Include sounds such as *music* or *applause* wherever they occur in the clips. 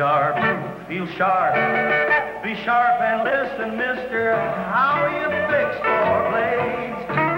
sharp, feel sharp. Be sharp and listen, mister. How you fixed for blades?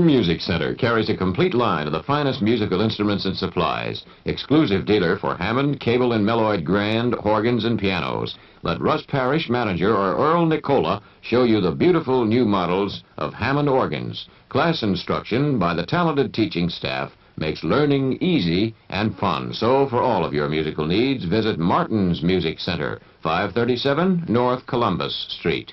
Music Center carries a complete line of the finest musical instruments and supplies. Exclusive dealer for Hammond, Cable, and Melloid grand organs and pianos. Let Russ Parrish, manager, or Earl Nicola show you the beautiful new models of Hammond organs. Class instruction by the talented teaching staff makes learning easy and fun. So for all of your musical needs, visit Martin's Music Center, 537 North Columbus Street.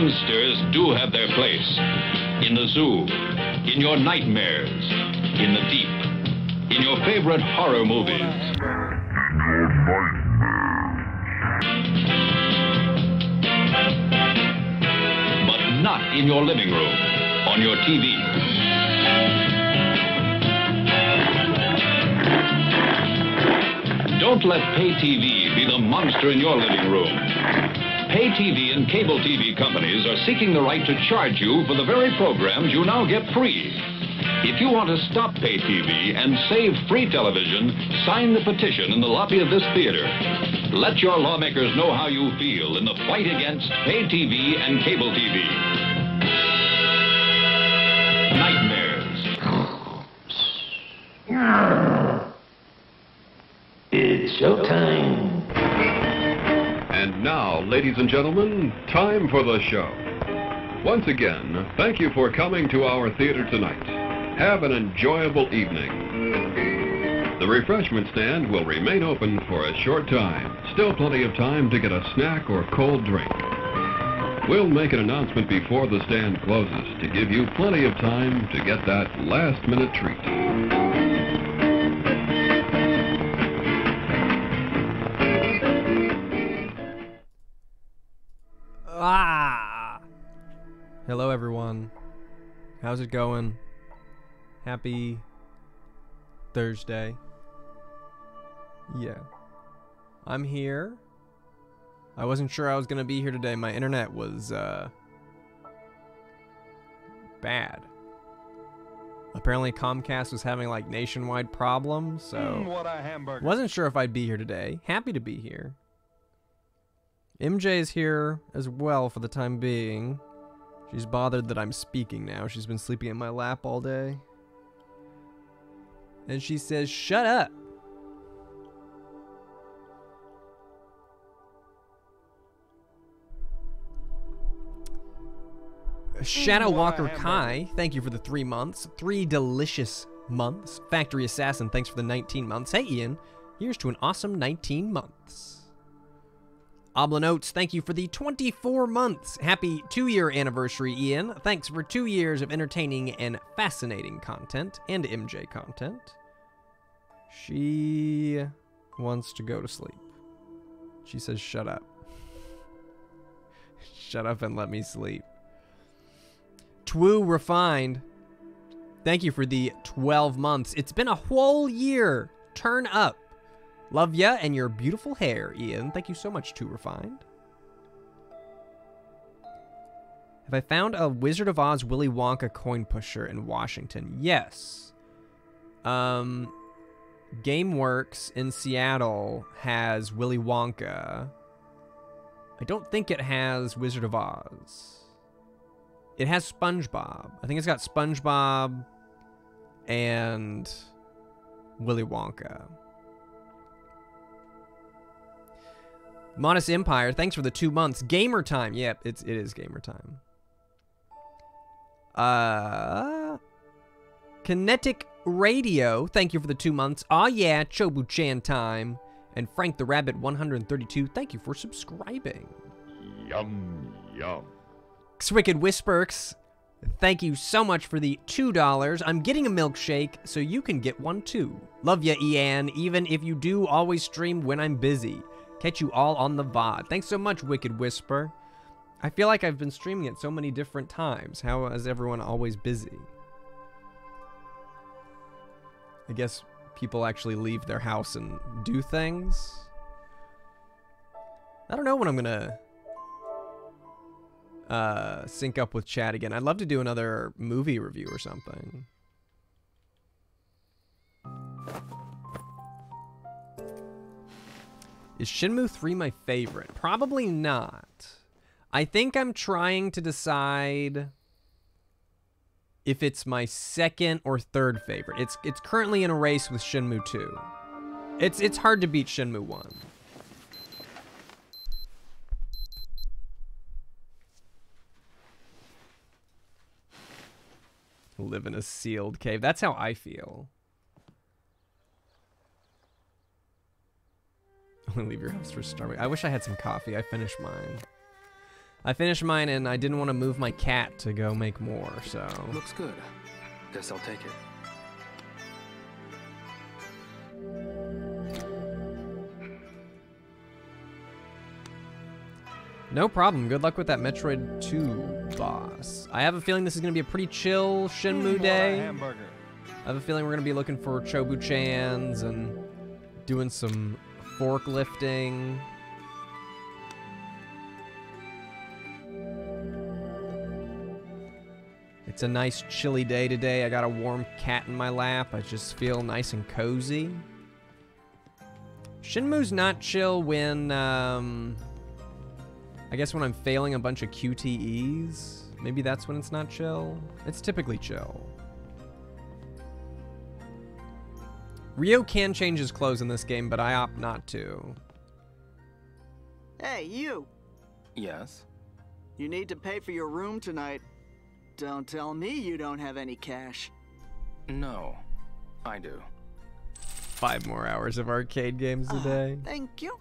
Monsters do have their place. In the zoo, in your nightmares, in the deep, in your favorite horror movies. In your nightmares. But not in your living room, on your TV. Don't let pay TV be the monster in your living room. Pay TV and cable TV companies are seeking the right to charge you for the very programs you now get free. If you want to stop pay TV and save free television, sign the petition in the lobby of this theater. Let your lawmakers know how you feel in the fight against pay TV and cable TV. Nightmares. It's showtime. And now, ladies and gentlemen, time for the show. Once again, thank you for coming to our theater tonight. Have an enjoyable evening. The refreshment stand will remain open for a short time. Still plenty of time to get a snack or cold drink. We'll make an announcement before the stand closes to give you plenty of time to get that last minute treat. Ah! Hello, everyone. How's it going? Happy Thursday. Yeah. I'm here. I wasn't sure I was gonna be here today. My internet was, uh. bad. Apparently, Comcast was having like nationwide problems, so. hamburger. Wasn't sure if I'd be here today. Happy to be here. MJ is here as well for the time being. She's bothered that I'm speaking now. She's been sleeping in my lap all day. And she says, Shut up. Shadow Walker. Kai, thank you for the three months. Three delicious months. Factory Assassin, thanks for the 19 months. Hey, Ian, here's to an awesome 19 months. Notes, thank you for the 24 months. Happy two year anniversary, Ian. Thanks for two years of entertaining and fascinating content and MJ content. She wants to go to sleep. She says, shut up. *laughs* shut up and let me sleep. Twoo Refined, thank you for the 12 months. It's been a whole year. Turn up. Love ya and your beautiful hair, Ian. Thank you so much, Too Refined. Have I found a Wizard of Oz Willy Wonka coin pusher in Washington? Yes. Um, GameWorks in Seattle has Willy Wonka. I don't think it has Wizard of Oz. It has SpongeBob. I think it's got SpongeBob and Willy Wonka. Modest Empire, thanks for the two months. Gamer time. Yep, it's it is gamer time. Uh Kinetic Radio, thank you for the two months. Aw yeah, Chobu Chan time. And Frank the Rabbit 132, thank you for subscribing. Yum, yum. Wicked Whisperks, thank you so much for the $2. I'm getting a milkshake, so you can get one too. Love ya, Ian, even if you do always stream when I'm busy. Catch you all on the VOD. Thanks so much, Wicked Whisper. I feel like I've been streaming at so many different times. How is everyone always busy? I guess people actually leave their house and do things. I don't know when I'm gonna uh, sync up with Chad again. I'd love to do another movie review or something. Is Shenmue 3 my favorite? Probably not. I think I'm trying to decide if it's my second or third favorite. It's it's currently in a race with Shenmue 2. It's it's hard to beat Shenmue 1. Live in a sealed cave. That's how I feel. *laughs* Only leave your house for Starbucks. I wish I had some coffee. I finished mine. I finished mine and I didn't want to move my cat to go make more, so. Looks good. Guess I'll take it. No problem. Good luck with that Metroid 2 boss. I have a feeling this is going to be a pretty chill Shenmue day. I have a feeling we're going to be looking for Chobu Chans and doing some forklifting. It's a nice chilly day today. I got a warm cat in my lap. I just feel nice and cozy. Shenmue's not chill when, um, I guess when I'm failing a bunch of QTEs. Maybe that's when it's not chill. It's typically chill. Ryo can change his clothes in this game, but I opt not to. Hey, you! Yes? You need to pay for your room tonight. Don't tell me you don't have any cash. No, I do. Five more hours of arcade games a day. Thank you.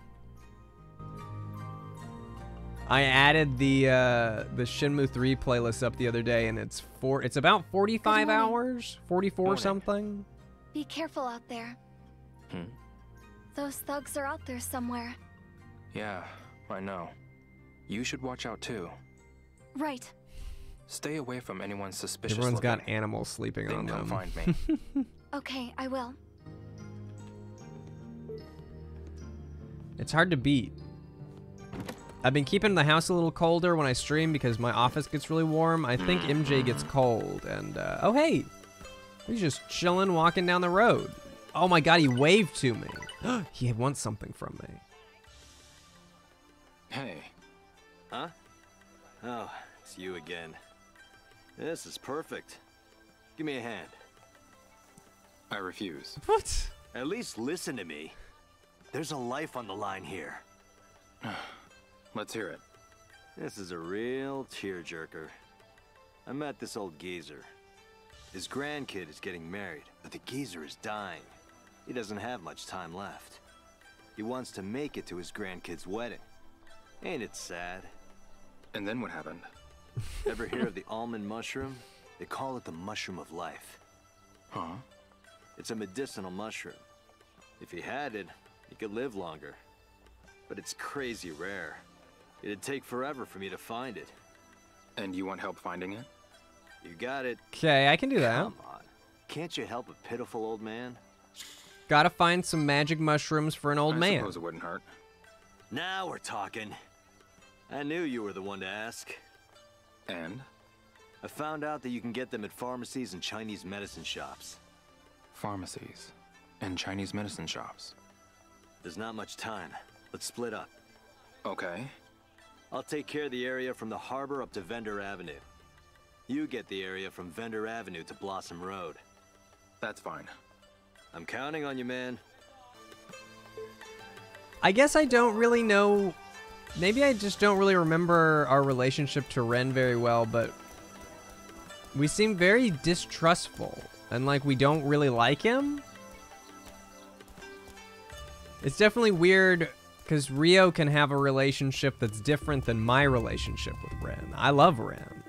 I added the uh, the Shenmue 3 playlist up the other day, and it's four. It's about 45 hours, 44 Morning. something. Be careful out there. Hmm. Those thugs are out there somewhere. Yeah, I know. You should watch out too. Right. Stay away from anyone suspicious. Everyone's got animals sleeping They on can them. find me. *laughs* Okay, I will. It's hard to beat. I've been keeping the house a little colder when I stream because my office gets really warm. I think MJ gets cold, and uh, oh hey, he's just chilling, walking down the road. Oh my god, he waved to me. *gasps* he wants something from me. hey, Huh? Oh, it's you again. This is perfect. Give me a hand. I refuse. *laughs* What? At least listen to me. There's a life on the line here. *sighs* Let's hear it. This is a real tearjerker. I met this old geezer. His grandkid is getting married, but the geezer is dying. He doesn't have much time left. He wants to make it to his grandkid's wedding. Ain't it sad? And then what happened? *laughs* Ever hear of the almond mushroom? They call it the mushroom of life. Huh? It's a medicinal mushroom. If he had it, he could live longer. But it's crazy rare. It'd take forever for me to find it. And you want help finding it? You got it. Okay, I can do that. Come on. Can't you help a pitiful old man? Gotta find some magic mushrooms for an old I man. suppose it wouldn't hurt. Now we're talking. I knew you were the one to ask. And? I found out that you can get them at pharmacies and Chinese medicine shops. Pharmacies. And Chinese medicine shops. There's not much time. Let's split up. Okay. I'll take care of the area from the harbor up to Vendor Avenue. You get the area from Vendor Avenue to Blossom Road. That's fine. I'm counting on you, man. I guess I don't really know. Maybe I just don't really remember our relationship to Ren very well, but we seem very distrustful and like we don't really like him. It's definitely weird because Ryo can have a relationship that's different than my relationship with Ren. I love Ren.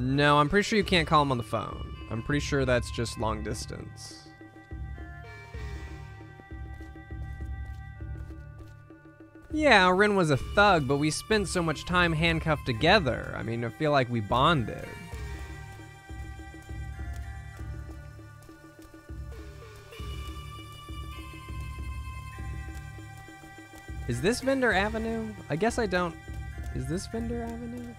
No, I'm pretty sure you can't call him on the phone. I'm pretty sure that's just long distance. Yeah, Ren was a thug, but we spent so much time handcuffed together. I mean, I feel like we bonded. Is this Vendor Avenue? I guess I don't. Is this Vendor Avenue?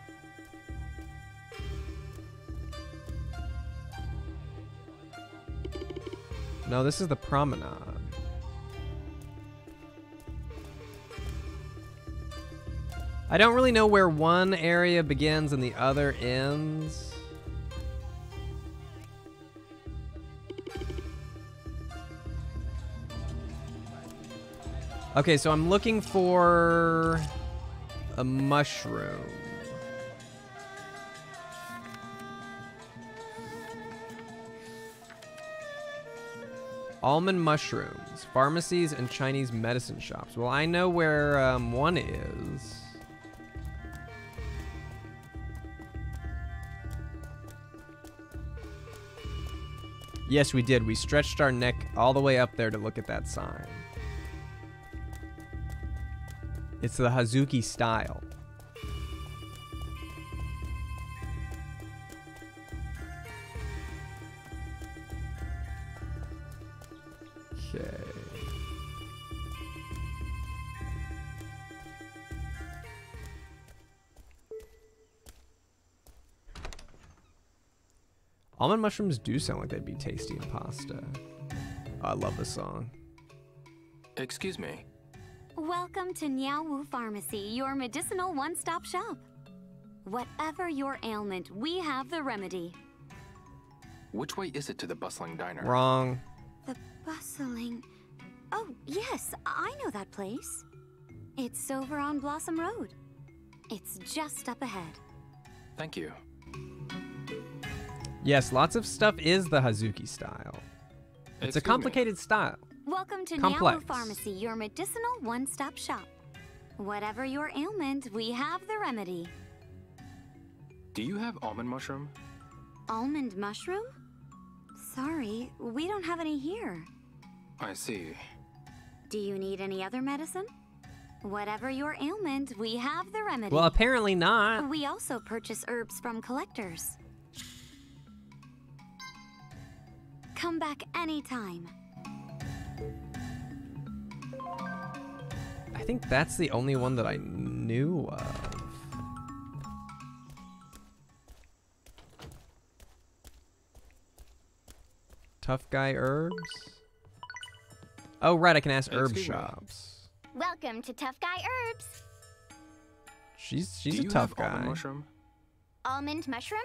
No, this is the promenade. I don't really know where one area begins and the other ends. Okay, so I'm looking for a mushroom. Almond mushrooms, pharmacies, and Chinese medicine shops. Well, I know where um, one is. Yes, we did. We stretched our neck all the way up there to look at that sign. It's the Hazuki style. Okay. Almond mushrooms do sound like they'd be tasty in pasta. I love this song. Excuse me. Welcome to Niaowu Pharmacy, your medicinal one-stop shop. Whatever your ailment, we have the remedy. Which way is it to the bustling diner? Wrong. The bustling Oh, yes, I know that place. It's over on Blossom Road. It's just up ahead. Thank you. Yes, lots of stuff is the Hazuki style. It's a Excuse me. complicated style. Welcome to Complex. Niaowu Pharmacy, your medicinal one-stop shop. Whatever your ailment, we have the remedy. Do you have almond mushroom? Almond mushroom? Sorry, we don't have any here. I see. Do you need any other medicine? Whatever your ailment, we have the remedy. Well, apparently not. We also purchase herbs from collectors. Come back anytime. I think that's the only one that I knew of. Tough guy herbs? Oh, right, I can ask herb Excuse me. shops. Welcome to Tough Guy Herbs. She's she's Do a you tough have guy. almond mushroom? Almond mushroom?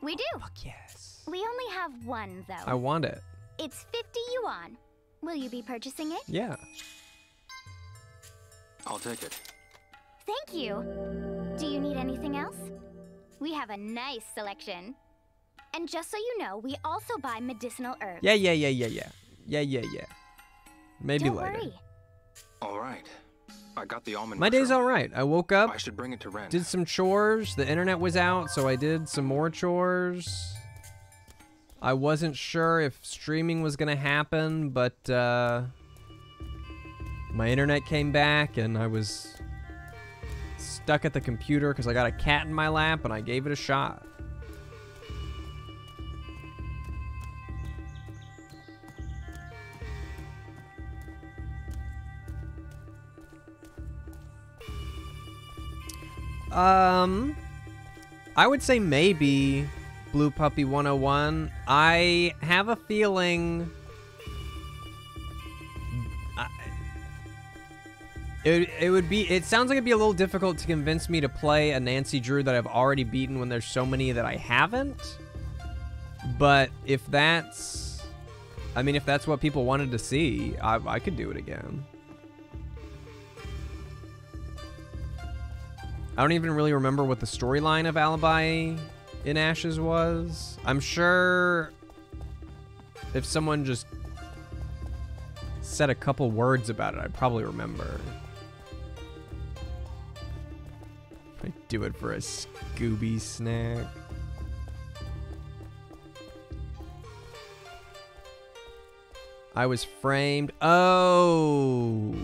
We do. Oh, fuck yes. We only have one, though. I want it. It's 50 yuan. Will you be purchasing it? Yeah. I'll take it. Thank you. Do you need anything else? We have a nice selection. And just so you know, we also buy medicinal herbs. Yeah, yeah, yeah, yeah, yeah. Yeah, yeah, yeah. Maybe Don't later. worry. All right. I got the almond My day's all right. I woke up, I should bring it to Ren. did some chores. The internet was out, so I did some more chores. I wasn't sure if streaming was gonna happen, but uh, my internet came back and I was stuck at the computer because I got a cat in my lap and I gave it a shot. Um, I would say maybe Blue Puppy 101. I have a feeling. I- It, it would be. It sounds like it'd be a little difficult to convince me to play a Nancy Drew that I've already beaten when there's so many that I haven't. But if that's. I mean, if that's what people wanted to see, I, I could do it again. I don't even really remember what the storyline of Alibi in Ashes was. I'm sure if someone just said a couple words about it, I'd probably remember. I do it for a Scooby snack. I was framed. Oh.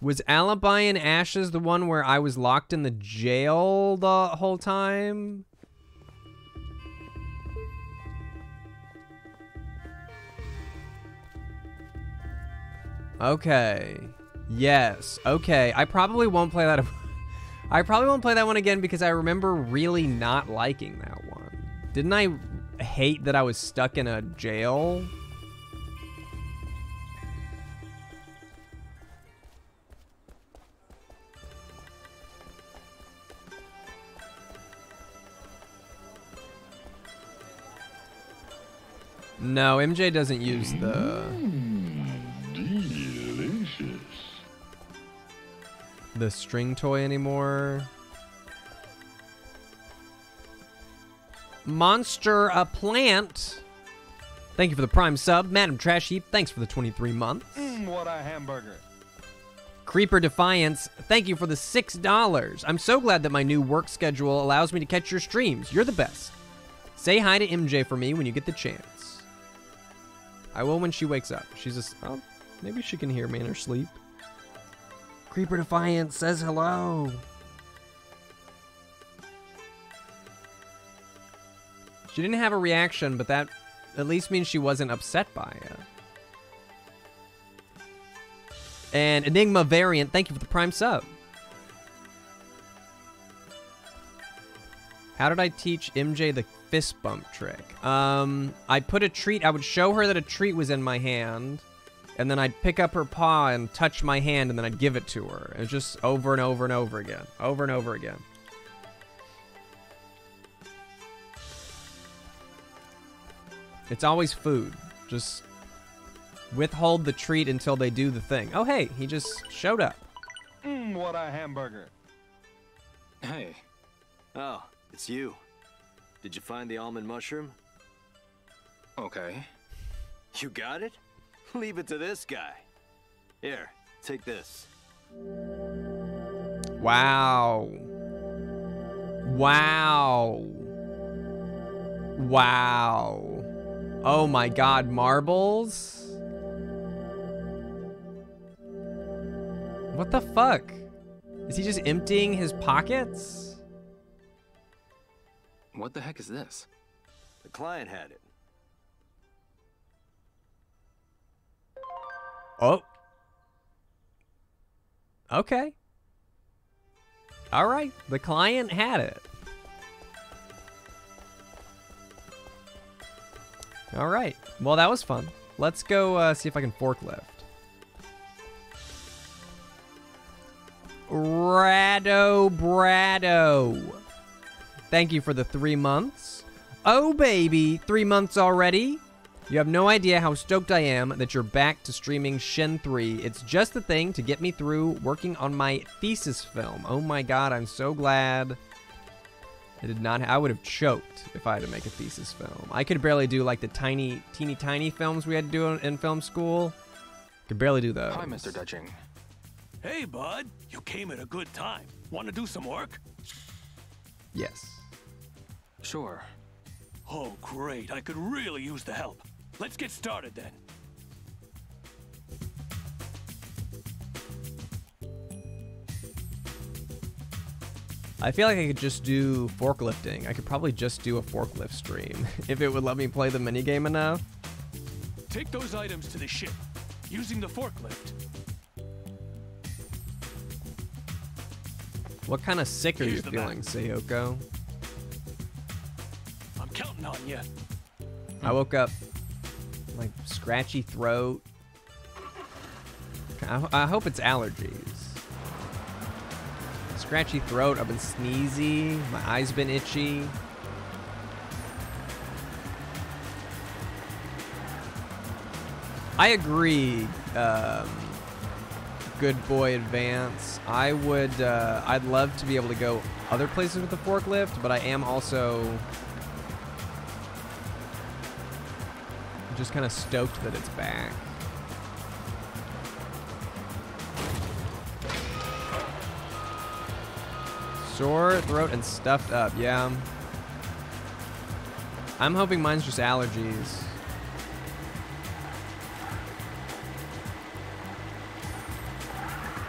Was Alibi in Ashes the one where I was locked in the jail the whole time? Okay. Yes. Okay. I probably won't play that. *laughs* I probably won't play that one again because I remember really not liking that one. Didn't I hate that I was stuck in a jail? No, MJ doesn't use the Delicious. the string toy anymore. Monster a plant. Thank you for the prime sub. Madam Trash Heap, thanks for the 23 months. Mmm, what a hamburger. Creeper Defiance, thank you for the $6. I'm so glad that my new work schedule allows me to catch your streams. You're the best. Say hi to MJ for me when you get the chance. I will when she wakes up. She's just, oh, maybe she can hear me in her sleep. Creeper Defiance says hello. She didn't have a reaction, but that at least means she wasn't upset by it. And Enigma Variant, thank you for the prime sub. How did I teach MJ the fist bump trick? Um, I put a treat, I would show her that a treat was in my hand, and then I'd pick up her paw and touch my hand, and then I'd give it to her. It was just over and over and over again. Over and over again. It's always food. Just withhold the treat until they do the thing. Oh, hey, he just showed up. Mmm, what a hamburger. Hey. Oh, it's you. Did you find the almond mushroom? Okay. You got it? Leave it to this guy. Here, take this. Wow. Wow. Wow. Oh my god, marbles? What the fuck? Is he just emptying his pockets? What the heck is this? The client had it. Oh. Okay. All right. The client had it. All right. Well, that was fun. Let's go uh, see if I can forklift. Rado Brado. Thank you for the three months. Oh, baby. Three months already? You have no idea how stoked I am that you're back to streaming Shen 3. It's just the thing to get me through working on my thesis film. Oh my god, I'm so glad. I did not. I would have choked if I had to make a thesis film. I could barely do like the tiny, teeny tiny films we had to do in, in film school. Could barely do those. Hi, Mr. Dutching. Hey, bud. You came at a good time. Want to do some work? Yes. Sure. Oh, great. I could really use the help. Let's get started then. I feel like I could just do forklifting. I could probably just do a forklift stream *laughs* if it would let me play the minigame enough. Take those items to the ship using the forklift. What kind of sick are Here's you the feeling, Sayoko? You. I woke up like scratchy throat. I, I hope it's allergies. Scratchy throat. I've been sneezy. My eyes been itchy. I agree. Um, good boy advance. I would. Uh, I'd love to be able to go other places with the forklift, but I am also just kind of stoked that it's back. Sore throat and stuffed up, yeah. I'm hoping mine's just allergies.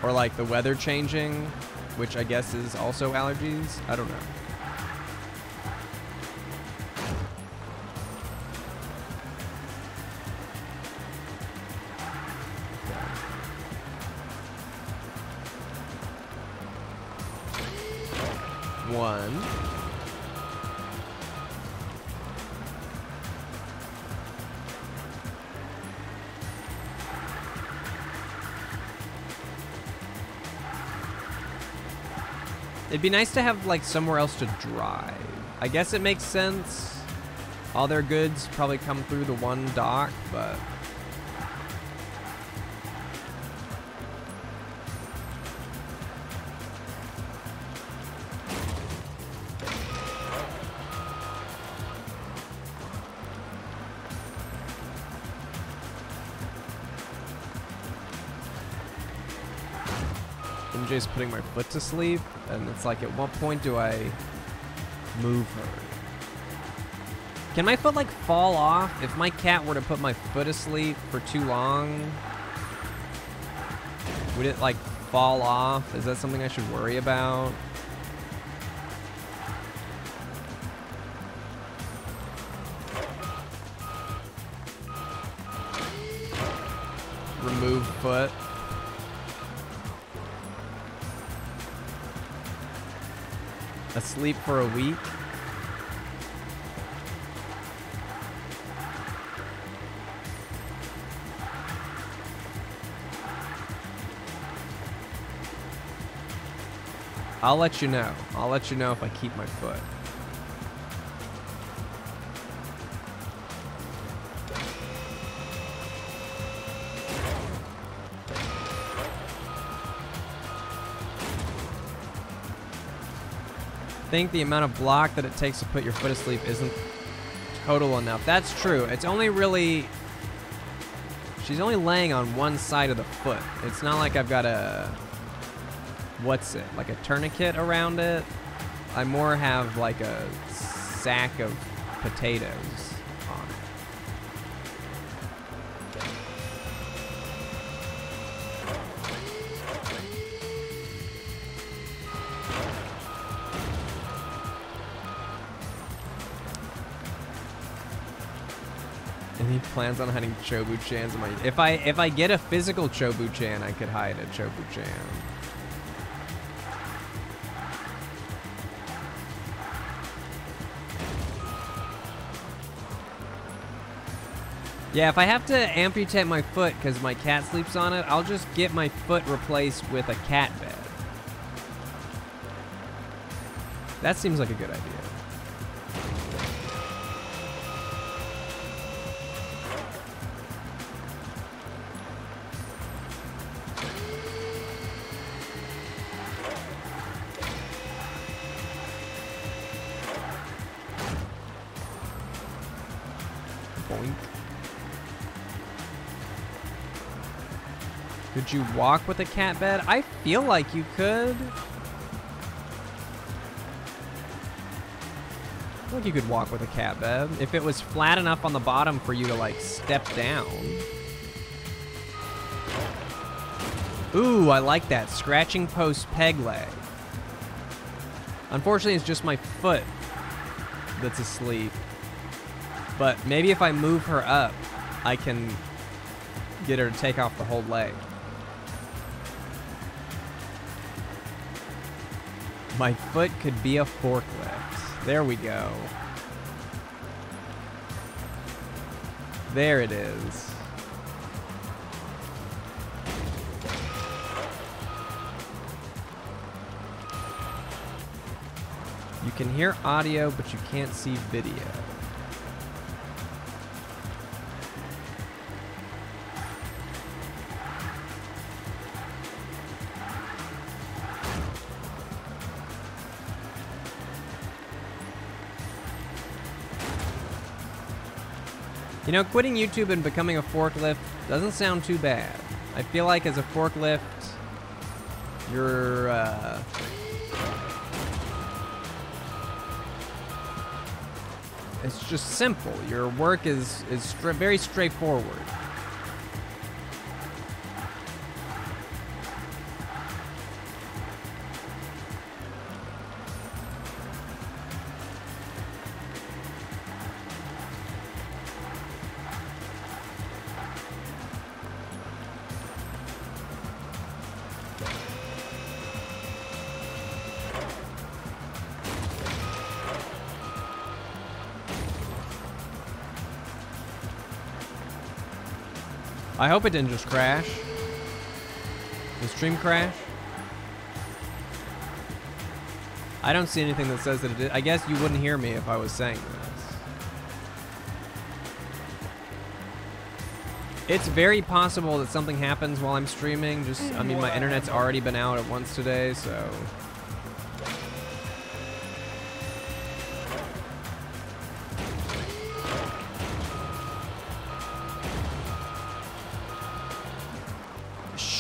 Or like the weather changing, which I guess is also allergies. I don't know. It'd be nice to have like somewhere else to drive. I guess it makes sense. All their goods probably come through the one dock, but MJ's putting my foot to sleep, and it's like, at what point do I move her? Can my foot like fall off? If my cat were to put my foot asleep for too long, would it like fall off? Is that something I should worry about? Remove foot. Asleep for a week? I'll let you know. I'll let you know if I keep my foot. Think the amount of block that it takes to put your foot asleep isn't total enough. That's true. It's only really... She's only laying on one side of the foot. It's not like I've got a... What's it? Like a tourniquet around it? I more have like a sack of potatoes plans on hiding Chobu-chans in my... If I if I get a physical Chobu-chan, I could hide a Chobu-chan. Yeah, if I have to amputate my foot because my cat sleeps on it, I'll just get my foot replaced with a cat bed. That seems like a good idea. Could you walk with a cat bed? I feel like you could. I feel like you could walk with a cat bed if it was flat enough on the bottom for you to like step down. Ooh, I like that. Scratching post peg leg. Unfortunately, it's just my foot that's asleep. But maybe if I move her up, I can get her to take off the whole leg. My foot could be a forklift. There we go. There it is. You can hear audio, but you can't see video. You know, quitting YouTube and becoming a forklift doesn't sound too bad. I feel like as a forklift, you're, uh... It's just simple. Your work is, is very straightforward. I hope it didn't just crash. The stream crash? I don't see anything that says that it did. I guess you wouldn't hear me if I was saying this. It's very possible that something happens while I'm streaming. Just, I mean, my internet's already been out at once today, so...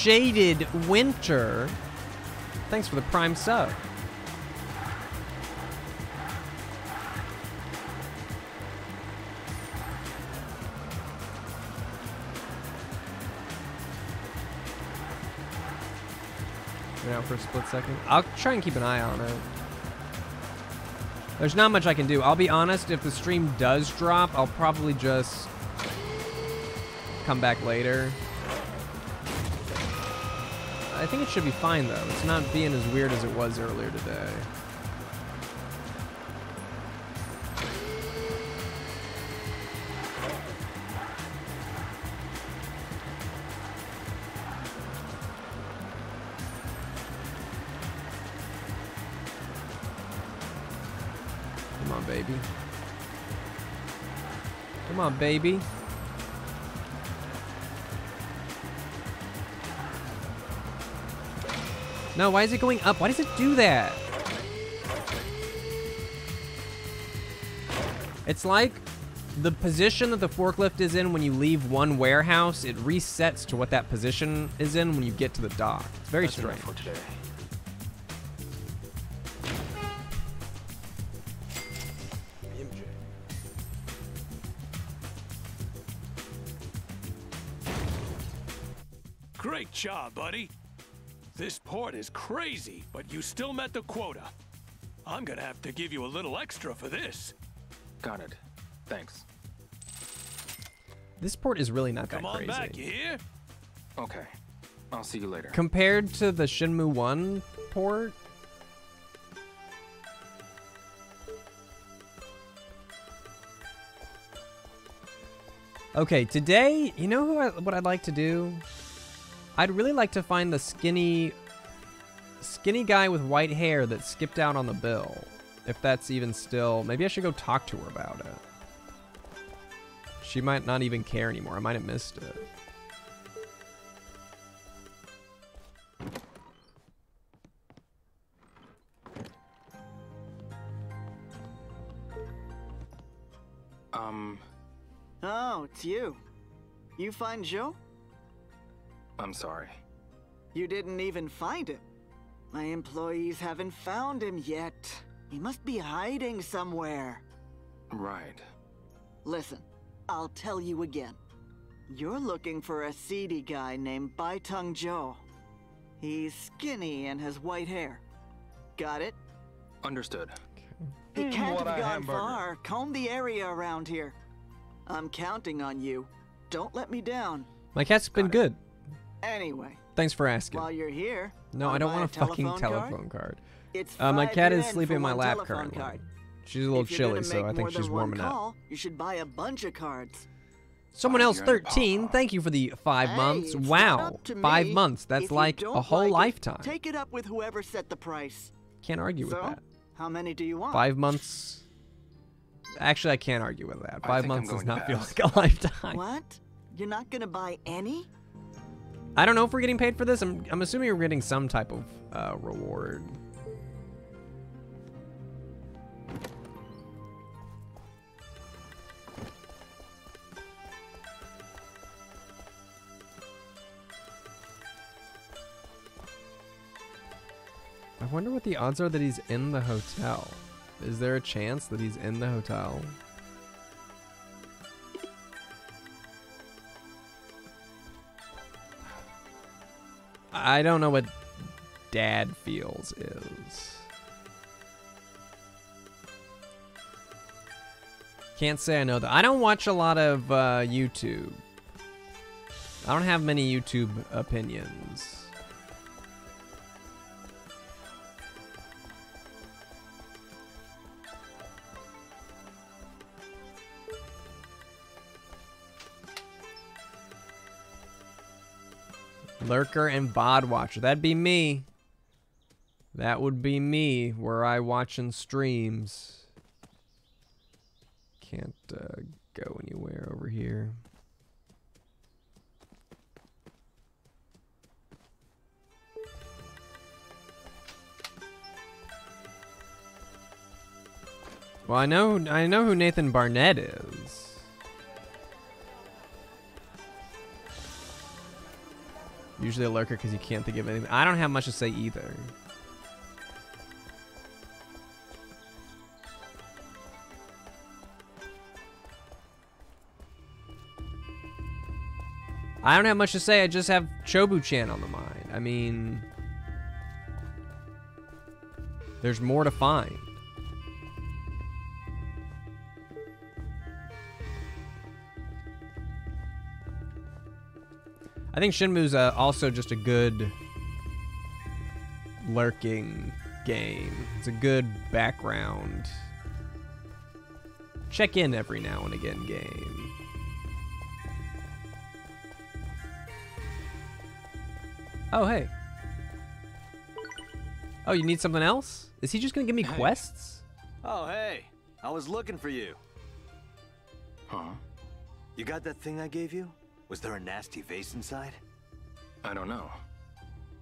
Shaded Winter. Thanks for the prime sub. Out for a split second. I'll try and keep an eye on it. There's not much I can do. I'll be honest, if the stream does drop, I'll probably just come back later. I think it should be fine though. It's not being as weird as it was earlier today. Come on, baby. Come on, baby. No, why is it going up? Why does it do that? It's like the position that the forklift is in when you leave one warehouse, it resets to what that position is in when you get to the dock. It's very That's strange. for today. Great job, buddy. This port is crazy, but you still met the quota. I'm gonna have to give you a little extra for this. Got it. Thanks. This port is really not that crazy. Come on crazy. back, you hear? Okay. I'll see you later. Compared to the Shenmue 1 port, Okay, today, you know who I, what I'd like to do? I'd really like to find the skinny skinny guy with white hair that skipped out on the bill. If that's even still, maybe I should go talk to her about it. She might not even care anymore. I might have missed it. Um, Oh, it's you. You find Joe? I'm sorry. You didn't even find him. My employees haven't found him yet. He must be hiding somewhere. Right. Listen, I'll tell you again. You're looking for a seedy guy named Baitung Joe. He's skinny and has white hair. Got it? Understood. He can't what have gone hamburger. far. Comb the area around here. I'm counting on you. Don't let me down. My cat's been good. Anyway, Thanks for asking. while you're here, No, I don't want a a fucking telephone card? telephone card. It's Uh, my cat is sleeping in my lap currently. card. She's a little chilly, so I think she's warming one up. You should buy a bunch of cards. Someone else, 13. Thank you for the five Hey, months. Wow. Five months. That's If like a whole like it, lifetime. Take it up with whoever set the price. Can't argue so, with that. how many do you want? Five months. Actually, I can't argue with that. Five months does going to not feel like a *laughs* lifetime. What? You're not gonna buy any? I don't know if we're getting paid for this. I'm, I'm assuming we're getting some type of uh, reward. I wonder what the odds are that he's in the hotel. Is there a chance that he's in the hotel? I don't know what dad feels is. Can't say I know that. I don't watch a lot of uh, YouTube. I don't have many YouTube opinions. Lurker and VOD watcher. That'd be me. That would be me, where I watching streams. Can't uh, go anywhere over here. Well, I know I know who Nathan Barnett is. Usually a lurker because you can't think of anything. I don't have much to say either. I don't have much to say. I just have Chobu-chan on the mind. I mean, there's more to find. I think Shenmue's uh, also just a good lurking game. It's a good background. Check in every now and again game. Oh, hey. Oh, you need something else? Is he just gonna give me quests? Oh, hey. I was looking for you. Huh? You got that thing I gave you? Was there a nasty vase inside? I don't know.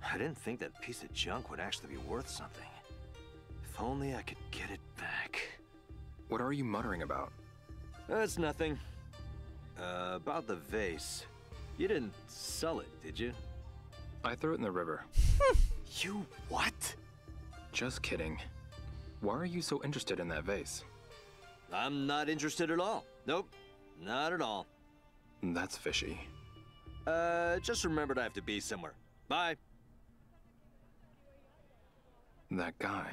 I didn't think that piece of junk would actually be worth something. If only I could get it back. What are you muttering about? That's nothing. Uh, about the vase. You didn't sell it, did you? I threw it in the river. *laughs* you what? Just kidding. Why are you so interested in that vase? I'm not interested at all. Nope, not at all. That's fishy. Uh, just remembered I have to be somewhere. Bye. That guy.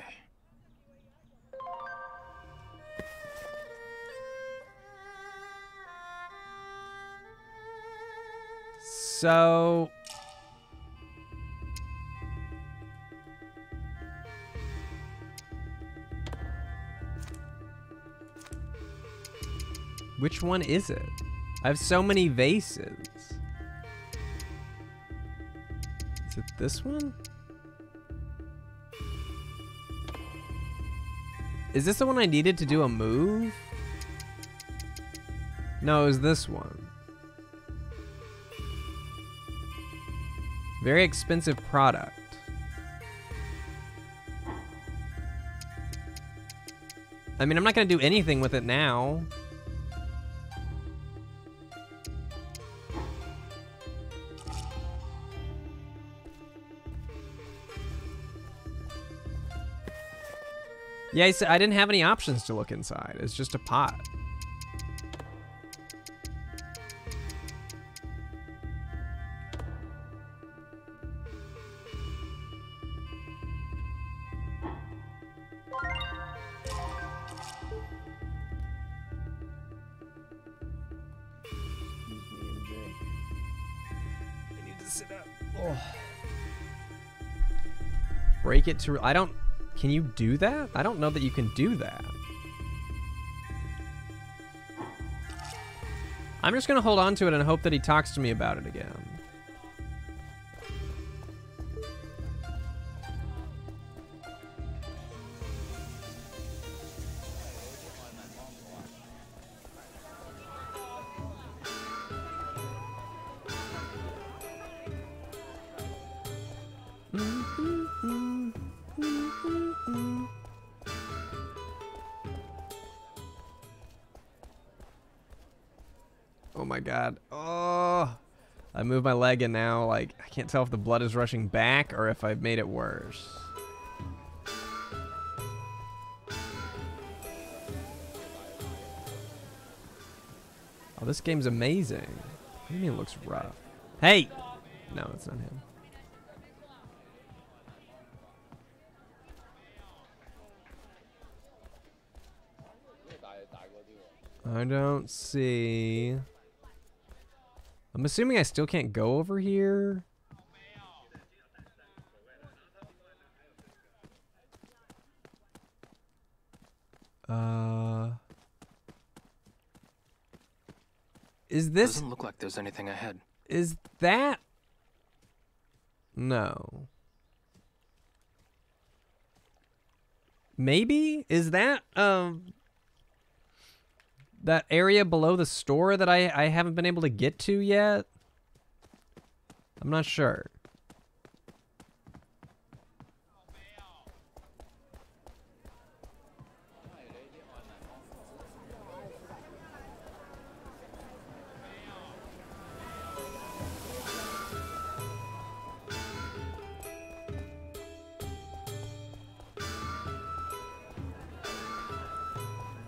So Which one is it? I have so many vases. Is it this one? Is this the one I needed to do a move? No, it was this one. Very expensive product. I mean, I'm not going to do anything with it now. Yeah, I didn't have any options to look inside. It's just a pot. I need to sit up. Break it to. I don't. Can you do that? I don't know that you can do that. I'm just gonna hold on to it and hope that he talks to me about it again. Leg and now like I can't tell if the blood is rushing back or if I've made it worse. Oh, this game's amazing. What do you mean it looks rough? Hey! No, it's not him. I don't see. I'm assuming I still can't go over here. Uh. Is this Doesn't look like there's anything ahead. is that No. Maybe is that um that area below the store that I I haven't been able to get to yet? I'm not sure.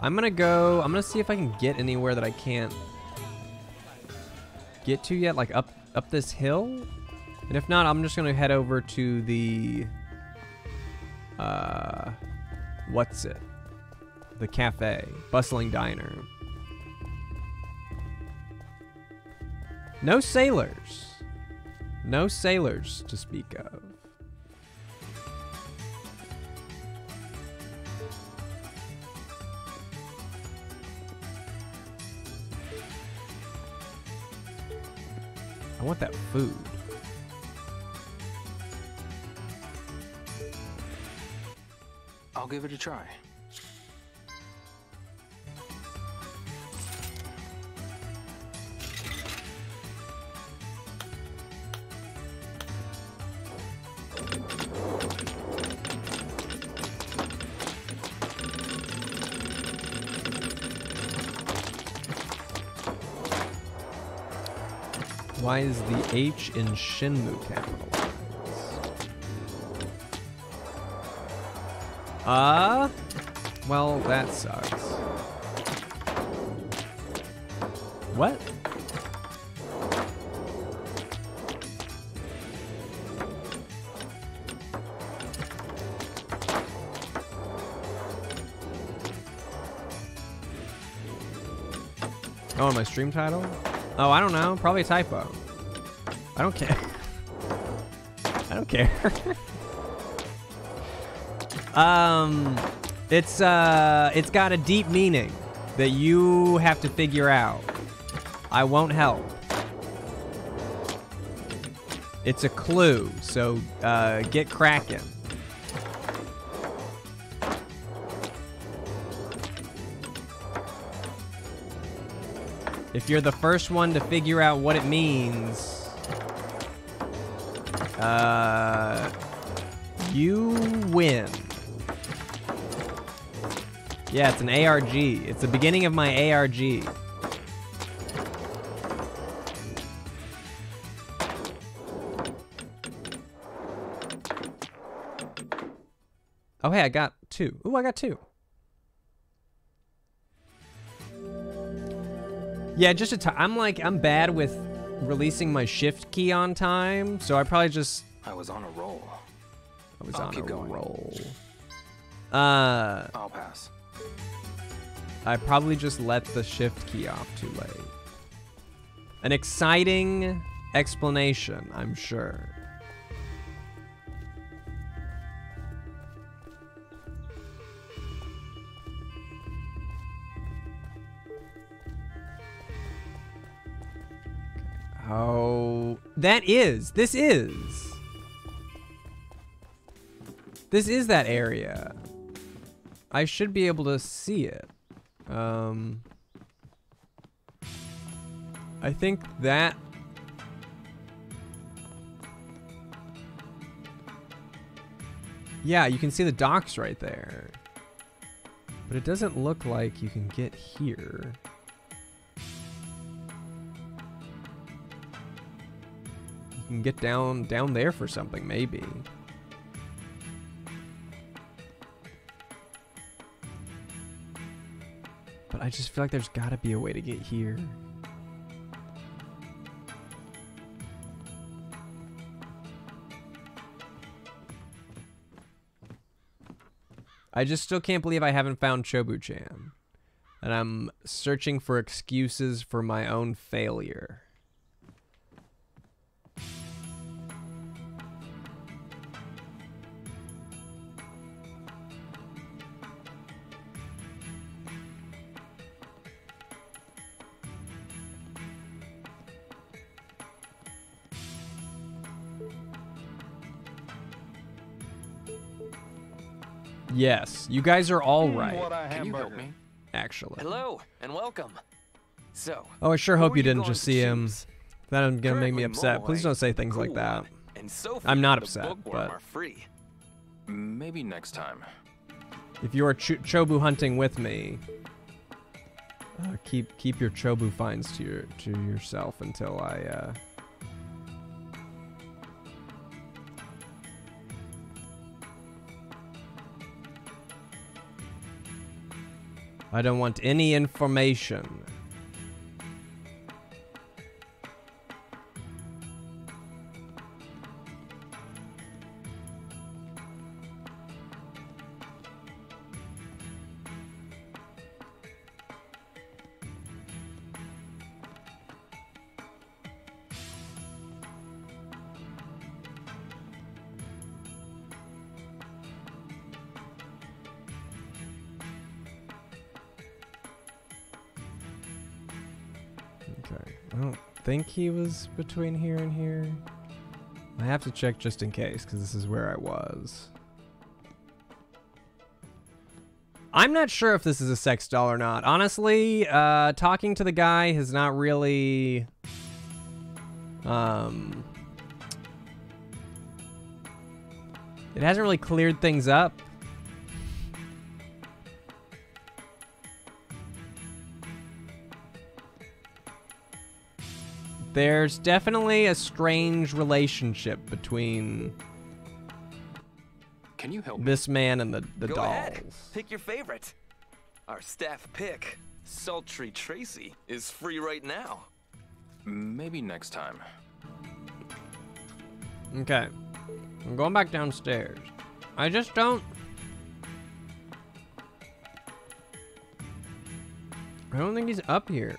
I'm gonna go. I'm gonna see if I can get anywhere that I can't get to yet, like up up this hill. And if not, I'm just gonna head over to the uh, what's it? The cafe, bustling diner. No sailors. No sailors to speak of. I want that food. I'll give it a try. Why is the H in Shenmue capitalized? Uh, well, that sucks. What? Oh, my stream title? Oh, I don't know. Probably typo. I don't care. I don't care. *laughs* um, it's uh, it's got a deep meaning that you have to figure out. I won't help. It's a clue, so uh, get cracking. If you're the first one to figure out what it means, uh, you win. Yeah, it's an ARG. It's the beginning of my ARG. Oh, hey, I got two. Ooh, I got two. Yeah, just a t- I'm like, I'm bad with releasing my shift key on time, so I probably just, I was on a roll. I was I'll on a going. roll. Uh, I'll pass. I probably just let the shift key off too late. An exciting explanation, I'm sure. Oh, that is. This is. This is that area. I should be able to see it. Um, I think that. Yeah, you can see the docks right there. But it doesn't look like you can get here. Can get down down there for something, maybe. But I just feel like there's gotta be a way to get here. I just still can't believe I haven't found Chobu-chan. And I'm searching for excuses for my own failure. Yes, you guys are all right. what a Can you help me? Actually. Hello and welcome. So. Oh, I sure hope you didn't just see him. choose? That's gonna make me upset. Please don't say things like that. And Sophie, I'm not upset, bookworm, but are free. Maybe next time. if you are ch- chobu hunting with me, uh, keep keep your chobu finds to your to yourself until I. Uh, I don't want any information. Think he was between here and here. I have to check just in case, because this is where I was. I'm not sure if this is a sex doll or not. Honestly, uh, talking to the guy has not really... Um... It hasn't really cleared things up. There's definitely a strange relationship between Can you help this man and the, the Go dolls. ahead. Pick your favorite. Our staff pick, Sultry Tracy, is free right now. Maybe next time. Okay. I'm going back downstairs. I just don't. I don't think he's up here.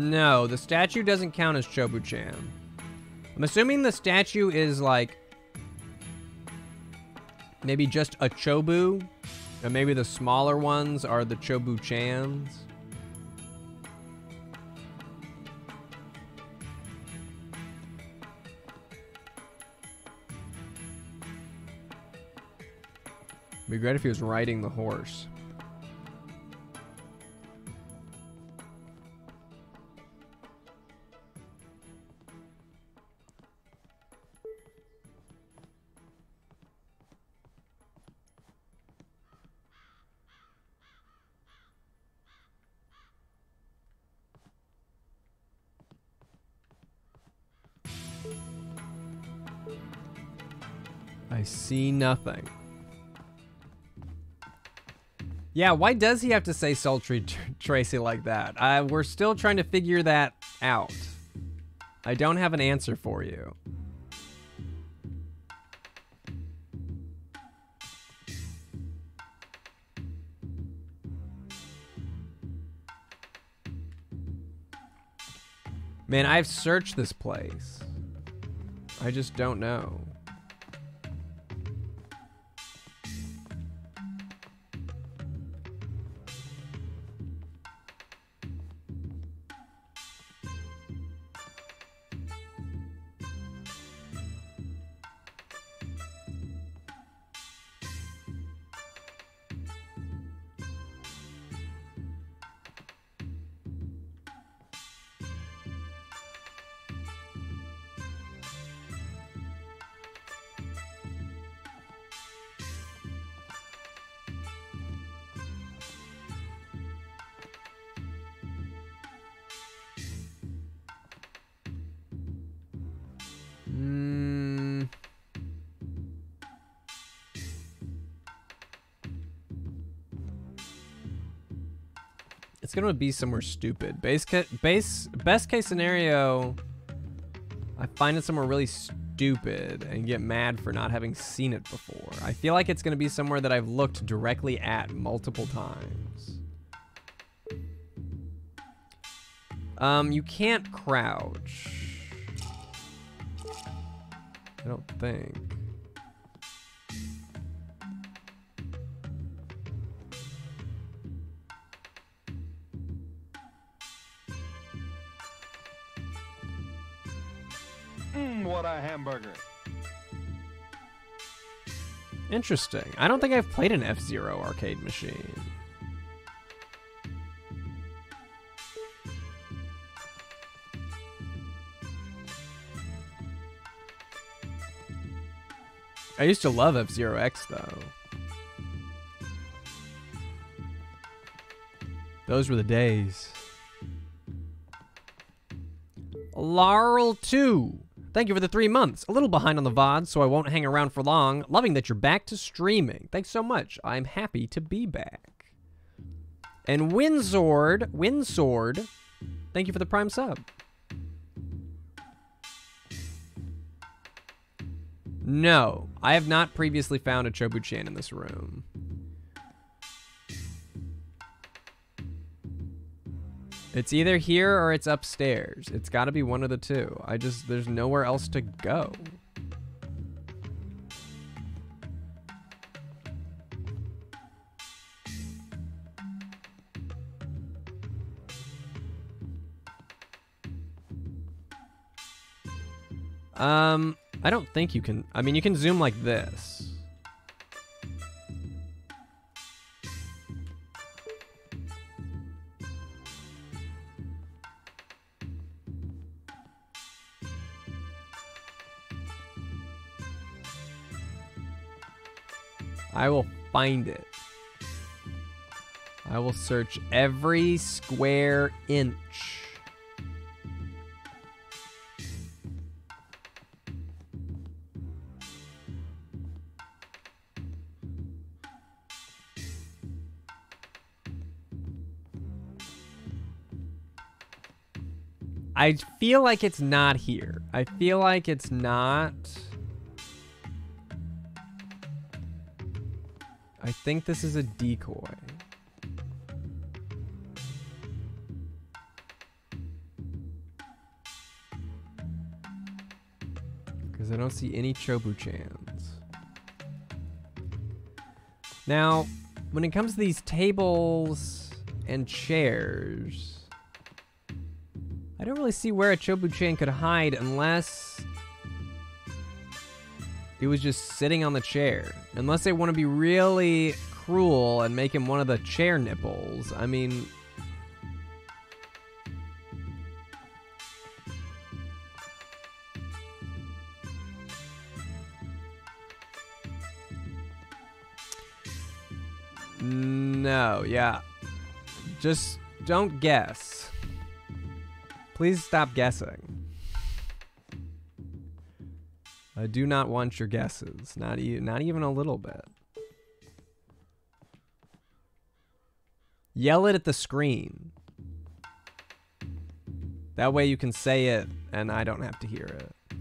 No, the statue doesn't count as Chobu-chan. I'm assuming the statue is like maybe just a Chobu, and maybe the smaller ones are the Chobu-chans. Be great if he was riding the horse. See nothing. Yeah, why does he have to say sultry tr- Tracy like that? Uh, we're still trying to figure that out. I don't have an answer for you. Man, I've searched this place. I just don't know. Gonna be somewhere stupid. Base ca- base best case scenario, I find it somewhere really stupid and get mad for not having seen it before. I feel like it's gonna be somewhere that I've looked directly at multiple times. Um, you can't crouch. I don't think. Interesting. I don't think I've played an F-Zero arcade machine. I used to love F-Zero X though. Those were the days. Laurel 2. Thank you for the three months. A little behind on the VOD, so I won't hang around for long. Loving that you're back to streaming. Thanks so much. I'm happy to be back. And Windsword, Windsword, thank you for the prime sub. No, I have not previously found a Chobu-chan in this room. It's either here or it's upstairs. It's got to be one of the two. I just, there's nowhere else to go. Um, I don't think you can. I mean, you can zoom like this. I will find it. I will search every square inch. I feel like it's not here. I feel like it's not. I think this is a decoy. Because I don't see any Chobu-chans. Now, when it comes to these tables and chairs, I don't really see where a Chobu-chan could hide unless he was just sitting on the chair. Unless they want to be really cruel and make him one of the chair nipples. I mean... No, yeah. Just don't guess. Please stop guessing. I do not want your guesses. Not, e- not even a little bit. Yell it at the screen. That way you can say it and I don't have to hear it. *laughs*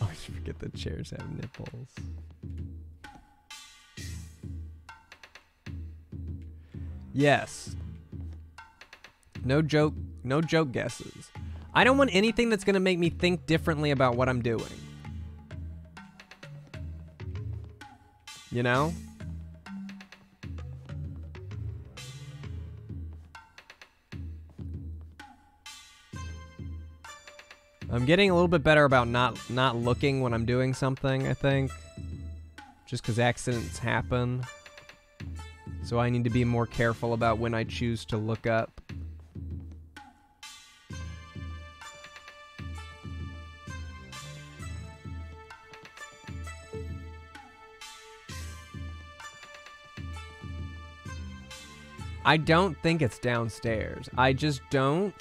Oh, you forget the chairs have nipples. Yes. No joke, no joke guesses. I don't want anything that's to make me think differently about what I'm doing. You know? I'm getting a little bit better about not not looking when I'm doing something, I think. Just cuz accidents happen. So I need to be more careful about when I choose to look up. I don't think it's downstairs. I just don't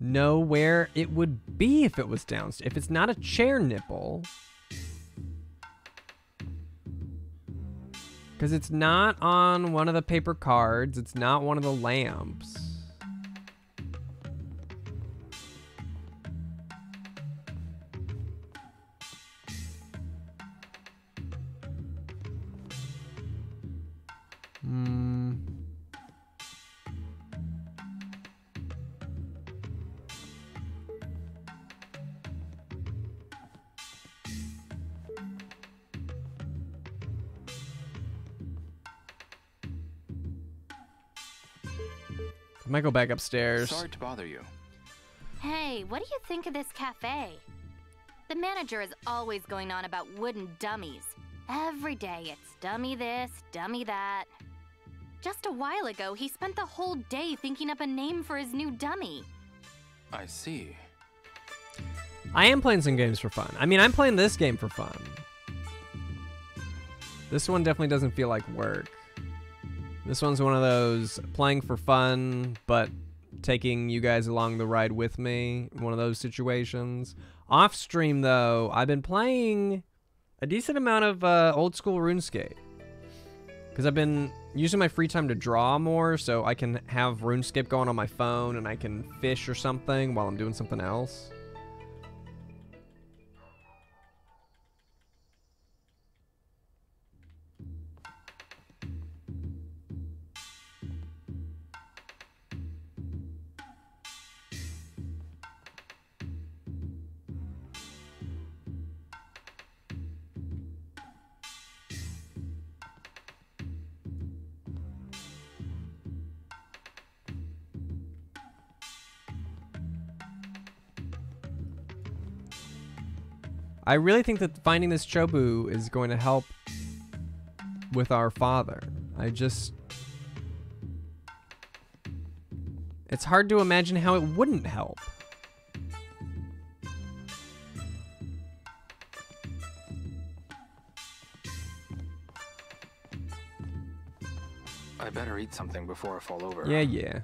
know where it would be if it was downstairs. If it's not a chair nipple. Because it's not on one of the paper cards. It's not one of the lamps. Hmm. I might go back upstairs. Sorry to bother you. Hey, what do you think of this cafe? The manager is always going on about wooden dummies. Every day it's dummy this, dummy that. Just a while ago, he spent the whole day thinking up a name for his new dummy. I see. I am playing some games for fun. I mean, I'm playing this game for fun. This one definitely doesn't feel like work. This one's one of those playing for fun, but taking you guys along the ride with me. One of those situations. Off stream, though, I've been playing a decent amount of uh, old school RuneScape. Because I've been using my free time to draw more, so I can have RuneScape going on my phone and I can fish or something while I'm doing something else. I really think that finding this Chobu is going to help with our father. I just... It's hard to imagine how it wouldn't help. I better eat something before I fall over. Yeah, yeah.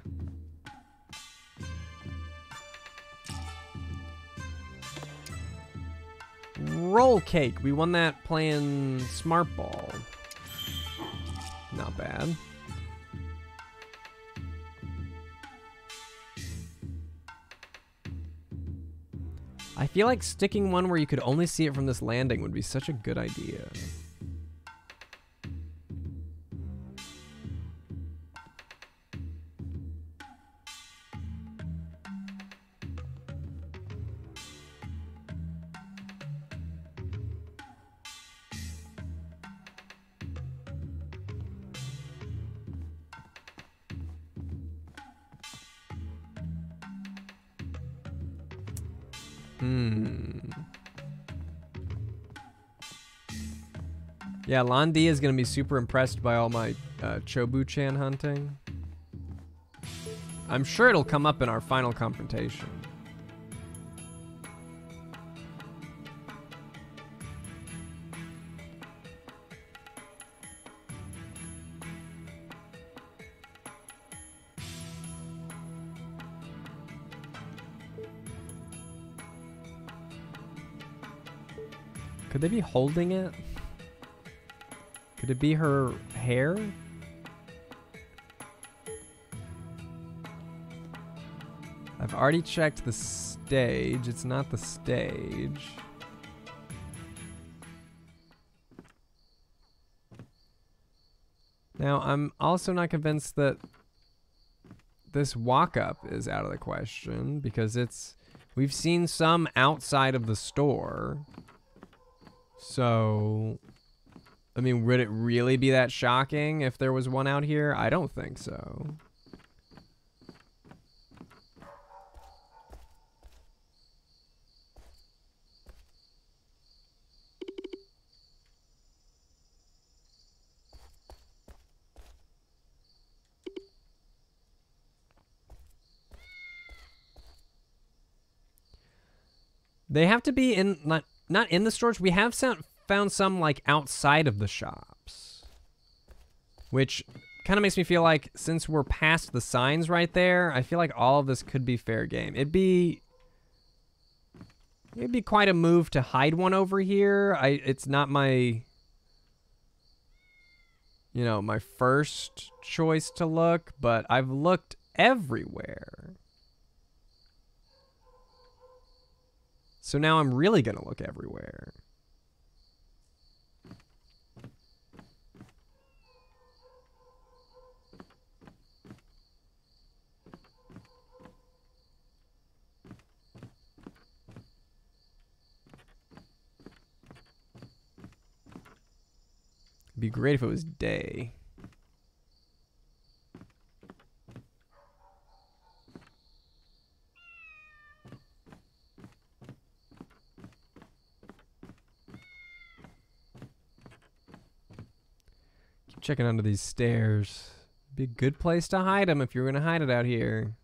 Roll cake. We won that playing smart ball. Not bad. I feel like sticking one where you could only see it from this landing would be such a good idea. Yeah, Lan Di is going to be super impressed by all my uh, Chobu-chan hunting. I'm sure it'll come up in our final confrontation. Could they be holding it? It be her hair? I've already checked the stage. It's not the stage. Now, I'm also not convinced that this walk up is out of the question because it's we've seen some outside of the store. So, I mean, would it really be that shocking if there was one out here? I don't think so. They have to be in not not in the storage. We have found found some like outside of the shops, which kind of makes me feel like since we're past the signs right there, I feel like all of this could be fair game. It'd be it'd be quite a move to hide one over here. I it's not my you know my first choice to look, but I've looked everywhere. So now I'm really going to look everywhere. Be great if it was day. Keep checking under these stairs. Be a good place to hide them if you're going to hide it out here.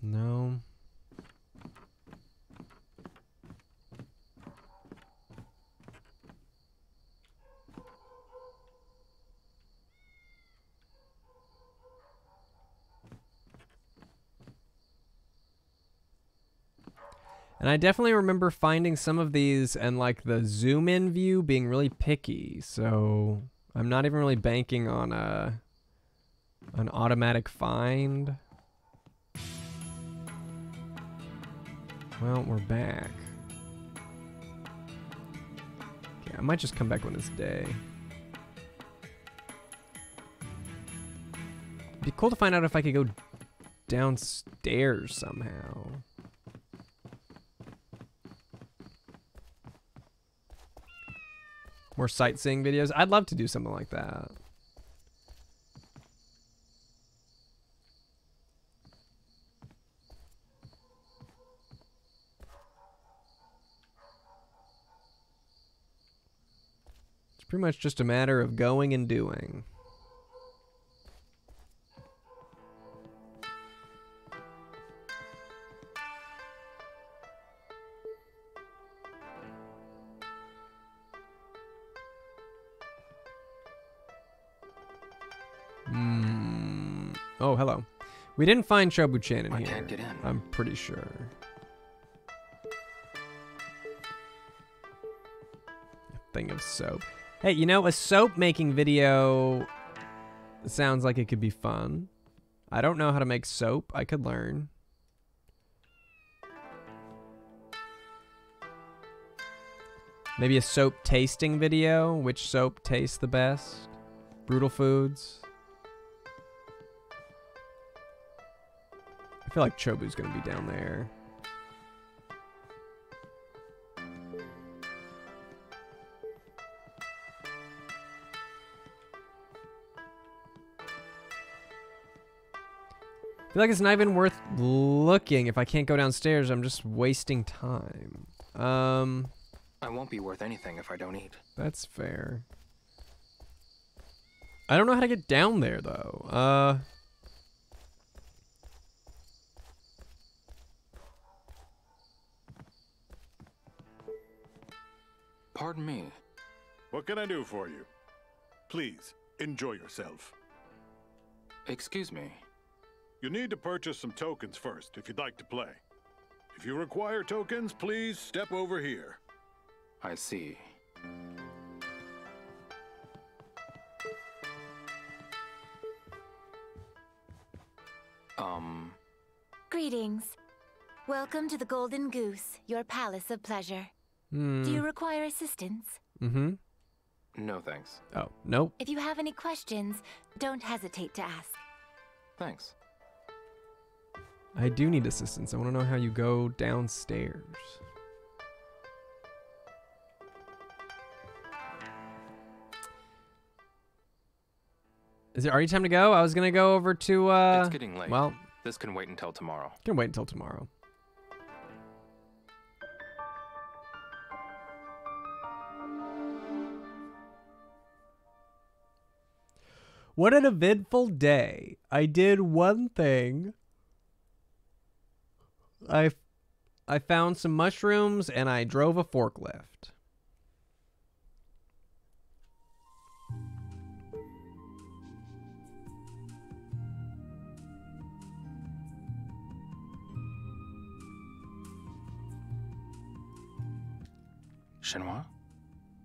No. And I definitely remember finding some of these and like the zoom in view being really picky. So I'm not even really banking on a an automatic find. Well, we're back. Okay, I might just come back when it's day. It'd be cool to find out if I could go downstairs somehow. More sightseeing videos. I'd love to do something like that. It's pretty much just a matter of going and doing. Oh, hello. We didn't find Chobu-chan in I here. can't get in. I'm pretty sure. Thing of soap. Hey, you know, a soap making video sounds like it could be fun. I don't know how to make soap. I could learn. Maybe a soap tasting video. Which soap tastes the best? Brutal Foods. I feel like Chobu's gonna be down there. I feel like it's not even worth looking if I can't go downstairs. I'm just wasting time. Um, I won't be worth anything if I don't eat. that's fair. I don't know how to get down there though. Uh, Pardon me. What can I do for you? Please, enjoy yourself. Excuse me. You need to purchase some tokens first if you'd like to play. If you require tokens, please step over here. I see. Um, Greetings. Welcome to the Golden Goose, your palace of pleasure. Hmm. Do you require assistance? Mm-hmm. no thanks. Oh, nope. If you have any questions, don't hesitate to ask. Thanks. I do need assistance. I want to know how you go downstairs. Is it already time to go? I was gonna go over to. uh it's getting late. Well, this can wait until tomorrow. can wait until tomorrow. What an eventful day. I did one thing. I I found some mushrooms and I drove a forklift. Shenhua?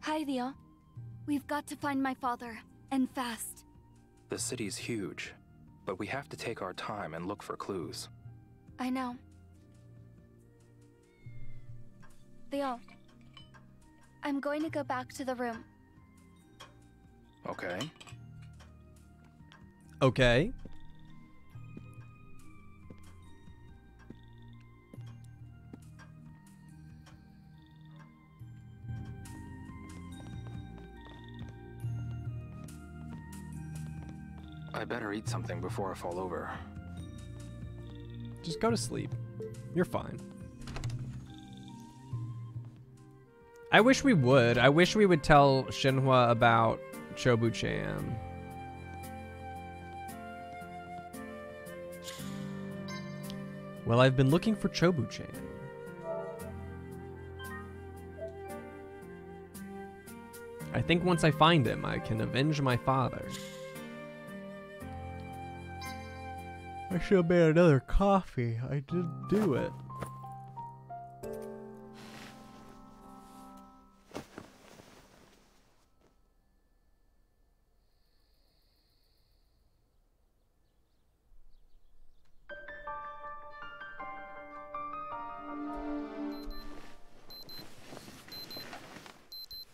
Hi, Ryo. We've got to find my father, and fast. The city's huge, but we have to take our time and look for clues. I know. Ryo, I'm going to go back to the room. Okay. Okay. I better eat something before I fall over. Just go to sleep. You're fine. I wish we would. I wish we would tell Shenhua about Chobu-chan. Well, I've been looking for Chobu-chan. I think once I find him, I can avenge my father. I should have made another coffee. I didn't do it.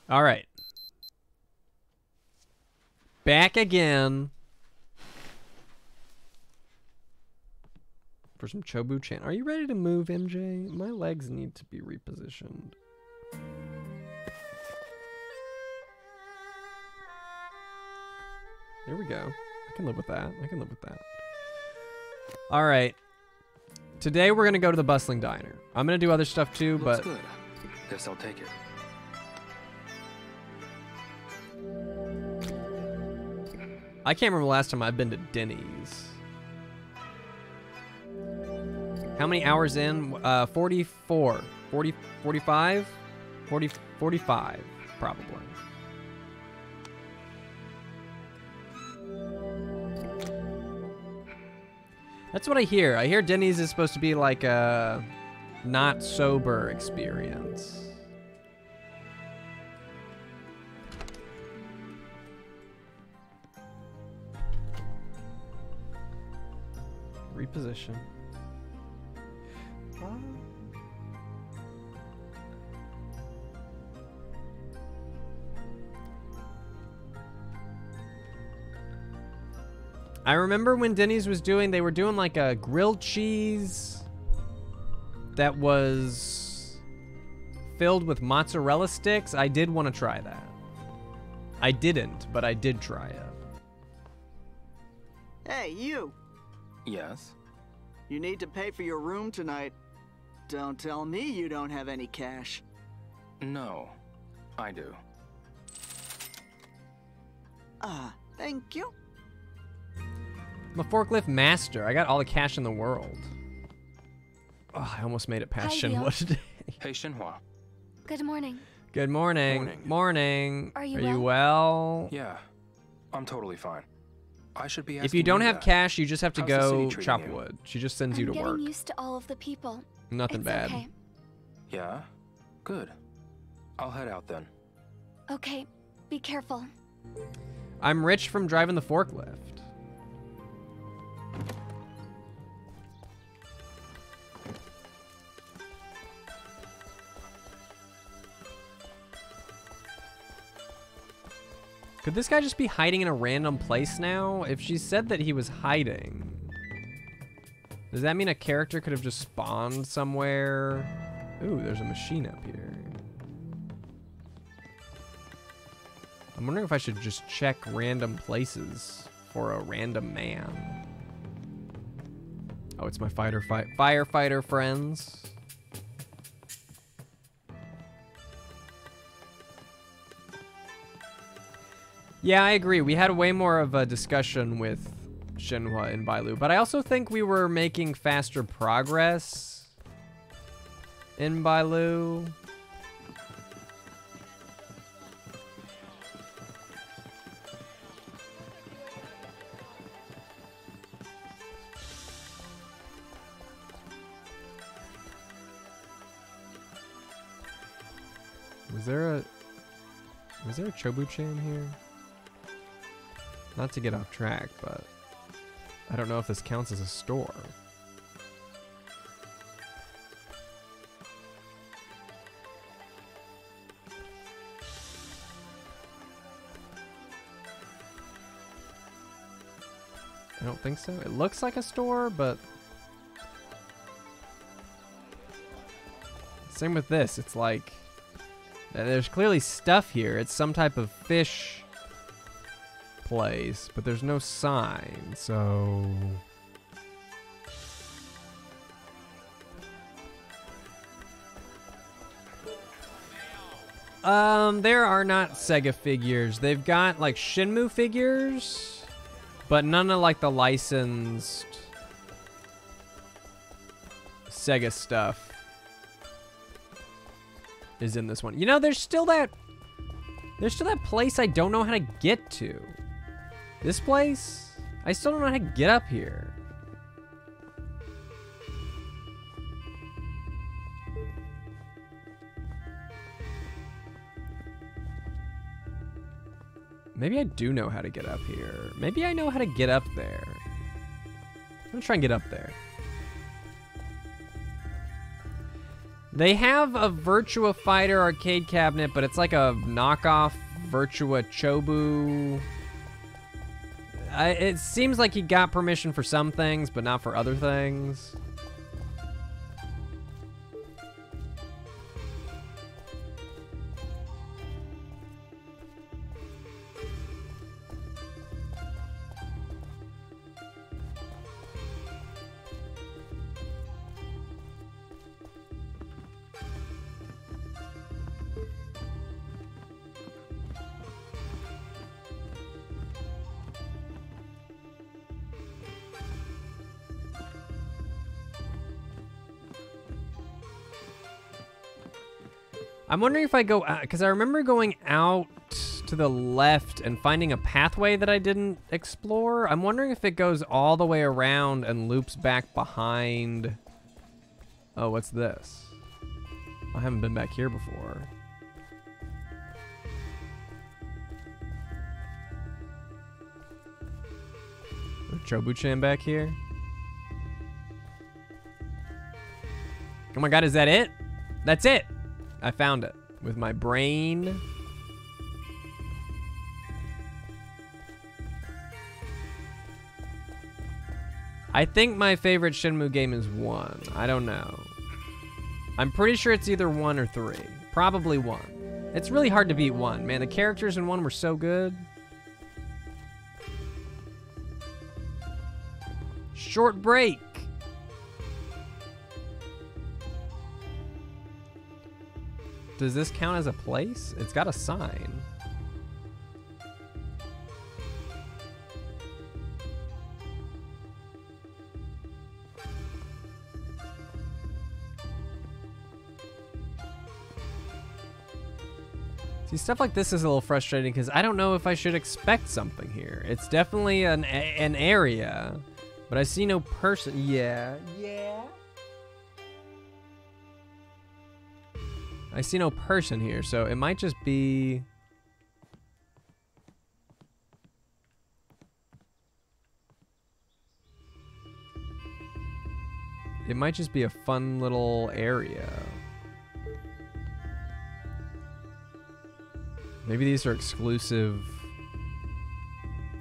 All right. Back again. For some Chobu Chan. Are you ready to move, MJ? My legs need to be repositioned. There we go. I can live with that. I can live with that. All right. Today we're going to go to the Bustling Diner. I'm going to do other stuff too, Looks but good. Guess I'll take it. I can't remember the last time I've been to Denny's. How many hours in? Uh, 44. 40, 45? 40, 45, probably. That's what I hear. I hear Denny's is supposed to be like a not sober experience. Reposition. I remember when Denny's was doing, they were doing like a grilled cheese that was filled with mozzarella sticks. I did want to try that. I didn't, but I did try it. Hey, you. Yes? You need to pay for your room tonight. Don't tell me you don't have any cash. No, I do. Ah, thank you. I'm a forklift master. I got all the cash in the world. Oh, I almost made it past Hi, Ryo. Shenhua today. *laughs* Hey, Shenhua. Good morning. Good morning. Morning. Morning. Are you Are you well? Yeah, I'm totally fine. I should be If you don't have that. Uh, cash, you just have to How's go chop you? wood. She just sends I'm you to getting work. used to all of the people. Nothing it's bad. Okay. Yeah? Good. I'll head out then. Okay. Be careful. I'm rich from driving the forklift. Could this guy just be hiding in a random place now? If she said that he was hiding, does that mean a character could have just spawned somewhere? Ooh, there's a machine up here. I'm wondering if I should just check random places for a random man. Oh, it's my fighter fight firefighter friends. Yeah, I agree. We had way more of a discussion with Shenhua and Bailu, but I also think we were making faster progress in Bailu. Was there a was there a Chobu chain here? Not to get off track, but I don't know if this counts as a store. I don't think so. It looks like a store, but same with this. It's like there's clearly stuff here. It's some type of fish place, but there's no sign, so Um, there are not Sega figures. They've got like Shenmue figures, but none of like the licensed Sega stuff is in this one. You know, there's still that there's still that place I don't know how to get to. This place? I still don't know how to get up here. Maybe I do know how to get up here. Maybe I know how to get up there. I'm gonna try and get up there. They have a Virtua Fighter arcade cabinet, but it's like a knockoff Virtua Chobu. I, it seems like he got permission for some things, but not for other things. I'm wondering if I go uh, out because I remember going out to the left and finding a pathway that I didn't explore. I'm wondering if it goes all the way around and loops back behind. Oh, what's this? I haven't been back here before. Chobu-chan back here. Oh my god, is that it? That's it! I found it with my brain. I think my favorite Shenmue game is 1. I don't know. I'm pretty sure it's either 1 or 3. Probably 1. It's really hard to beat 1. Man, the characters in 1 were so good. Short break. Does this count as a place? It's got a sign. See, stuff like this is a little frustrating because I don't know if I should expect something here. It's definitely an an area, but I see no person. Yeah, yeah. I see no person here, so it might just be... It might just be a fun little area. Maybe these are exclusive.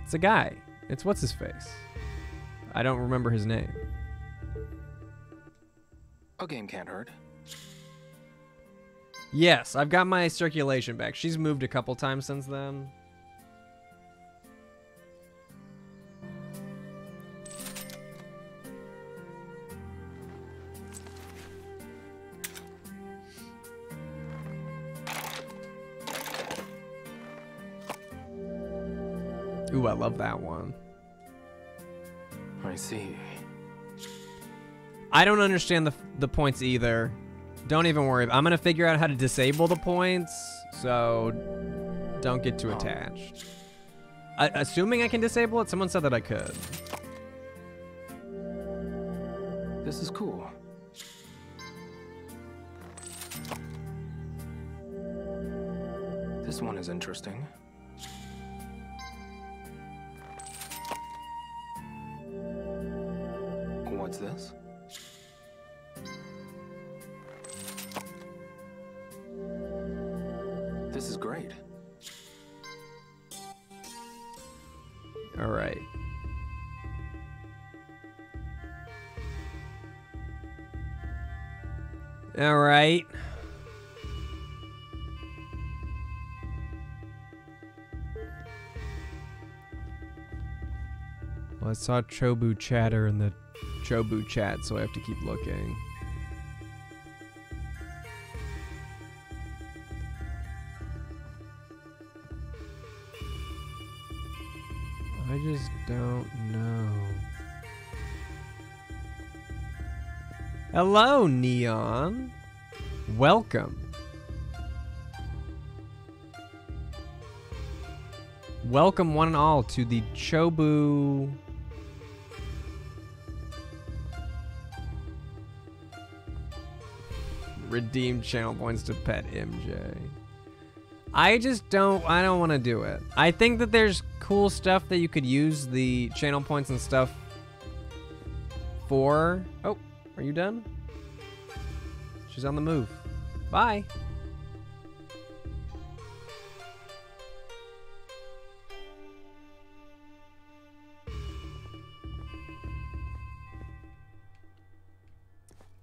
It's a guy. It's what's his face. I don't remember his name. A game can't hurt. Yes, I've got my circulation back. She's moved a couple times since then. Ooh, I love that one. I see. I don't understand the the points either. Don't even worry. I'm gonna figure out how to disable the points, so don't get too oh. attached. I, assuming I can disable it, someone said that I could. This is cool. This one is interesting. What's this? This is great. All right. All right. Well, I saw Chobu chatter in the Chobu chat, so I have to keep looking. Hello, Neon. Welcome. Welcome, one and all, to the Chobu. Redeem channel points to pet MJ. I just don't I don't want to do it. I think that there's cool stuff that you could use the channel points and stuff for. Oh, are you done? She's on the move. Bye.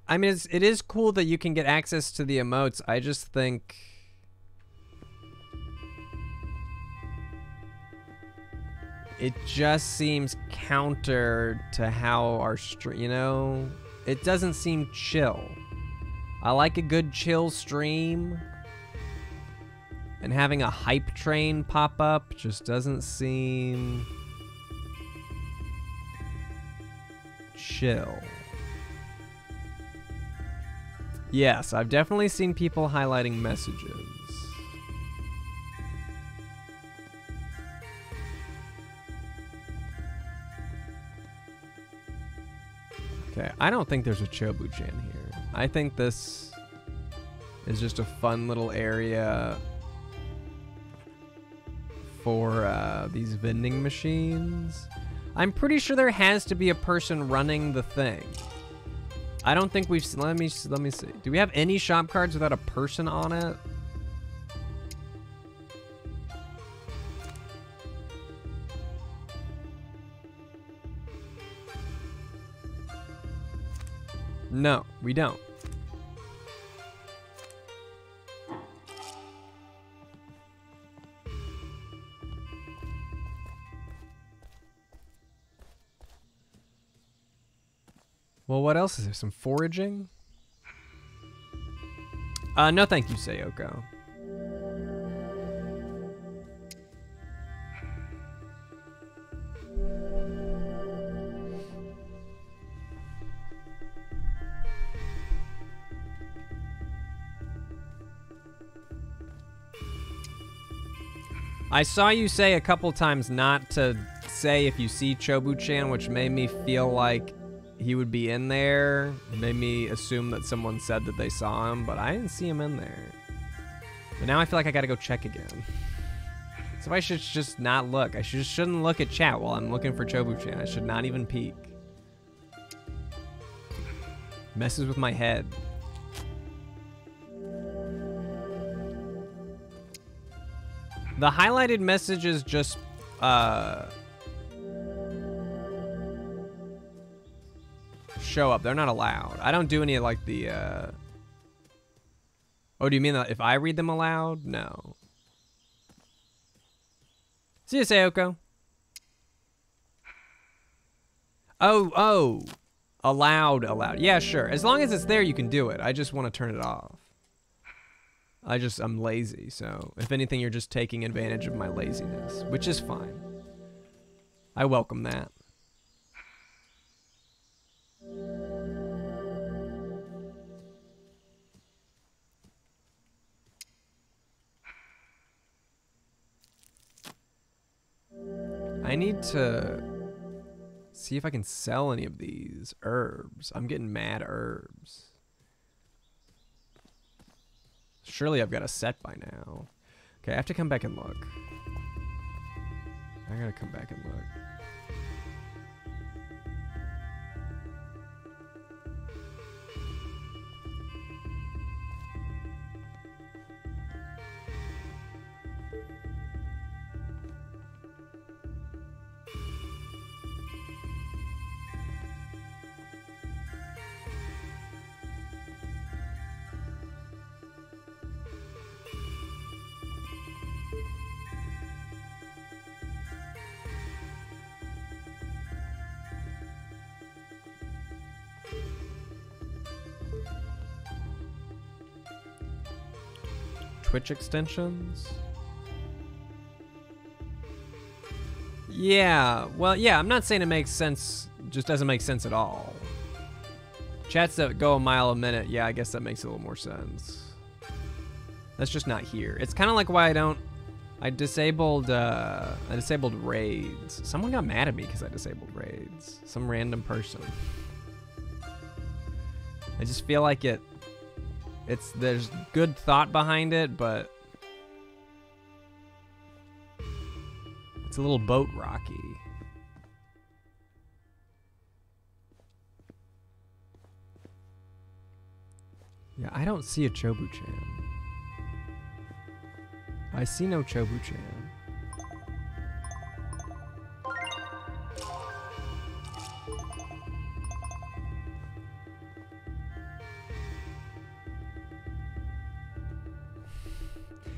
I mean, it's, it is cool that you can get access to the emotes. I just think... It just seems counter to how our stream, you know? It doesn't seem chill. I like a good chill stream. And having a hype train pop up just doesn't seem chill. Yes, I've definitely seen people highlighting messages. Okay, I don't think there's a Chobu-chan here. I think this is just a fun little area for uh, these vending machines. I'm pretty sure there has to be a person running the thing. I don't think we've let me let me see. Do we have any shop cards without a person on it? No, we don't. Well, what else is there? Some foraging? Uh, no thank you, Sayoko. I saw you say a couple times not to say if you see Chobu-chan, which made me feel like he would be in there. It made me assume that someone said that they saw him, but I didn't see him in there. But now I feel like I gotta go check again. So I should just not look. I should, shouldn't look at chat while I'm looking for Chobu-chan. I should not even peek. Messes with my head. The highlighted messages just, uh... Show up. They're not allowed. I don't do any like the, uh... Oh, do you mean that if I read them aloud? No. See you, Sayoko. Oh, oh. Allowed, allowed. Yeah, sure. As long as it's there, you can do it. I just want to turn it off. I just, I'm lazy, so if anything, you're just taking advantage of my laziness, which is fine. I welcome that. I need to see if I can sell any of these herbs. I'm getting mad herbs. Surely I've got a set by now. Okay, I have to come back and look. I gotta come back and look. Twitch extensions? Yeah, well, yeah, I'm not saying it makes sense, just doesn't make sense at all. Chats that go a mile a minute, yeah, I guess that makes a little more sense. That's just not here. It's kind of like why I don't, I disabled, uh, I disabled raids. Someone got mad at me because I disabled raids. Some random person. I just feel like it, it's, there's good thought behind it, but it's a little boat rocky. Yeah, I don't see a Chobu-chan. I see no Chobu-chan.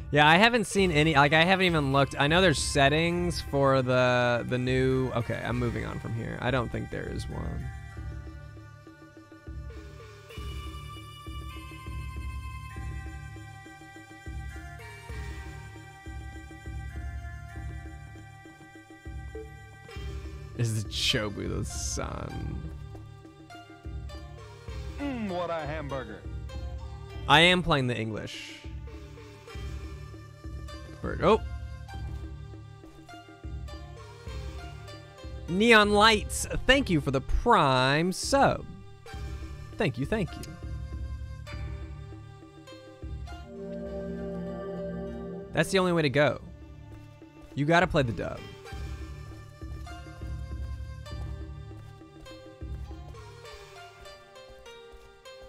Yeah, I haven't seen any. Like, I haven't even looked. I know there's settings for the the new. Okay, I'm moving on from here. I don't think there is one. Is the Chobu the sun? Mmm, what a hamburger. I am playing the English. Bird. Oh. Neon Lights, thank you for the prime sub. Thank you, thank you. That's the only way to go. You gotta play the dub.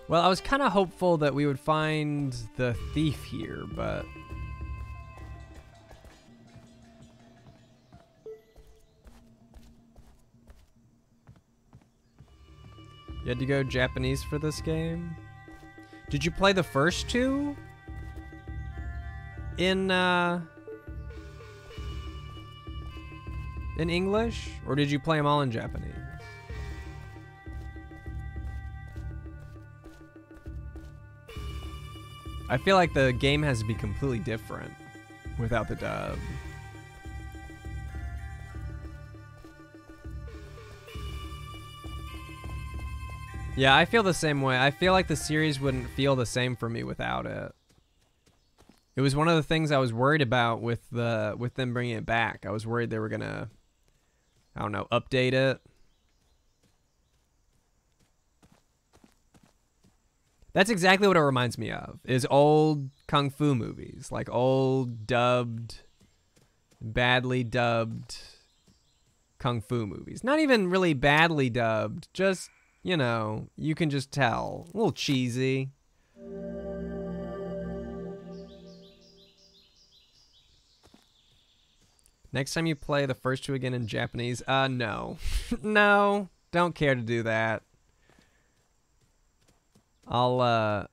Well, I was kind of hopeful that we would find the thief here, but... You had to go Japanese for this game? Did you play the first two? In, uh... In English? Or did you play them all in Japanese? I feel like the game has to be completely different without the dub. Yeah, I feel the same way. I feel like the series wouldn't feel the same for me without it. It was one of the things I was worried about with the with them bringing it back. I was worried they were gonna, I don't know, update it. That's exactly what it reminds me of. Is old kung fu movies, like old dubbed, badly dubbed kung fu movies. Not even really badly dubbed, just you know, you can just tell. A little cheesy. Next time you play the first two again in Japanese, uh, no. *laughs* no, don't care to do that. I'll, uh,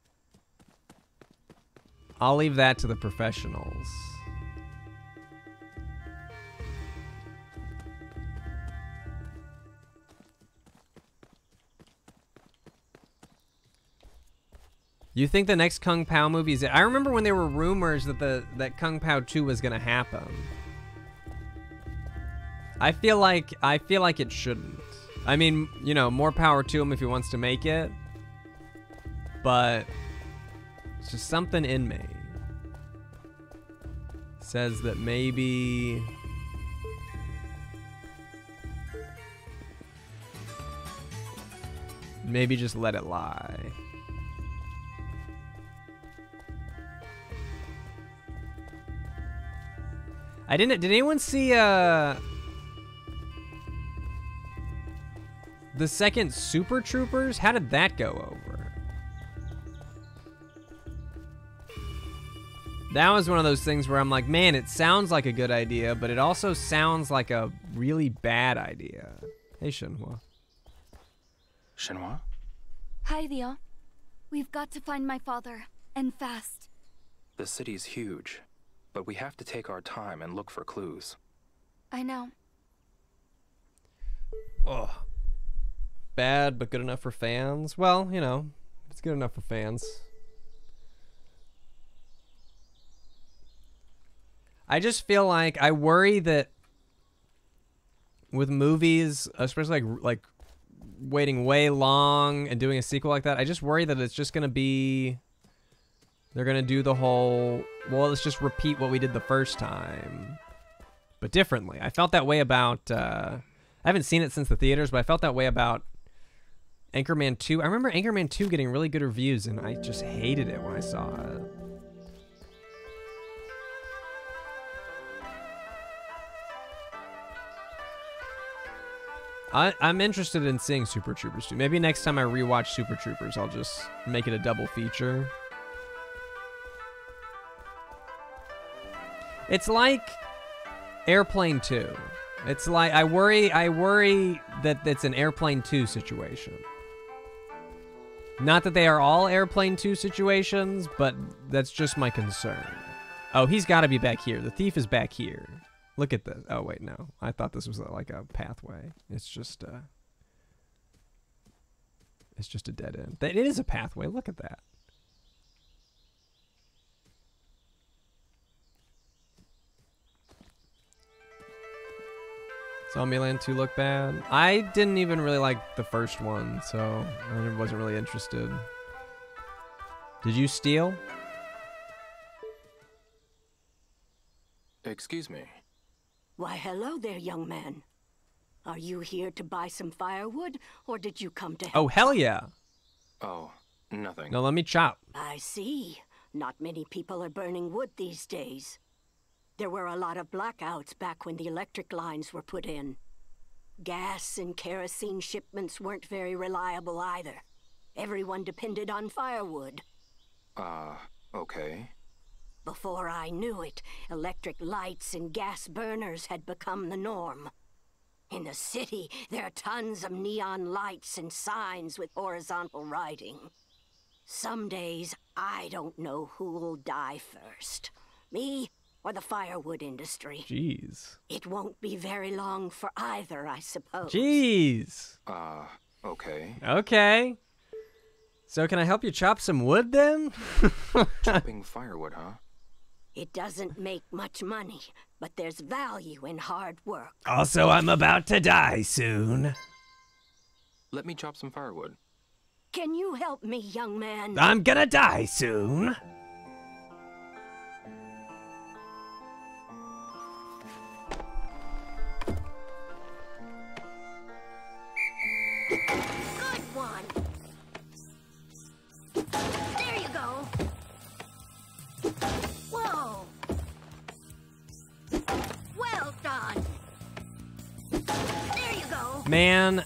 I'll leave that to the professionals. You think the next Kung Pao movie is it? I remember when there were rumors that the that Kung Pao 2 was gonna happen. I feel like I feel like it shouldn't. I mean, you know, more power to him if he wants to make it. But it's just something in me says that maybe maybe just let it lie. I didn't. Did anyone see uh the second Super Troopers? How did that go over? That was one of those things where I'm like, man, it sounds like a good idea, but it also sounds like a really bad idea. Hey, Shenhua. Shenhua? Hi, Ryo. We've got to find my father, and fast. The city's huge, but we have to take our time and look for clues. I know. Oh. Bad, but good enough for fans? Well, you know, it's good enough for fans. I just feel like I worry that with movies, especially like like waiting way long and doing a sequel like that, I just worry that it's just gonna be they're gonna do the whole well, let's just repeat what we did the first time, but differently. I felt that way about. Uh, I haven't seen it since the theaters, but I felt that way about Anchorman 2. I remember Anchorman 2 getting really good reviews, and I just hated it when I saw it. I, I'm interested in seeing Super Troopers 2. Maybe next time I rewatch Super Troopers, I'll just make it a double feature. It's like Airplane 2. It's like I worry I worry that it's an Airplane 2 situation. Not that they are all Airplane 2 situations, but that's just my concern. Oh, he's got to be back here. The thief is back here. Look at this. Oh wait, no. I thought this was like a pathway. It's just uh It's just a dead end. That it is a pathway. Look at that. Zombieland 2 look bad. I didn't even really like the first one, so I wasn't really interested. Did you steal? Excuse me. Why, hello there, young man. Are you here to buy some firewood, or did you come to help? Oh, hell yeah. Oh, nothing. No, let me chop. I see. Not many people are burning wood these days. There were a lot of blackouts back when the electric lines were put in. Gas and kerosene shipments weren't very reliable either. Everyone depended on firewood. Uh, okay. Before I knew it, electric lights and gas burners had become the norm. In the city, there are tons of neon lights and signs with horizontal writing. Some days, I don't know who'll die first. Me or the firewood industry. Jeez. It won't be very long for either, I suppose. Jeez. Uh, okay. Okay. So can I help you chop some wood then? *laughs* Chopping firewood, huh? It doesn't make much money, but there's value in hard work. also, I'm about to die soon. Let me chop some firewood. Can you help me, young man? I'm gonna die soon. Man,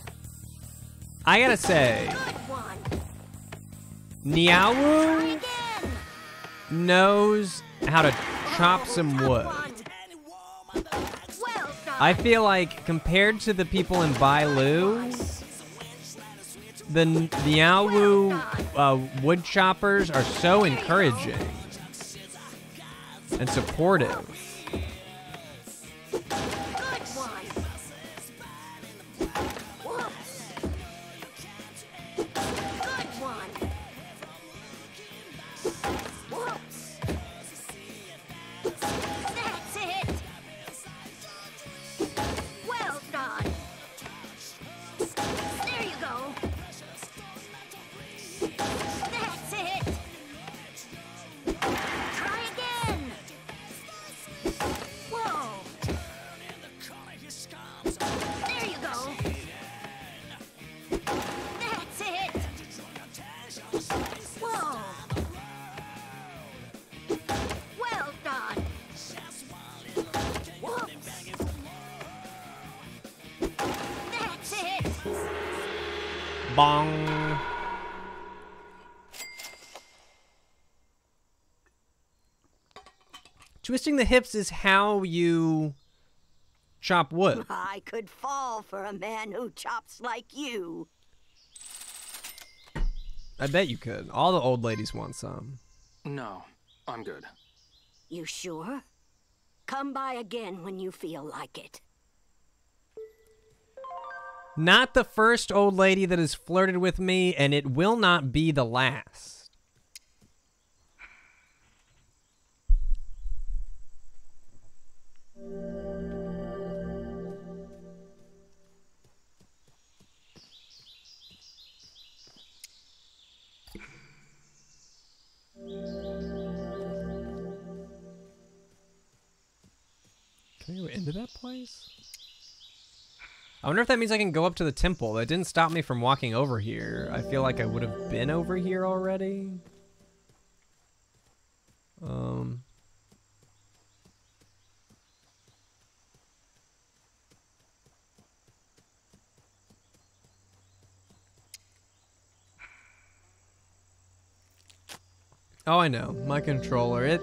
I gotta say. Niaowu knows how to chop some wood. I feel like compared to the people in Bailu, the Niaowu uh, wood choppers are so encouraging and supportive. Bong. Twisting the hips is how you chop wood. *laughs* I could fall for a man who chops like you. I bet you could. All the old ladies want some. No, I'm good. You sure? Come by again when you feel like it. Not the first old lady that has flirted with me, and it will not be the last. Can I go into that place? I wonder if that means I can go up to the temple. That didn't stop me from walking over here. I feel like I would have been over here already. Um. Oh, I know. My controller. It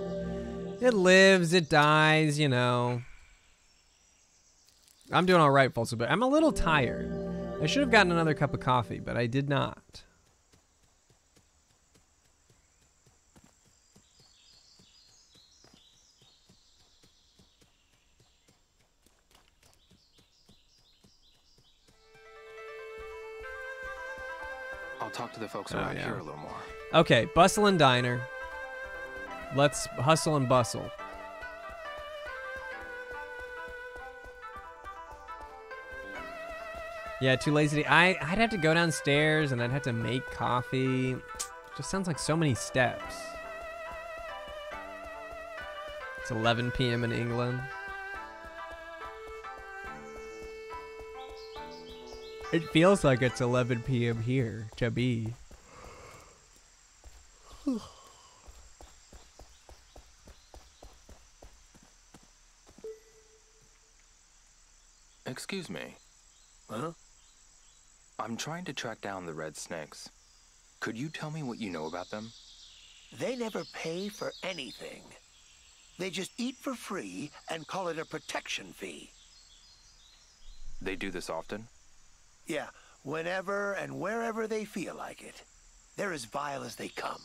it lives, it dies, you know. I'm doing all right, Fulsa, but I'm a little tired. I should have gotten another cup of coffee, but I did not. I'll talk to the folks Oh, around yeah. here a little more. Okay, bustle and diner. Let's hustle and bustle. Yeah, too lazy to... I, I'd have to go downstairs and I'd have to make coffee. Just sounds like so many steps. It's 11 p.m. in England. It feels like it's 11 p.m. here to be. Excuse me. Huh? I'm trying to track down the red snakes. Could you tell me what you know about them? They never pay for anything. They just eat for free and call it a protection fee. They do this often? Yeah, whenever and wherever they feel like it. They're as vile as they come.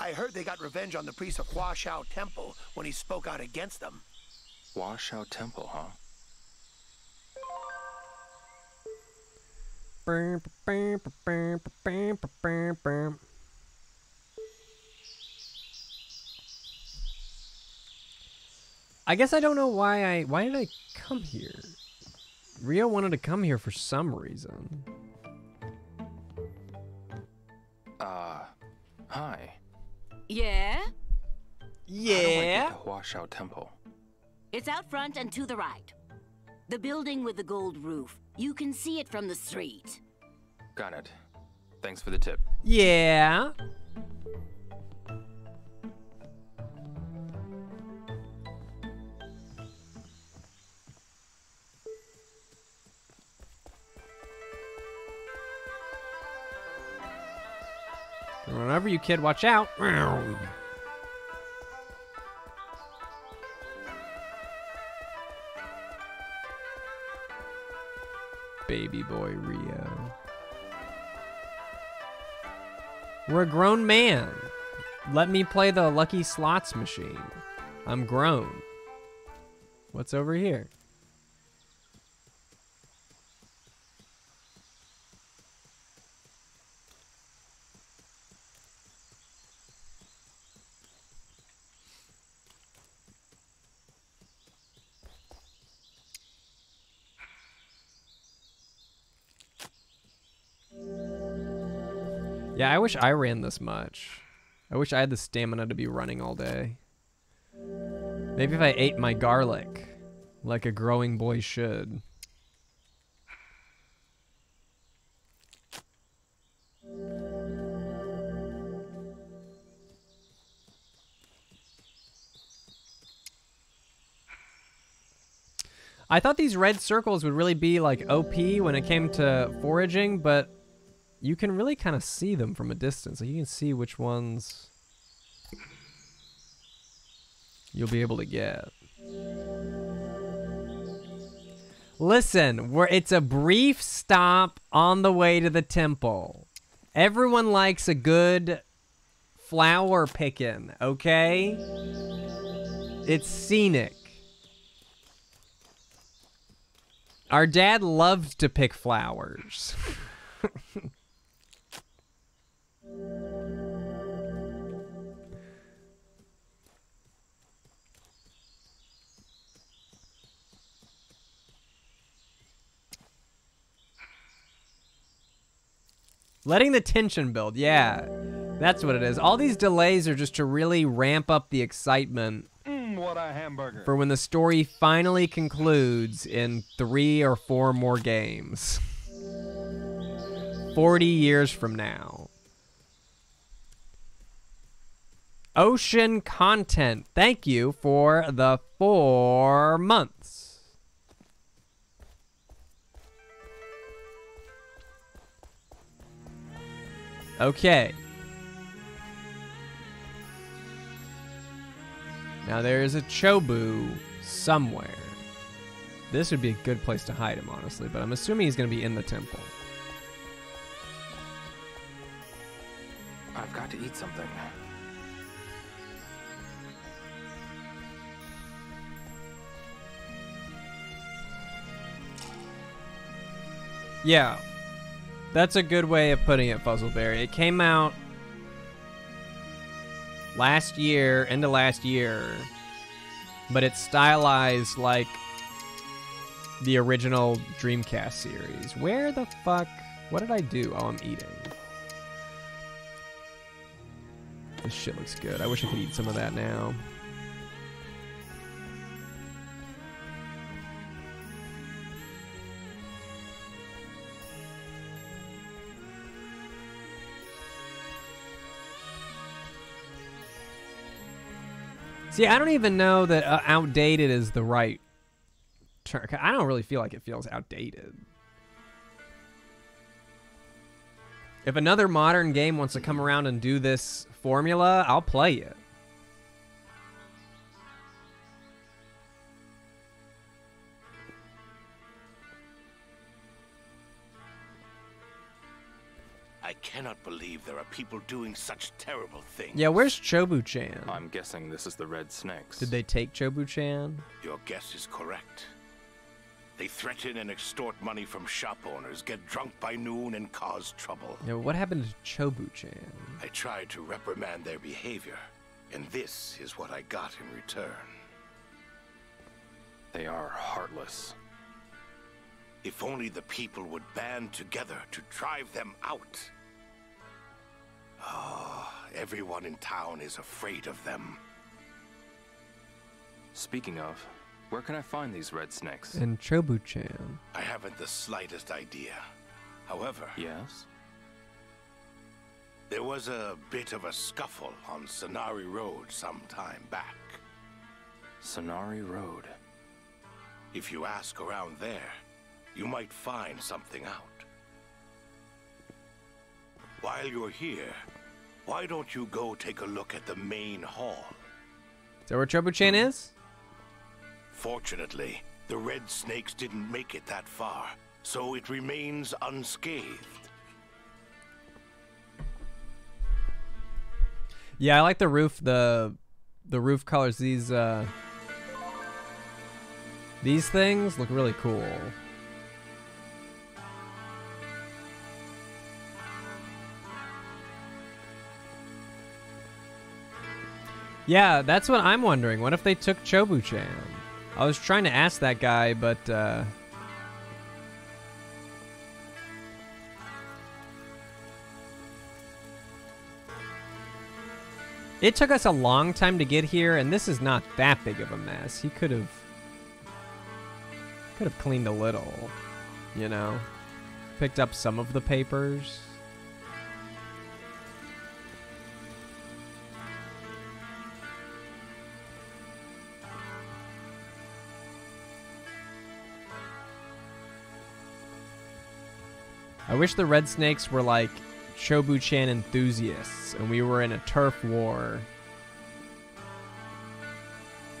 I heard they got revenge on the priest of Hua Shao Temple when he spoke out against them. Hua Shao Temple, huh? I guess I don't know why I why did I come here? Ryo wanted to come here for some reason. Uh, hi. Yeah? Yeah. How do I get to Hua Shao Temple? It's out front and to the right. The building with the gold roof. You can see it from the street. Got it. Thanks for the tip. Yeah. Whenever you kid, watch out. Baby boy Ryo. We're a grown man. Let me play the lucky slots machine. I'm grown. What's over here? Yeah, I wish mm. I ran this much. I wish I had the stamina to be running all day. Maybe if I ate my garlic, like a growing boy should. I thought these red circles would really be like OP when it came to foraging, but you can really kind of see them from a distance. Like you can see which ones you'll be able to get. Listen, we're, it's a brief stop on the way to the temple. Everyone likes a good flower picking, okay? It's scenic. Our dad loved to pick flowers. *laughs* Letting the tension build, yeah. That's what it is. All these delays are just to really ramp up the excitement mm, what a hamburger. for when the story finally concludes in three or four more games. 40 years from now. Ocean content. Thank you for the four months. Okay. Now there is a Chobu somewhere. This would be a good place to hide him, honestly, but I'm assuming he's going to be in the temple. I've got to eat something. Yeah. That's a good way of putting it, Fuzzleberry. It came out last year, into last year, but it's stylized like the original Dreamcast series. Where the fuck? What did I do? Oh, I'm eating. This shit looks good. I wish I could eat some of that now. See, I don't even know that uh, outdated is the right term. I don't really feel like it feels outdated. If another modern game wants to come around and do this formula, I'll play it. Cannot believe there are people doing such terrible things. Yeah, where's Chobu-chan? I'm guessing this is the Red Snakes. Did they take Chobu-chan? Your guess is correct. They threaten and extort money from shop owners, get drunk by noon, and cause trouble. Yeah, what happened to Chobu-chan? I tried to reprimand their behavior, and this is what I got in return. They are heartless. If only the people would band together to drive them out. Oh, everyone in town is afraid of them. Speaking of, where can I find these red snakes? In Chobu-chan. I haven't the slightest idea. However, Yes? there was a bit of a scuffle on Sonari Road some time back. Sonari Road. If you ask around there, you might find something out. While you're here, why don't you go take a look at the main hall? Is that where Chobu-chan is? Fortunately, the Red Snakes didn't make it that far, so it remains unscathed. Yeah, I like the roof. The the roof colors. These uh, these things look really cool. Yeah, that's what I'm wondering. What if they took Chobu-chan? I was trying to ask that guy, but uh, It took us a long time to get here, and this is not that big of a mess. He could have could have cleaned a little, you know, picked up some of the papers. I wish the Red Snakes were like Chobu-chan enthusiasts and we were in a turf war.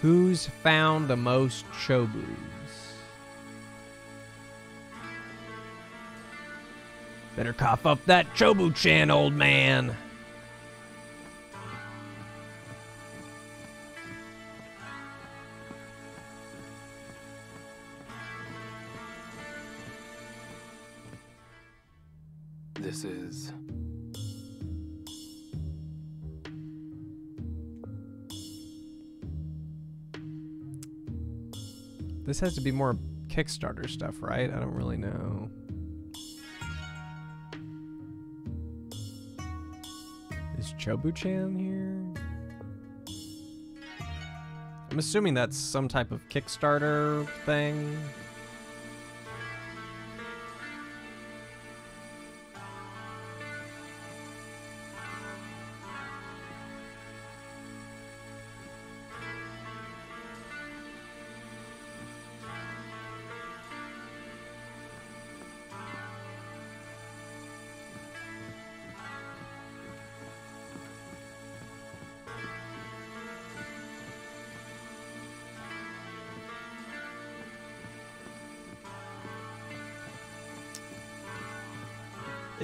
Who's found the most Chobus? Better cough up that Chobu-chan, old man. This is. This has to be more Kickstarter stuff, right? I don't really know. Is Chobu-chan here? I'm assuming that's some type of Kickstarter thing.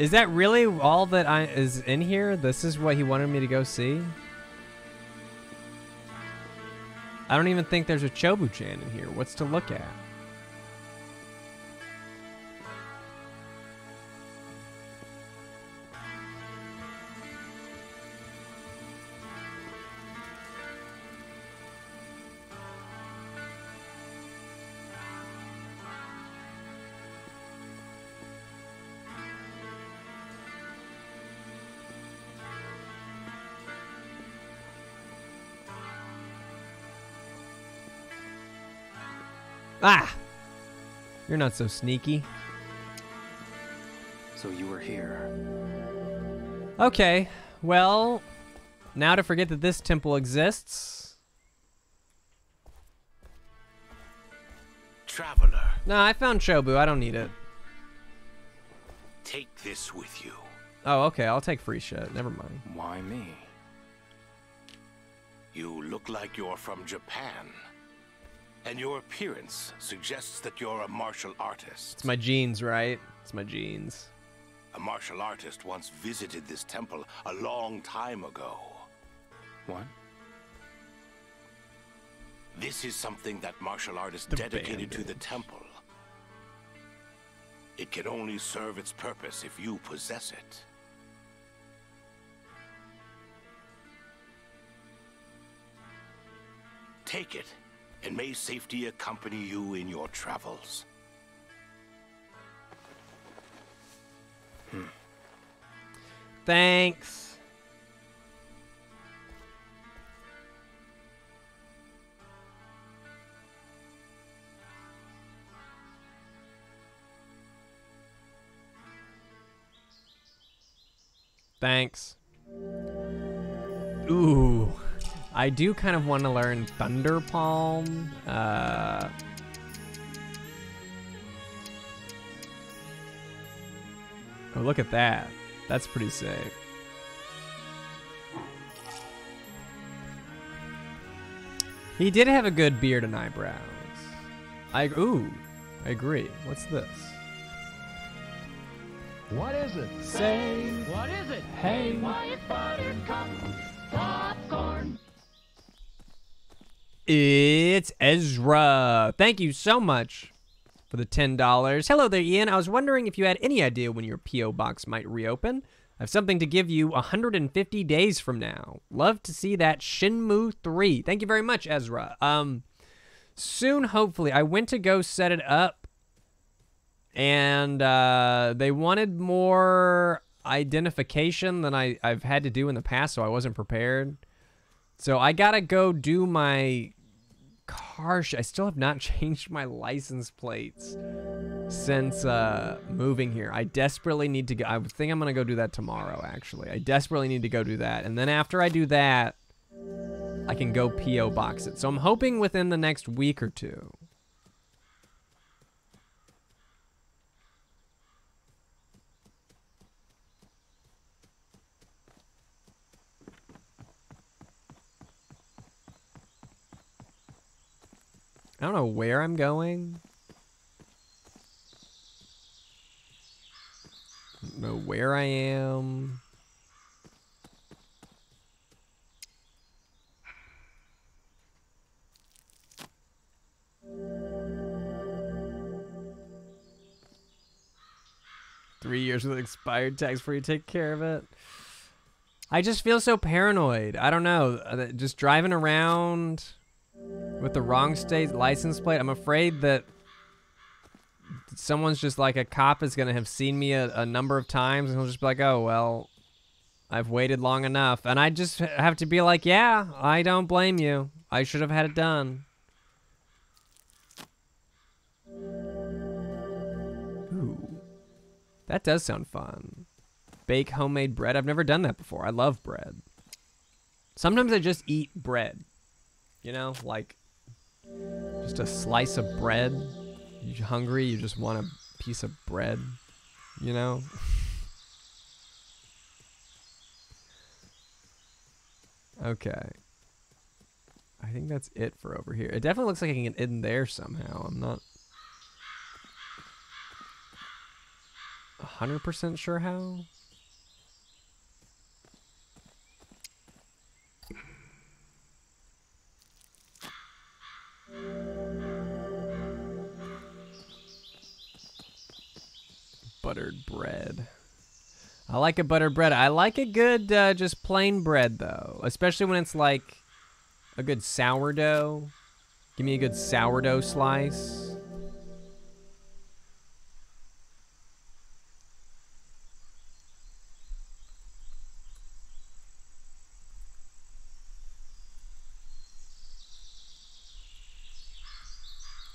Is that really all that I is in here? This is what he wanted me to go see? I don't even think there's a Chobu-chan in here. What's to look at? Ah! You're not so sneaky. So you were here. Okay, well, now to forget that this temple exists. traveler. No, I found Chobu. I don't need it. Take this with you. Oh, okay. I'll take free shit. Never mind. Why me? You look like you're from Japan. And your appearance suggests that you're a martial artist. It's my genes, right? It's my genes. A martial artist once visited this temple a long time ago. What? This is something that martial artist The dedicated to the temple. It can only serve its purpose if you possess it. Take it, and may safety accompany you in your travels. Hmm. Thanks. Thanks. Ooh. I do kind of want to learn Thunder Palm. Uh, oh, look at that. That's pretty sick. He did have a good beard and eyebrows. I ooh, I agree. What's this? What is it? Say What is it? Hey. White buttercup popcorn. It's Ezra. Thank you so much for the $10. Hello there, Ian. I was wondering if you had any idea when your P.O. box might reopen. I have something to give you 150 days from now. Love to see that Shenmue 3. Thank you very much, Ezra. Um, soon, hopefully. I went to go set it up, and uh, they wanted more identification than I, I've had to do in the past, so I wasn't prepared. So I gotta go do my car. Sh- I still have not *laughs* changed my license plates since uh, moving here. I desperately need to go. I think I'm gonna go do that tomorrow. Actually, I desperately need to go do that, and then after I do that, I can go PO box it. So I'm hoping within the next week or two. I don't know where I'm going. Don't know where I am. Three years with expired tax you take care of it. I just feel so paranoid. I don't know. uh, Just driving around with the wrong state license plate. I'm afraid that someone's just like a cop is gonna have seen me a, a number of times and he'll just be like, "Oh well, I've waited long enough," and I just have to be like, "Yeah, I don't blame you. I should have had it done." Ooh, that does sound fun. Bake homemade bread. I've never done that before. I love bread. Sometimes I just eat bread. You know, like just a slice of bread. You're hungry, you just want a piece of bread, you know? *laughs* okay. I think that's it for over here. It definitely looks like I can get in there somehow. I'm not 100% sure how. Buttered bread. I like a buttered bread. I like a good uh, just plain bread though, especially when it's like a good sourdough. Give me a good sourdough slice.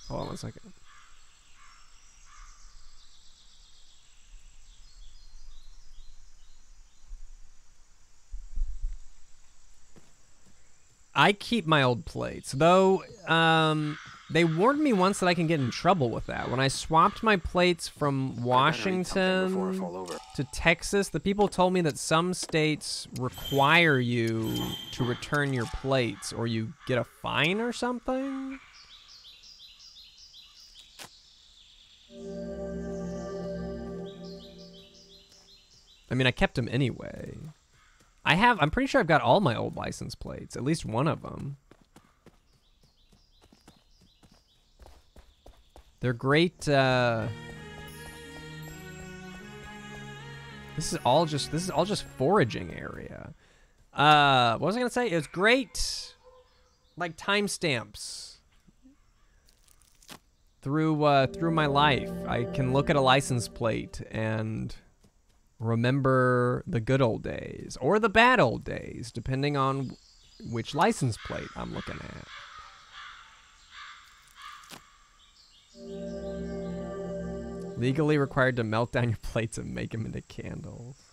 Hold on one second. I keep my old plates, though. Um, They warned me once that I can get in trouble with that. When I swapped my plates from Washington to Texas, the people told me that some states require you to return your plates or you get a fine or something. I mean, I kept them anyway. I have, I'm pretty sure I've got all my old license plates, at least one of them. They're great, uh... This is all just, this is all just foraging area. Uh, what was I gonna say? It was great, like, timestamps through, uh, through my life. I can look at a license plate and remember the good old days or the bad old days, depending on which license plate I'm looking at. Legally required to melt down your plates and make them into candles.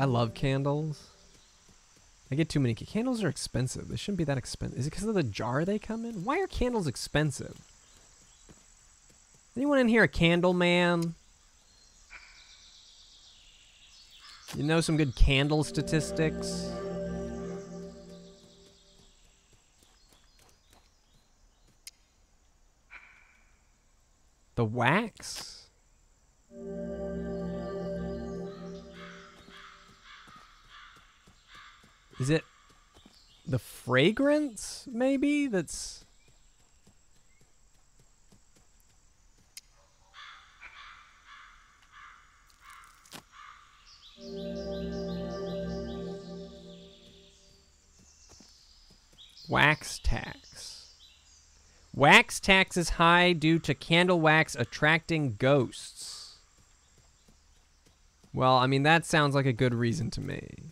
I love candles. I get too many ca- candles are expensive. They shouldn't be that expensive. Is it because of the jar they come in? Why are candles expensive? Anyone in here a candle man? You know some good candle statistics? The wax? Is it the fragrance, maybe? That's. Wax tax. Wax tax is high due to candle wax attracting ghosts. Well, I mean, that sounds like a good reason to me.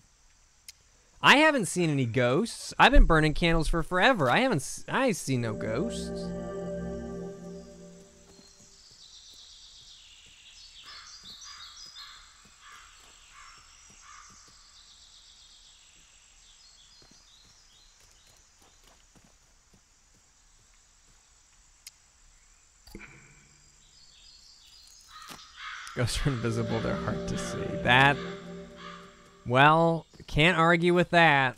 I haven't seen any ghosts. I've been burning candles for forever. I haven't. I see no ghosts. Ghosts are invisible. They're hard to see. That. Well, can't argue with that.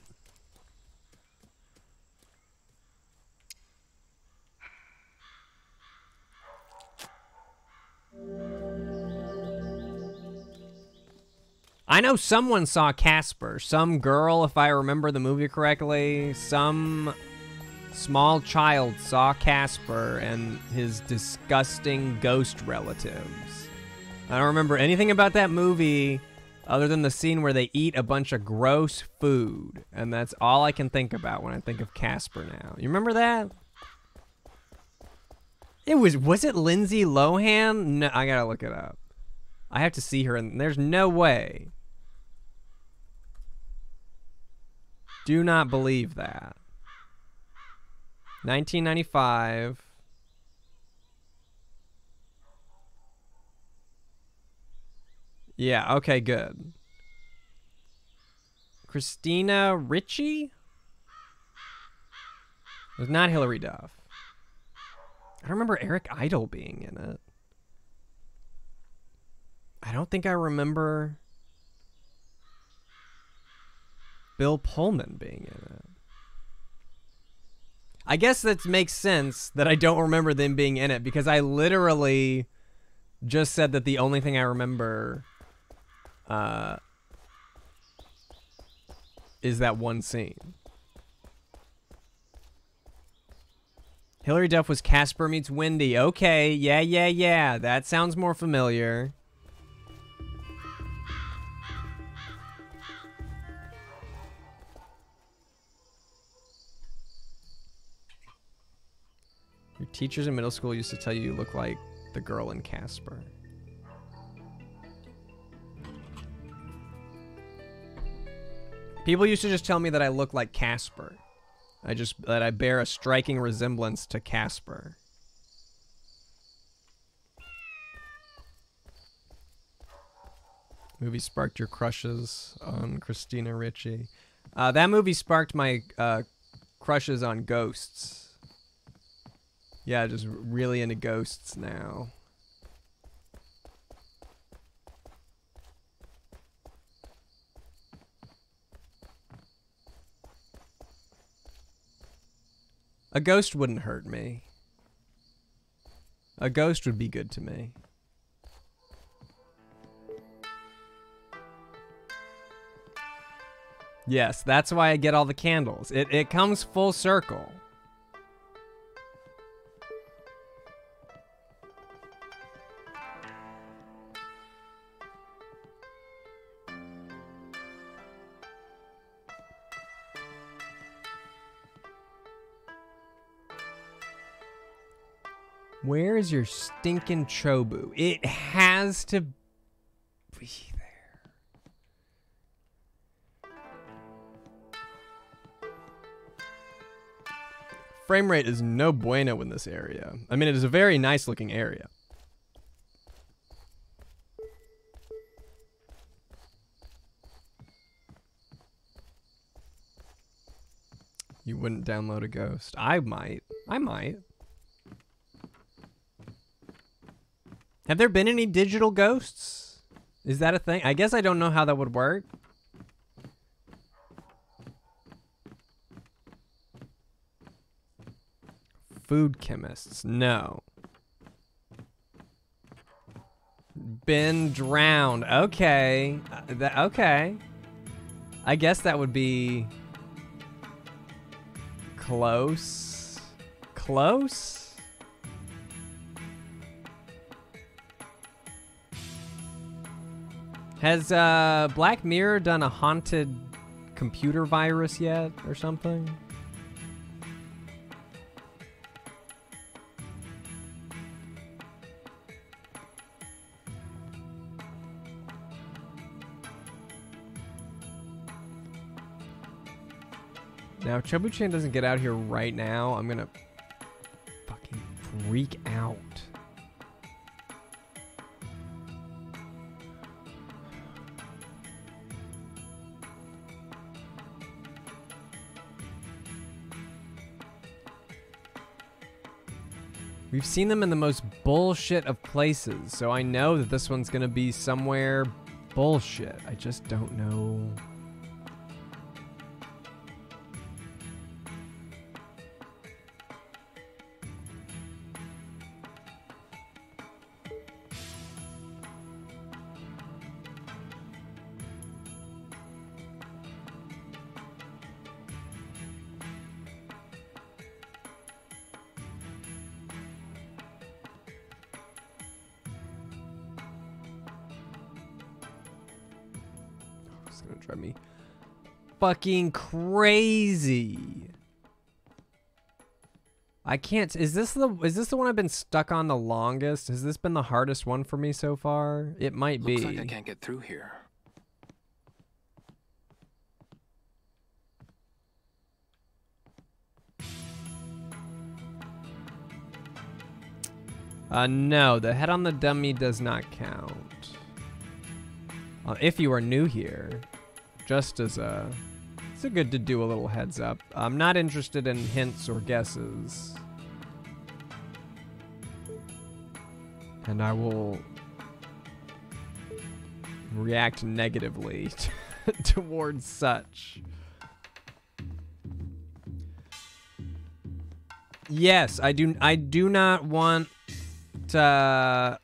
I know someone saw Casper. Some girl, if I remember the movie correctly. Some small child saw Casper and his disgusting ghost relatives. I don't remember anything about that movie other than the scene where they eat a bunch of gross food. And that's all I can think about when I think of Casper now. You remember that? It was was it Lindsay Lohan? No, I gotta look it up. I have to see her and there's no way. Do not believe that. 1995. Yeah, okay, good. Christina Ricci? It was not Hilary Duff. I don't remember Eric Idle being in it. I don't think I remember Bill Pullman being in it. I guess that makes sense that I don't remember them being in it because I literally just said that the only thing I remember uh, is that one scene. Hilary Duff was Casper meets Wendy. Okay, yeah, yeah, yeah. That sounds more familiar. Your teachers in middle school used to tell you you look like the girl in Casper. People used to just tell me that I look like Casper. I just that I bear a striking resemblance to Casper. Movie sparked your crushes on Christina Ricci. Uh, that movie sparked my uh, crushes on ghosts. Yeah, just really into ghosts now. A ghost wouldn't hurt me. A ghost would be good to me. Yes, that's why I get all the candles. It it comes full circle. Where is your stinking chobu? It has to be there. Frame rate is no bueno in this area. I mean, it is a very nice looking area. You wouldn't download a ghost. I might. I might. Have there been any digital ghosts? Is that a thing? I guess I don't know how that would work. Food chemists. No. Been drowned. Okay. Uh, okay. I guess that would be close. Close? Has uh, Black Mirror done a haunted computer virus yet or something? Now, if Chobu Chan doesn't get out here right now, I'm gonna fucking freak out. We've seen them in the most bullshit of places, so I know that this one's gonna be somewhere bullshit. I just don't know. Fucking crazy. I can't. Is this the is this the one I've been stuck on the longest? Has this been the hardest one for me so far? It might Looks be. like I can't get through here. Uh, no, the head on the dummy does not count. Uh, if you are new here, just as a, it's a good to do a little heads up. I'm not interested in hints or guesses, and I will react negatively *laughs* towards such. Yes, I do. I do not want. Uh,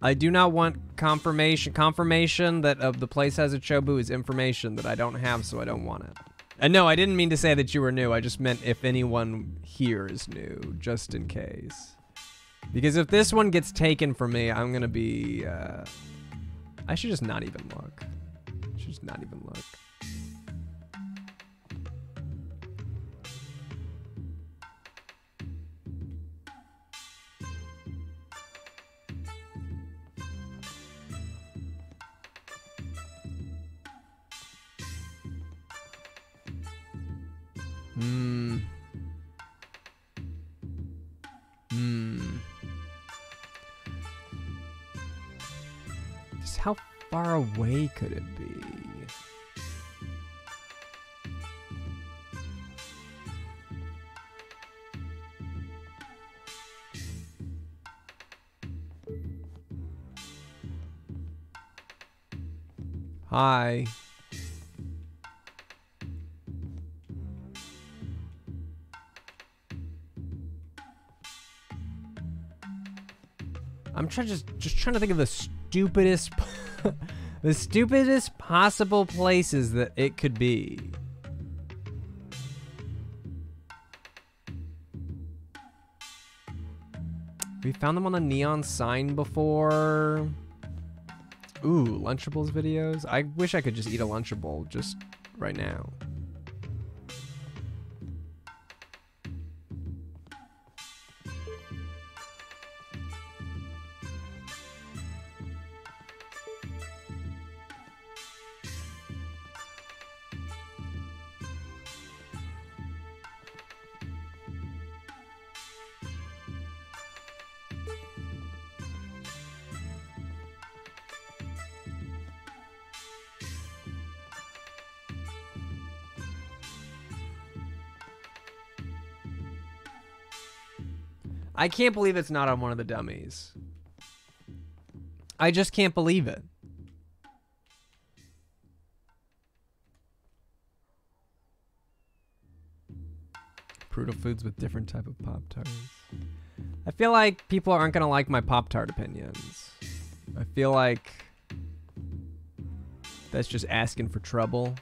I do not want confirmation. Confirmation that of the place has a chobu is information that I don't have, so I don't want it. And no, I didn't mean to say that you were new. I just meant if anyone here is new, just in case. Because if this one gets taken from me, I'm gonna be. Uh, I should just not even look. I should just not even look. Hmm. Hmm. Just how far away could it be? Hi. I'm trying just just trying to think of the stupidest *laughs* the stupidest possible places that it could be. We found them on the neon sign before. Ooh, Lunchables videos. I wish I could just eat a Lunchable just right now. I can't believe it's not on one of the dummies. I just can't believe it. Brutal foods with different type of Pop Tarts. I feel like people aren't going to like my Pop Tart opinions. I feel like that's just asking for trouble.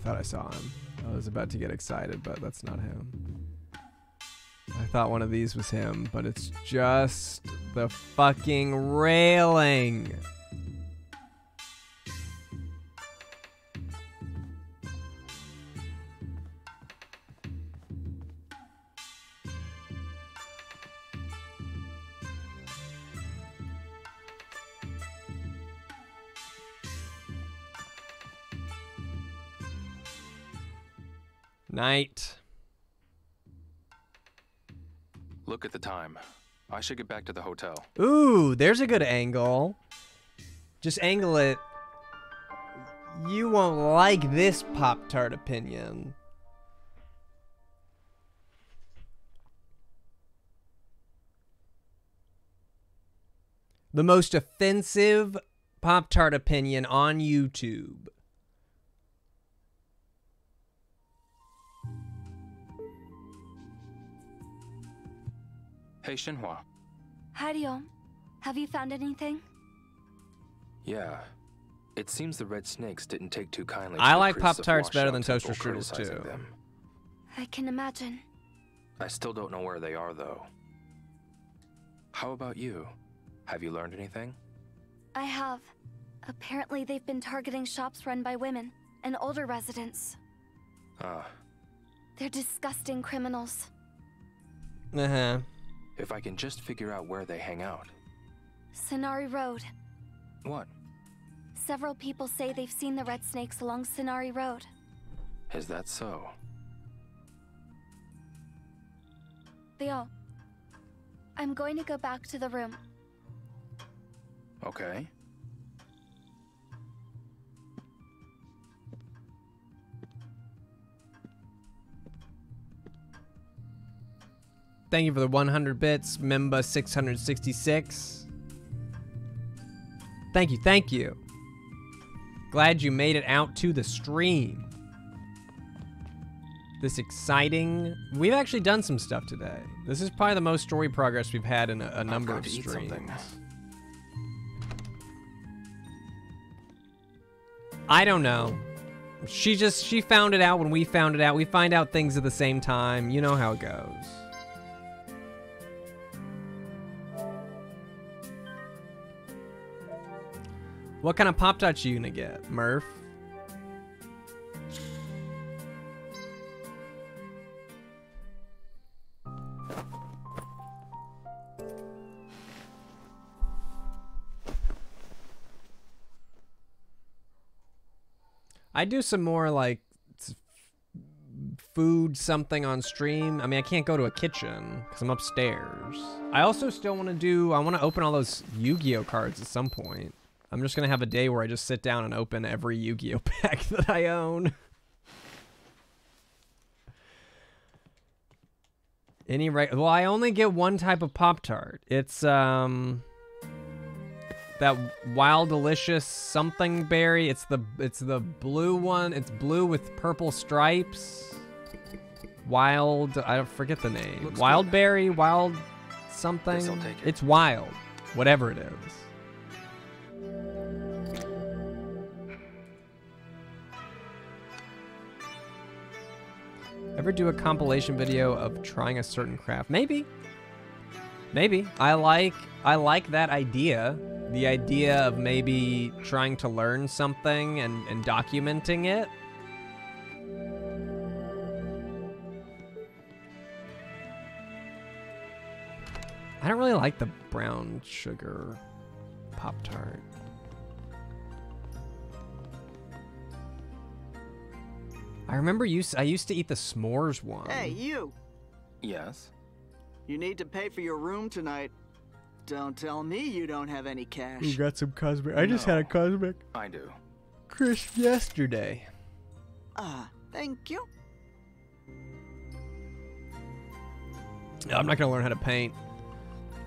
Thought I saw him. I was about to get excited, but that's not him. I thought one of these was him, but it's just the fucking railing. Time. I should get back to the hotel. Ooh, there's a good angle. Just angle it. You won't like this Pop Tart opinion. The most offensive Pop Tart opinion on YouTube. Hey, Shenhua. Hi, Dion. Have you found anything? Yeah. It seems the Red Snakes didn't take too kindly to I the like priests of Pop-Tarts better than Toaster Strudels, criticizing too. Them. I can imagine. I still don't know where they are, though. How about you? Have you learned anything? I have. Apparently, they've been targeting shops run by women and older residents. Ah, They're disgusting criminals. Uh huh. If I can just figure out where they hang out. Sonari Road. What? Several people say they've seen the red snakes along Sonari Road. Is that so? Theo, I'm going to go back to the room. Okay. Thank you for the 100 bits, Memba 666. Thank you, thank you. Glad you made it out to the stream. This exciting. We've actually done some stuff today. This is probably the most story progress we've had in a, a number of streams. I don't know. She just she found it out when we found it out. We find out things at the same time. You know how it goes. What kind of Pop Tarts you gonna get, Murph? I do some more like food something on stream. I mean, I can't go to a kitchen because I'm upstairs. I also still want to do, I want to open all those Yu-Gi-Oh cards at some point. I'm just gonna have a day where I just sit down and open every Yu-Gi-Oh *laughs* pack that I own. Any right? Well, I only get one type of Pop Tart. It's um that wild delicious something berry. It's the it's the blue one. It's blue with purple stripes. Wild. I don't forget the name. Looks wild good. berry. Wild something. It's wild. Whatever it is. Ever do a compilation video of trying a certain craft? Maybe. Maybe. I like I like that idea. The idea of maybe trying to learn something and, and documenting it. I don't really like the brown sugar Pop I remember used I used to eat the s'mores one. Hey, you! Yes? You need to pay for your room tonight. Don't tell me you don't have any cash. You got some cosmic. I just had a cosmic I do. crisp yesterday. Ah, thank you. I'm not gonna learn how to paint.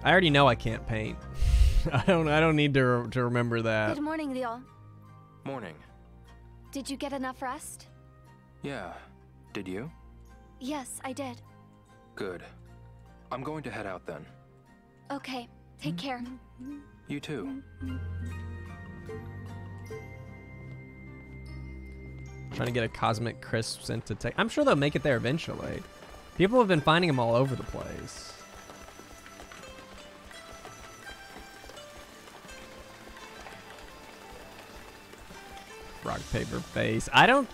I already know I can't paint. *laughs* I don't. I don't need to to remember that. Good morning, Leon. Morning. Did you get enough rest? Yeah. Did you? Yes, I did. Good. I'm going to head out then. Okay, take care. You too. Trying to get a cosmic crisp sent to tech. I'm sure they'll make it there eventually. People have been finding them all over the place. Rock paper face. I don't.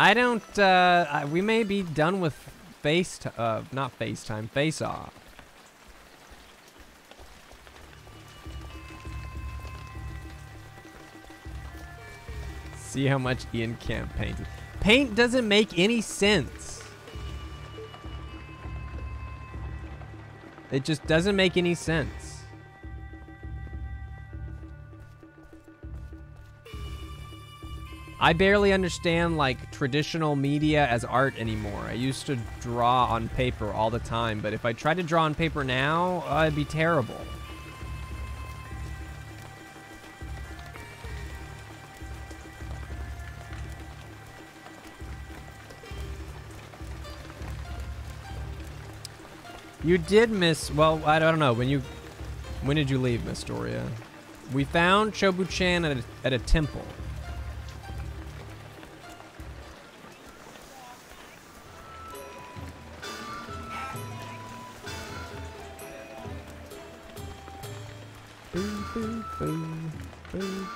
I don't. Uh, I, we may be done with face. Uh, not FaceTime. Face off. See how much Ian can't paint. Paint doesn't make any sense. It just doesn't make any sense. I barely understand like traditional media as art anymore. I used to draw on paper all the time, but if I tried to draw on paper now, uh, it'd be terrible. You did miss. Well, I don't know when you. When did you leave, Miss Doria? We found Chobu-chan at a, at a temple.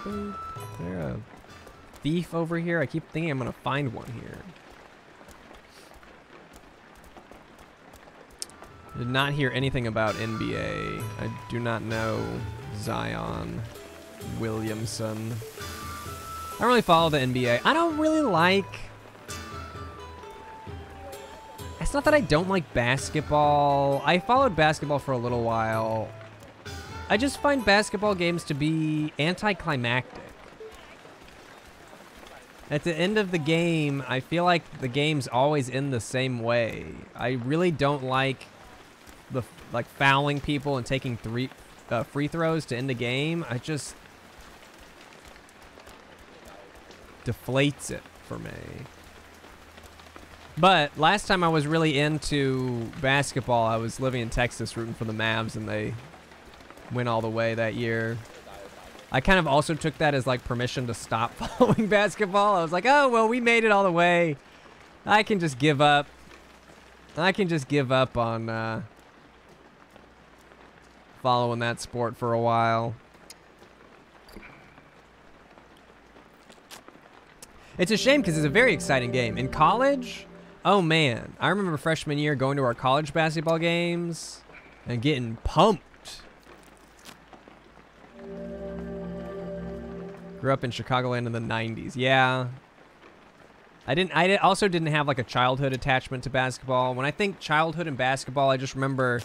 Boo, boo. There a thief over here? I keep thinking I'm gonna find one here. Did not hear anything about NBA. I do not know Zion Williamson. I don't really follow the NBA. I don't really like. It's not that I don't like basketball. I followed basketball for a little while. I just find basketball games to be anticlimactic. At the end of the game, I feel like the game's always in the same way. I really don't like the like fouling people and taking three uh, free throws to end the game. I just deflates it for me. But last time I was really into basketball, I was living in Texas rooting for the Mavs and they went all the way that year. I kind of also took that as like permission to stop *laughs* following basketball. I was like, oh, well, we made it all the way. I can just give up. I can just give up on uh, following that sport for a while. It's a shame because it's a very exciting game. In college, Oh man, I remember freshman year going to our college basketball games and getting pumped. Grew up in Chicagoland in the 90s. Yeah. I didn't I also didn't have like a childhood attachment to basketball. When I think childhood and basketball, I just remember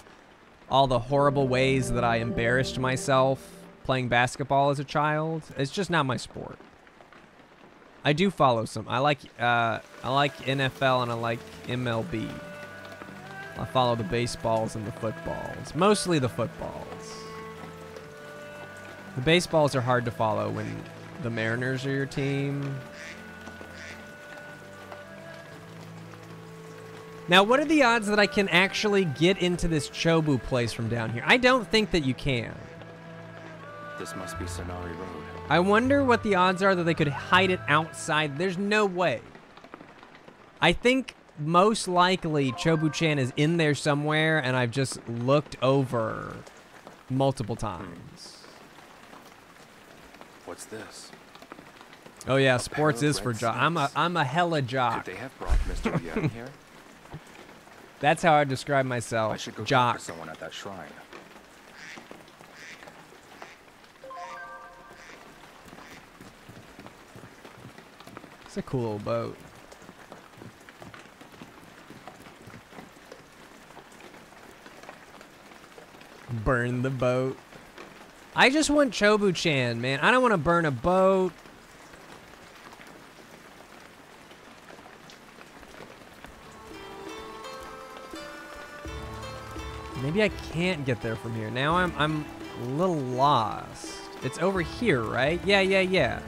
all the horrible ways that I embarrassed myself playing basketball as a child. It's just not my sport. I do follow some. I like uh, I like NFL and I like MLB. I follow the baseballs and the footballs. Mostly the footballs. The baseballs are hard to follow when the Mariners are your team. Now, what are the odds that I can actually get into this Chobu place from down here? I don't think that you can. This must be Sonari Road. I wonder what the odds are that they could hide it outside. There's no way. I think most likely Chobu-chan is in there somewhere and I've just looked over multiple times. What's this? Oh yeah, sports is for jock. I'm a I'm a hella jock. Could they have brought Mr. Young here? *laughs* That's how I describe myself. I should go jock. talk to someone at that shrine. It's a cool old boat. Burn the boat. I just want Chobu-chan, man. I don't want to burn a boat. Maybe I can't get there from here. Now I'm I'm a little lost. It's over here, right? Yeah, yeah, yeah.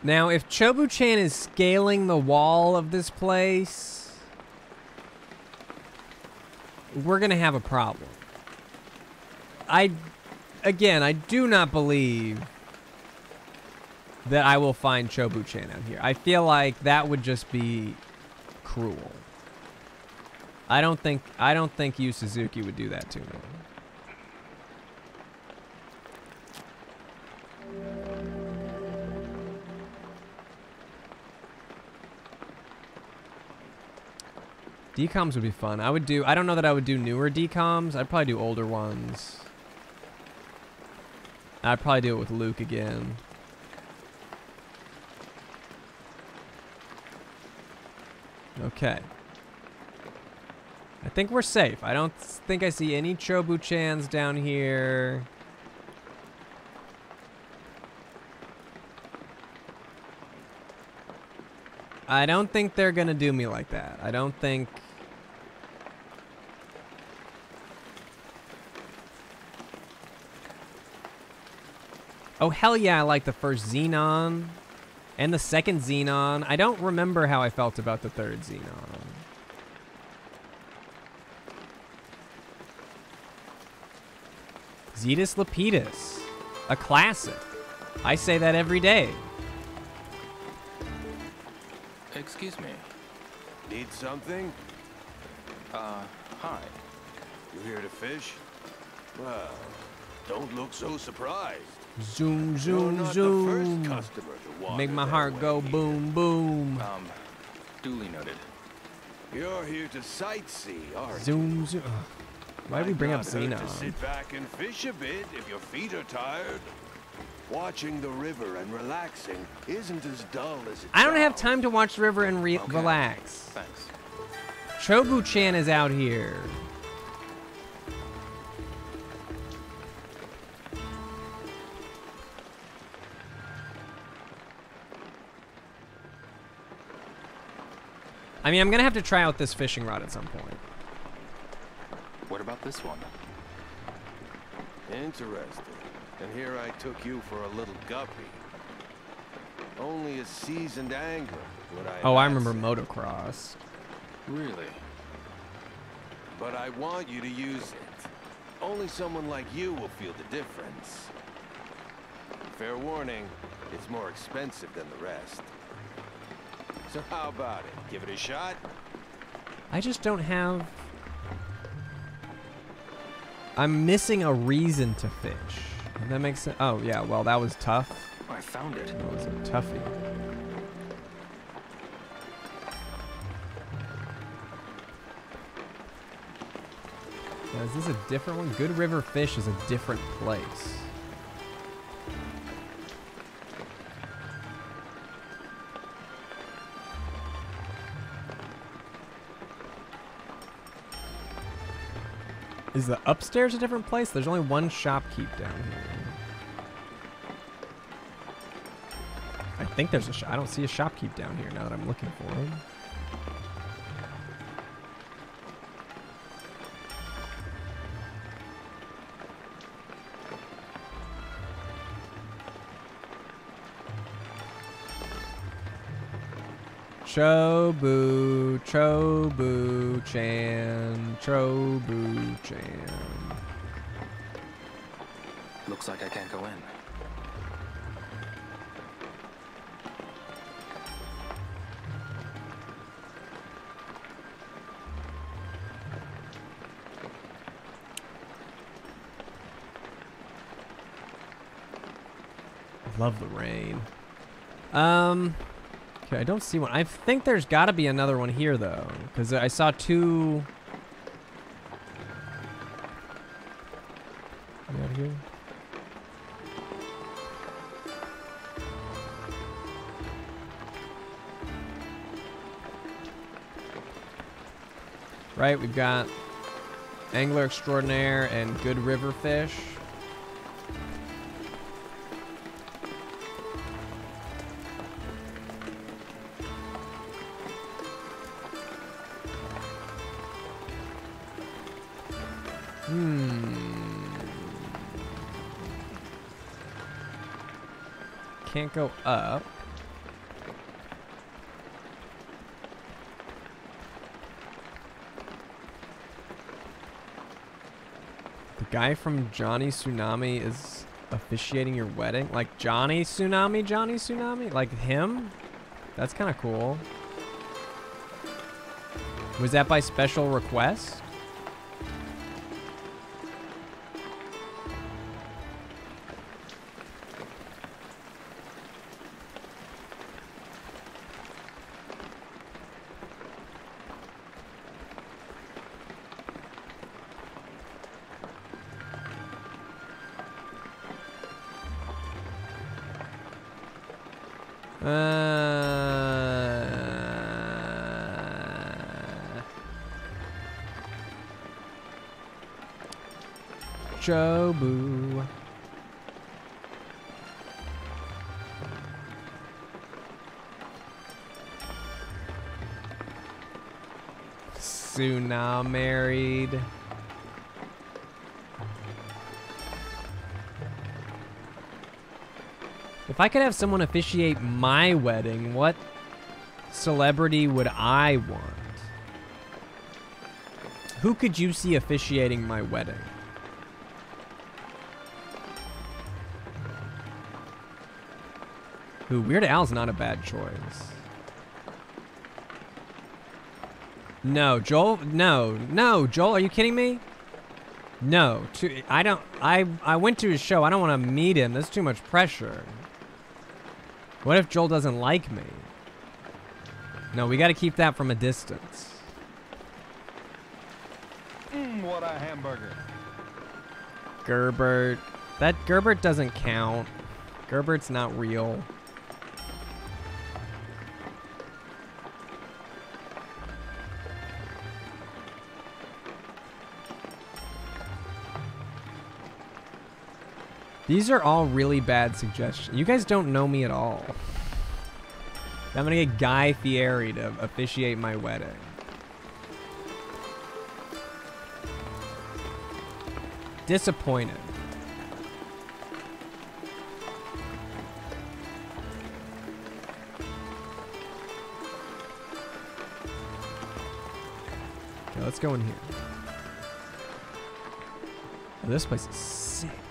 Now, if Chobu-chan is scaling the wall of this place, we're going to have a problem. I, again, I do not believe that I will find Chobu-chan out here. I feel like that would just be cruel. I don't think, I don't think Yu Suzuki would do that to me. DComs would be fun. I would do, I don't know that I would do newer DCOMs. I'd probably do older ones. I'd probably do it with Luke again. Okay. I think we're safe. I don't think I see any Chobu-chans down here. I don't think they're gonna do me like that. I don't think... Oh, hell yeah, I like the first Zenon. And the second Zenon. I don't remember how I felt about the third Zenon. Zetus Lapetus. A classic. I say that every day. Excuse me. Need something? Uh, hi. You here to fish? Well, don't look so surprised. Zoom, zoom, zoom. first customer to wander Make my heart go either. boom, boom. Um, duly noted. You're here to sightsee, aren't Zoom, zoom. Ugh. Why did we bring up hurt sit back and fish a bit if your feet are tired. Watching the river and relaxing isn't as dull as it I don't have time to watch the river and re relax. Thanks. Chobu-chan is out here. I mean, I'm gonna have to try out this fishing rod at some point. What about this one? Interesting. And here I took you for a little guppy. Only a seasoned angler would I Oh, I remember say. motocross. Really? But I want you to use it. Only someone like you will feel the difference. Fair warning, It's more expensive than the rest. So how about it? Give it a shot? I just don't have... I'm missing a reason to fish. If that makes sense. Oh, yeah, well, that was tough. Oh, I found it. That was a toughie. Now, is this a different one? Good River Fish is a different place. Is the upstairs a different place? There's only one shopkeep down here. I think there's a shop. I don't see a shopkeep down here now that I'm looking for him. Chobu, Chobu Chan, Chobu Chan. Looks like I can't go in. Love the rain. Um, okay, I don't see one. I think there's got to be another one here though, because I saw two. Out here? Right, we've got Angler Extraordinaire and Good River Fish. Can't go up. The guy from Johnny Tsunami is officiating your wedding? Like Johnny Tsunami? Johnny Tsunami? Like him? That's kind of cool. Was that by special request? If I could have someone officiate my wedding, what celebrity would I want? Who could you see officiating my wedding? Who? Weird Al's not a bad choice. No, Joel. No, no, Joel. Are you kidding me? No, to, I don't. I I went to his show. I don't want to meet him. That's too much pressure. What if Joel doesn't like me? No, we got to keep that from a distance. Mmm, what a hamburger. Gerbert. That Gerbert doesn't count. Gerbert's not real. These are all really bad suggestions. You guys don't know me at all. I'm gonna get Guy Fieri to officiate my wedding. Disappointed. Okay, let's go in here. Oh, this place is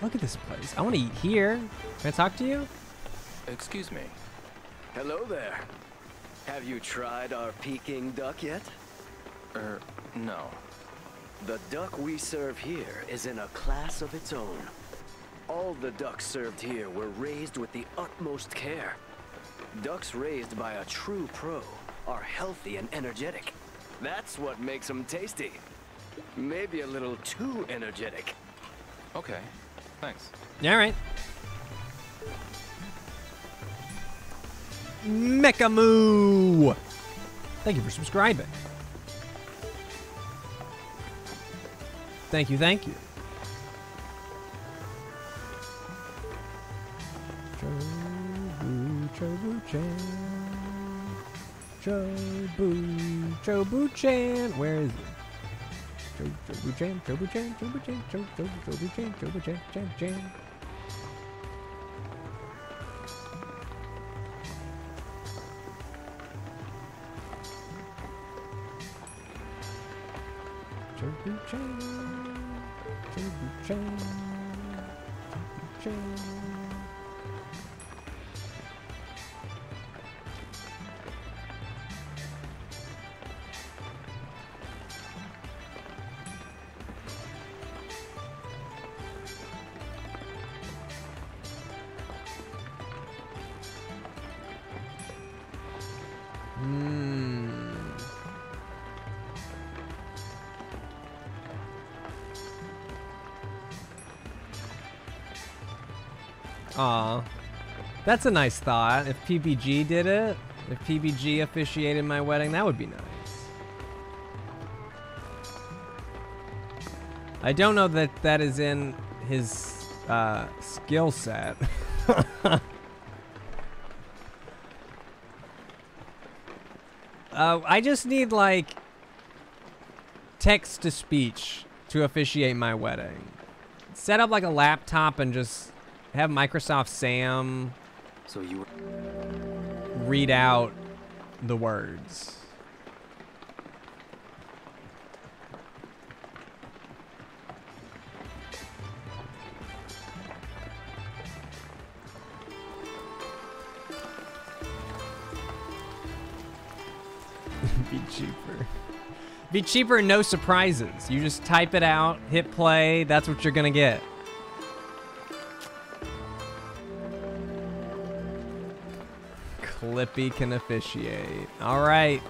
Look at this place. I want to eat here. Can I talk to you? Excuse me. Hello there. Have you tried our Peking duck yet? Er, no. The duck we serve here is in a class of its own. All the ducks served here were raised with the utmost care. Ducks raised by a true pro are healthy and energetic. That's what makes them tasty. Maybe a little too energetic. Okay, thanks. All right. Mekamoo! Thank you for subscribing. Thank you, thank you. Chobu, Chobu-chan. Chobu, Chobu-chan. Where is it? Cho- Chobu-chan, Chobu-chan, Chobu-chan, Cho- Cho- Chobu-chan, Chobu-chan, chan, chan. Chobu-chan, That's a nice thought. If PBG did it, if PBG officiated my wedding, that would be nice. I don't know that that is in his uh, skill set. *laughs* uh, I just need like text to speech to officiate my wedding. Set up like a laptop and just have Microsoft Sam So you read out the words. *laughs* Be cheaper. Be cheaper and no surprises. You just type it out, hit play, that's what you're gonna get. Can officiate. All right.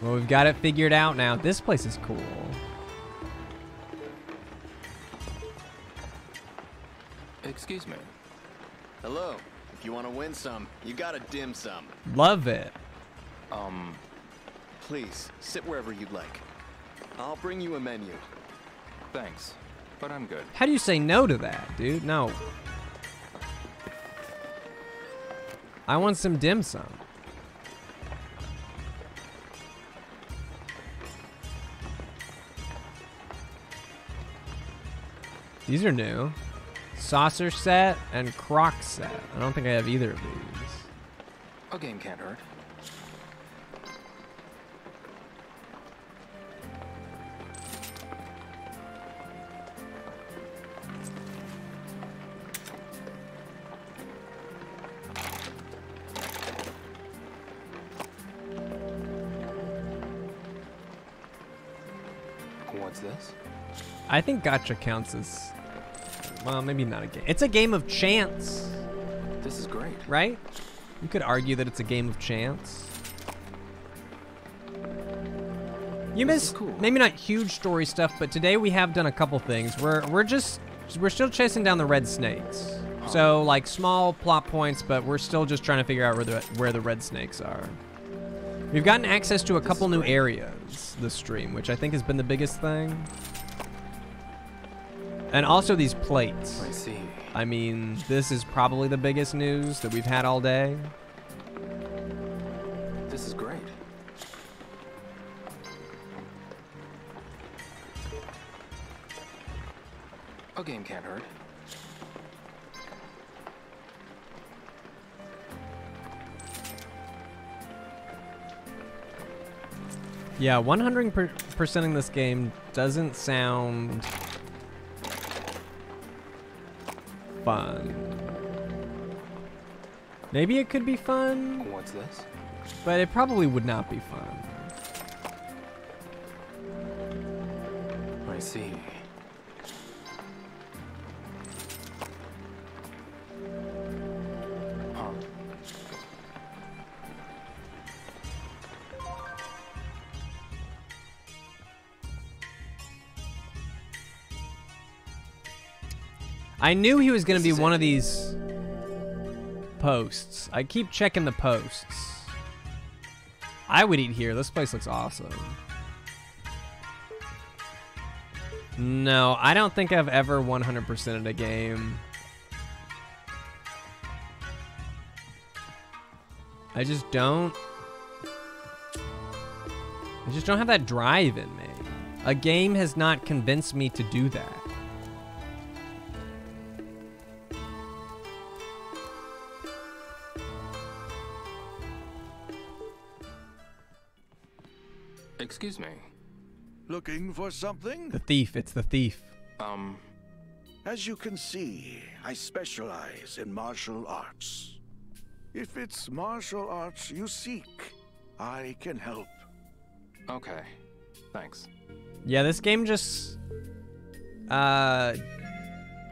Well, we've got it figured out now. This place is cool. Excuse me. Hello. If you want to win some, you gotta dim some. Love it. Um, Please, sit wherever you'd like. I'll bring you a menu. thanks. But I'm good. How do you say no to that, dude? No. I want some dim sum. These are new. Saucer set and croc set. I don't think I have either of these. A game can't hurt. I think gotcha counts as well, maybe not a game. It's a game of chance, This is great. right? You could argue that it's a game of chance. You missed maybe not huge story stuff, but today we have done a couple things. We're we're just we're still chasing down the red snakes. Oh. So like small plot points, but we're still just trying to figure out where the where the red snakes are. We've gotten access to a couple new areas this stream, which I think has been the biggest thing. And also these plates. I see. I mean, this is probably the biggest news that we've had all day. This is great. A game can't hurt. Yeah, 100%ing this game doesn't sound fun. Maybe it could be fun, What's this? but it probably would not be fun. I see. I knew he was going to be one of these posts. I keep checking the posts. I would eat here. This place looks awesome. No, I don't think I've ever 100%ed a game. I just don't. I just don't have that drive in me. A game has not convinced me to do that. Excuse me. Looking for something? The thief, it's the thief. Um, As you can see, I specialize in martial arts. If it's martial arts you seek, I can help. okay. Thanks. Yeah, this game just uh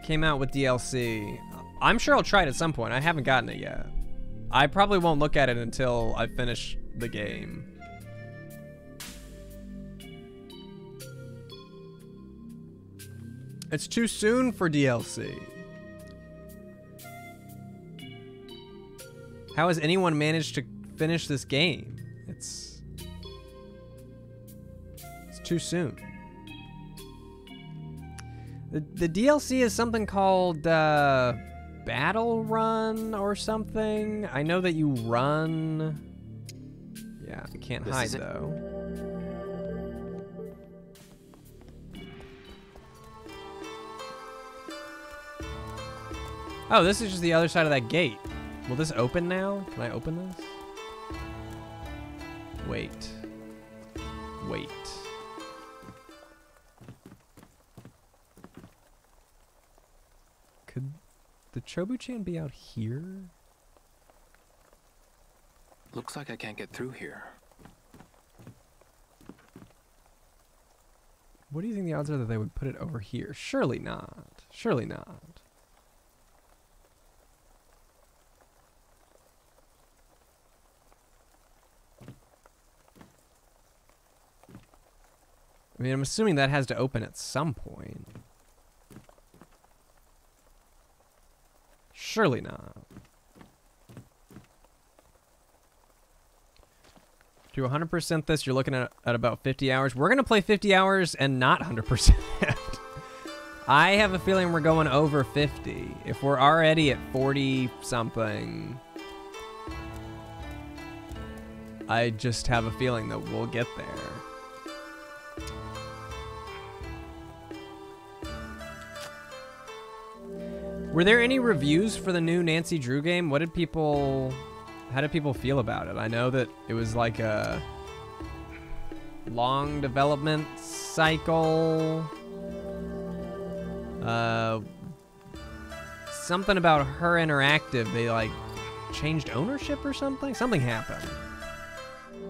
came out with DLC. I'm sure I'll try it at some point. I haven't gotten it yet. I probably won't look at it until I finish the game. It's too soon for DLC. How has anyone managed to finish this game? It's it's too soon. The the DLC is something called uh, Battle Run or something. I know that you run. Yeah, you can't This hide though. Oh, this is just the other side of that gate. Will this open now? Can I open this? Wait. Wait. Could the Chobu-chan be out here? Looks like I can't get through here. What do you think the odds are that they would put it over here? Surely not. Surely not. I mean, I'm assuming that has to open at some point. Surely not. To 100% this, you're looking at, at about 50 hours. We're going to play 50 hours and not 100%. *laughs* I have a feeling we're going over 50. If we're already at 40 something, I just have a feeling that we'll get there. Were there any reviews for the new Nancy Drew game? What did people how did people feel about it? I know that it was like a long development cycle. Uh something about Her Interactive, they like changed ownership or something? Something happened.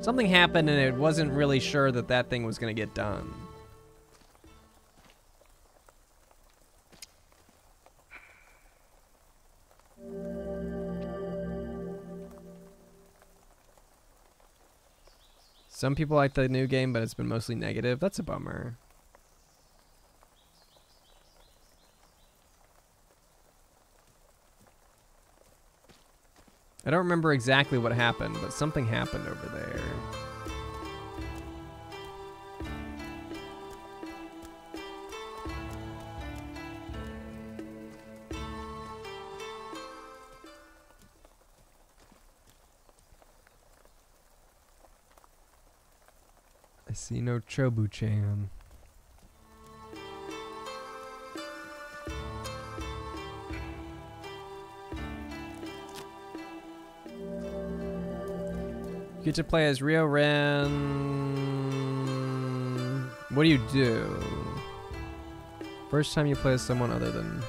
Something happened and it wasn't really sure that that thing was going to get done. Some people like the new game, but it's been mostly negative. That's a bummer. I don't remember exactly what happened, but something happened over there. I see no Chobu-chan. You get to play as Rio Ren. What do you do? First time you play as someone other than.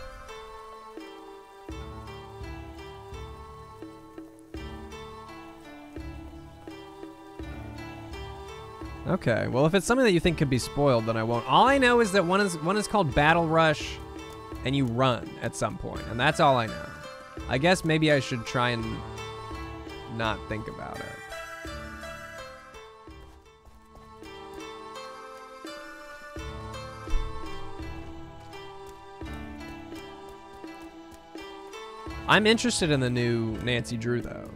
Okay, well if it's something that you think could be spoiled, then I won't. All I know is that one is one is called Battle Rush, and you run at some point, and that's all I know. I guess maybe I should try and not think about it. I'm interested in the new Nancy Drew though.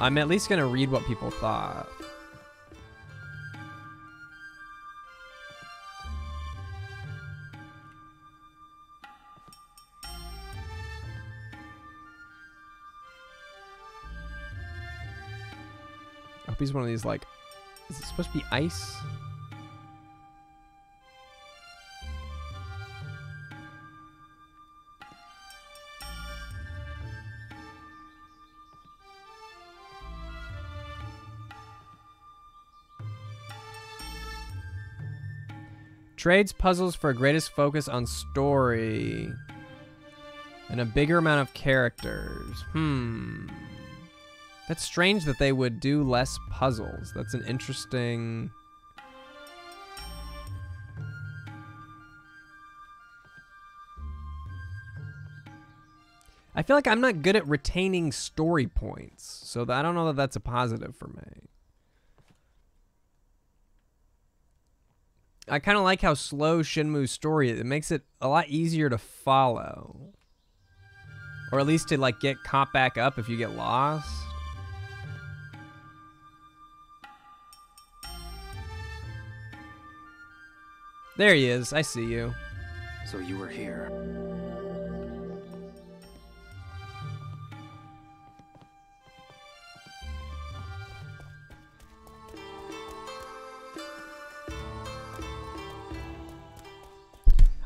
I'm at least gonna read what people thought. Hope he's one of these like is it supposed to be ice? Trades puzzles for greatest focus on story and a bigger amount of characters. Hmm. That's strange that they would do less puzzles. That's an interesting. I feel like I'm not good at retaining story points, so I don't know that that's a positive for me. I kind of like how slow Shenmue's story is. It makes it a lot easier to follow. Or at least to like get caught back up if you get lost. There he is. I see you. So you were here.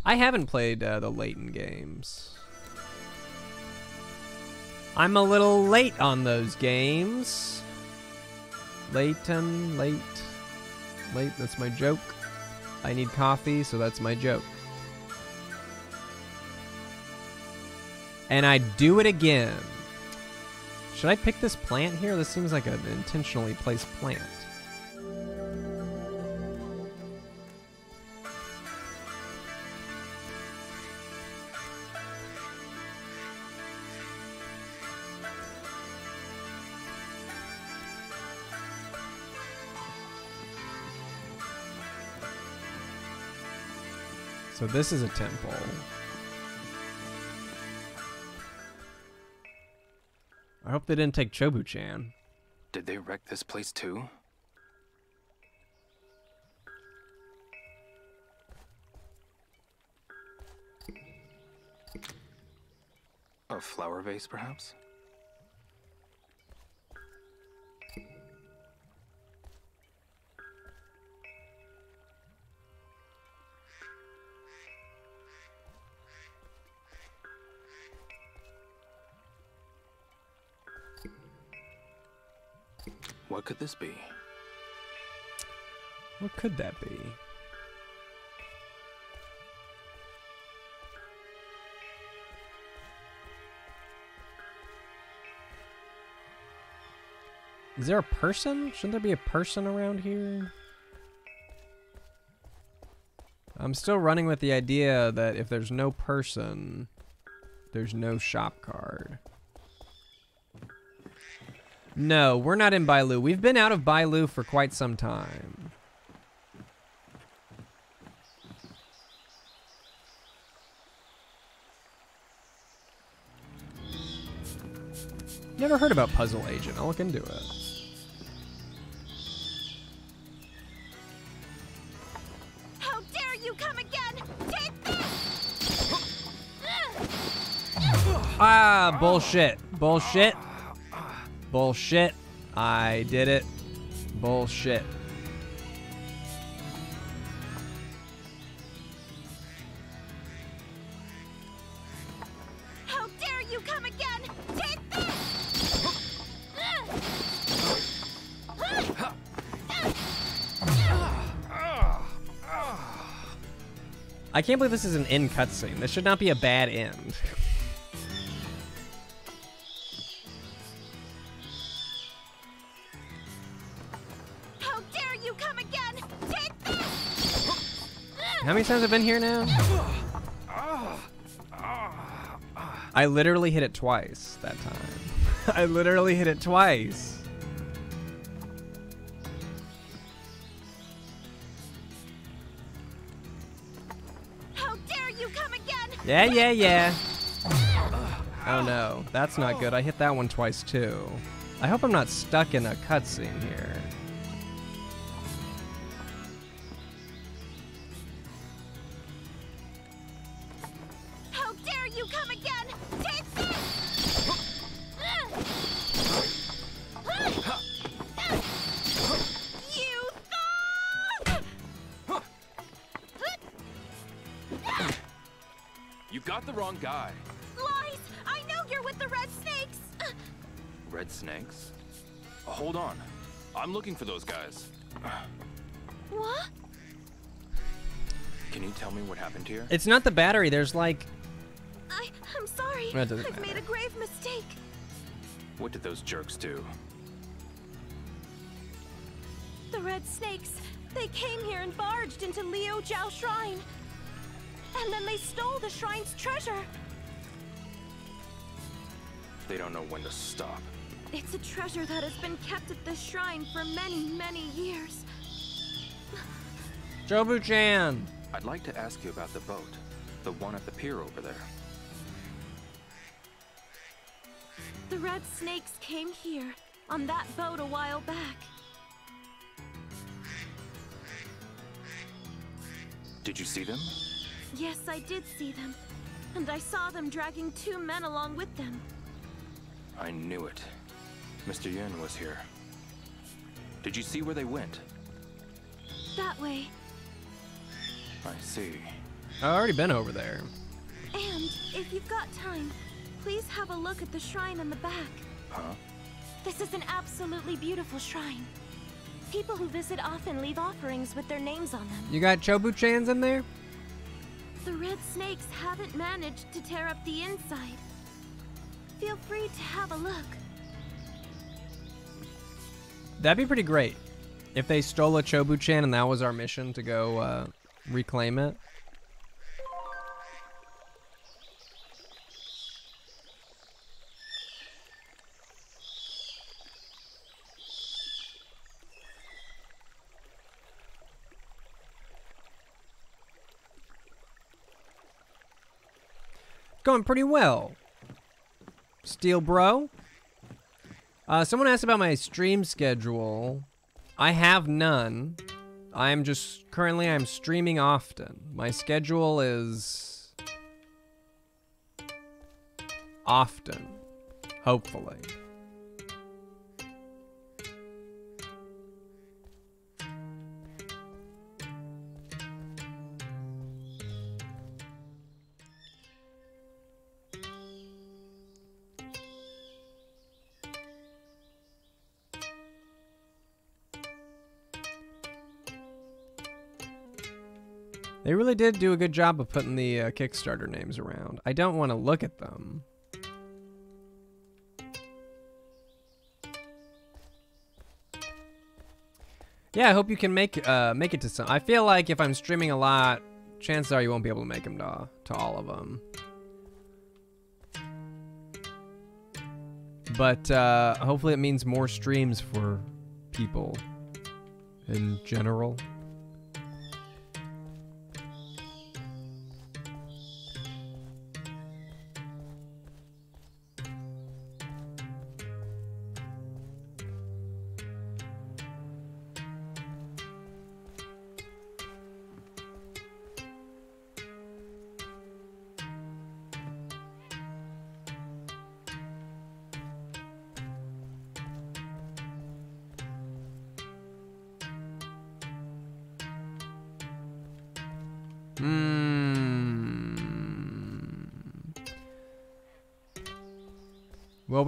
I haven't played uh, the Layton games. I'm a little late on those games. Layton, late, late, that's my joke. I need coffee, so that's my joke. And I do it again. Should I pick this plant here? This seems like an intentionally placed plant. So this is a temple. I hope they didn't take Chobu-chan. Did they wreck this place too? A flower vase, perhaps? What could this be? What could that be? Is there a person? Shouldn't there be a person around here? I'm still running with the idea that if there's no person, there's no shop card. No, we're not in Bailu. We've been out of Bailu for quite some time. Never heard about Puzzle Agent. I'll look into it. How dare you come again? Take this! Ah, bullshit. Bullshit. Bullshit. I did it. Bullshit. How dare you come again? Take this! I can't believe this is an end cutscene. This should not be a bad end. How many times have I been here now? I literally hit it twice that time. *laughs* I literally hit it twice. How dare you come again? Yeah, yeah, yeah. Oh no, that's not good. I hit that one twice too. I hope I'm not stuck in a cutscene here. Looking for those guys. What? Can you tell me what happened here? It's not the battery. There's like I, I'm sorry. That I've matter. made a grave mistake. What did those jerks do? The red snakes, they came here and barged into Liu Jiao Shrine. And then they stole the shrine's treasure. They don't know when to stop. It's a treasure that has been kept at this shrine for many, many years. Jobu-chan. I'd like to ask you about the boat. The one at the pier over there. The red snakes came here on that boat a while back. Did you see them? Yes, I did see them. And I saw them dragging two men along with them. I knew it. Mr. Yun was here. Did you see where they went? That way. I see. I've already been over there. And if you've got time, please have a look at the shrine in the back. Huh? This is an absolutely beautiful shrine. People who visit often leave offerings with their names on them. You got Chobu-chans in there? The red snakes haven't managed to tear up the inside. Feel free to have a look. That'd be pretty great. If they stole a Chobu-chan and that was our mission to go uh, reclaim it. Going pretty well. Steel Bro. Uh, someone asked about my stream schedule. I have none. I'm just currently I'm streaming often. My schedule is often, hopefully. They really did do a good job of putting the uh, Kickstarter names around. I don't want to look at them. Yeah, I hope you can make uh, make it to some. I feel like if I'm streaming a lot, chances are you won't be able to make them to, to all of them. But uh, hopefully it means more streams for people in general.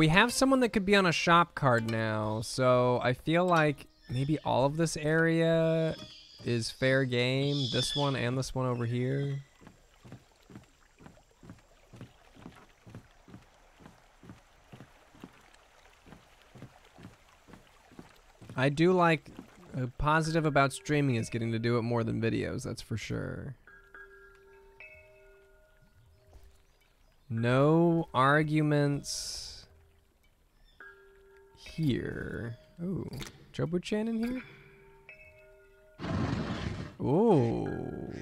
we have someone that could be on a shop card now, so I feel like maybe all of this area is fair game. This one and this one over here. I do like a positive about streaming is getting to do it more than videos, that's for sure. No arguments here. Oh, Jobu-chan in here? Ooh.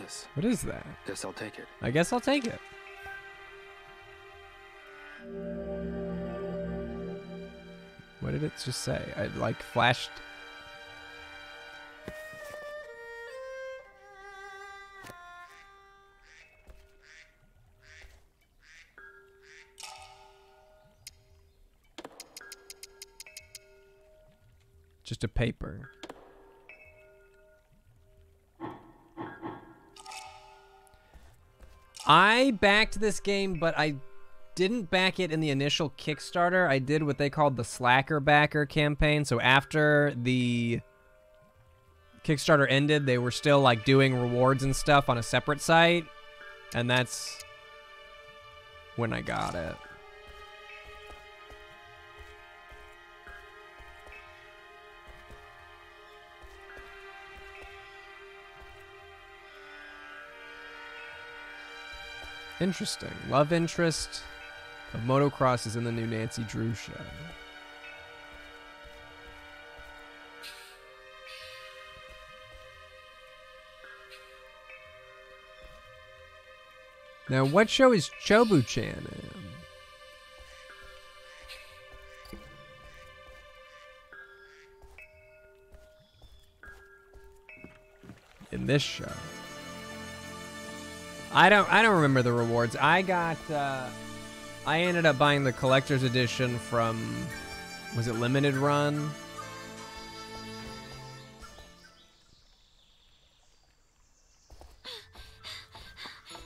This? What is that? Guess I'll take it. I guess I'll take it. What did it just say? I like flashed. Just a paper. I backed this game, but I didn't back it in the initial Kickstarter. I did what they called the Slacker Backer campaign. So after the Kickstarter ended, they were still like doing rewards and stuff on a separate site. And that's when I got it. Interesting. Love interest of motocross is in the new Nancy Drew show. Now, what show is Chobu-chan in? In this show. I don't I don't remember the rewards. I got uh I ended up buying the collector's edition from was it limited run? *gasps*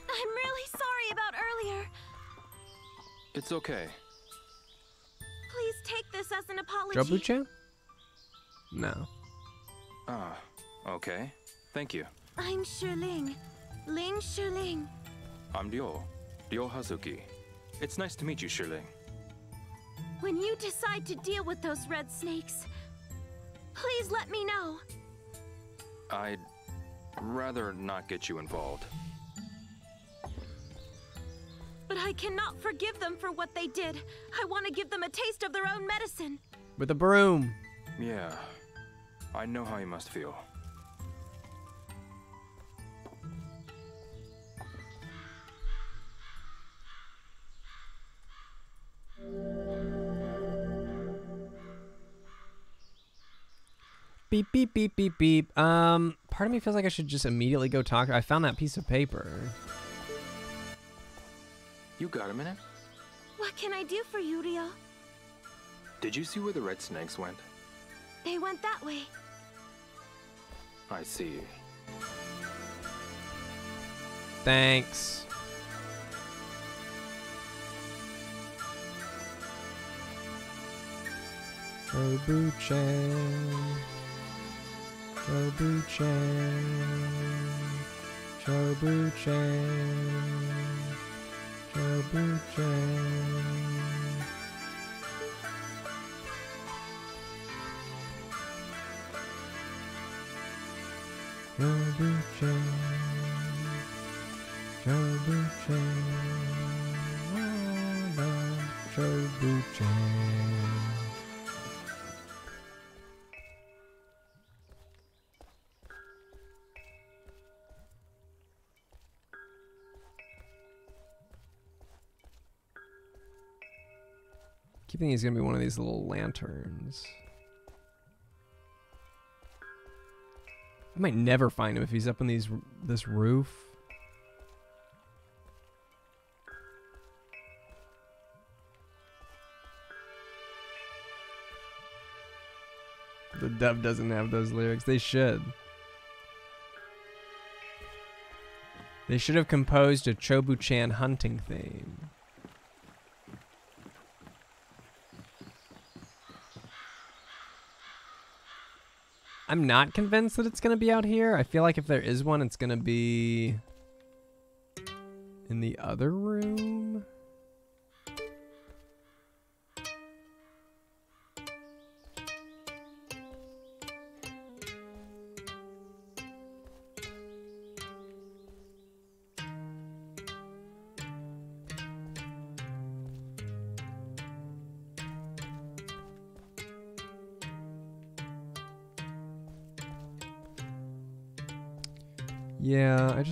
I'm really sorry about earlier. It's okay. Please take this as an apology. Jobu-chan? No. Ah, okay. Thank you. I'm Shiling. Ling Shiling. I'm Ryo. Ryo Hazuki. It's nice to meet you, Shirley. When you decide to deal with those red snakes, please let me know. I'd rather not get you involved. But I cannot forgive them for what they did. I want to give them a taste of their own medicine. With a broom. Yeah. I know how you must feel. Beep beep beep beep beep. Um part of me feels like I should just immediately go talk. I found that piece of paper. You got a minute? What can I do for you, Ryo? Did you see where the red snakes went? They went that way. I see. Thanks. Jobu-chan. Jobu-chan. Jobu-chan. Jobu-chan. Jobu-chan. Jobu-chan. I keep thinking he's gonna be one of these little lanterns. I might never find him if he's up on these this roof. The dub doesn't have those lyrics. They should. They should have composed a Chobu-chan hunting theme. I'm not convinced that it's going to be out here. I feel like if there is one, it's going to be in the other room.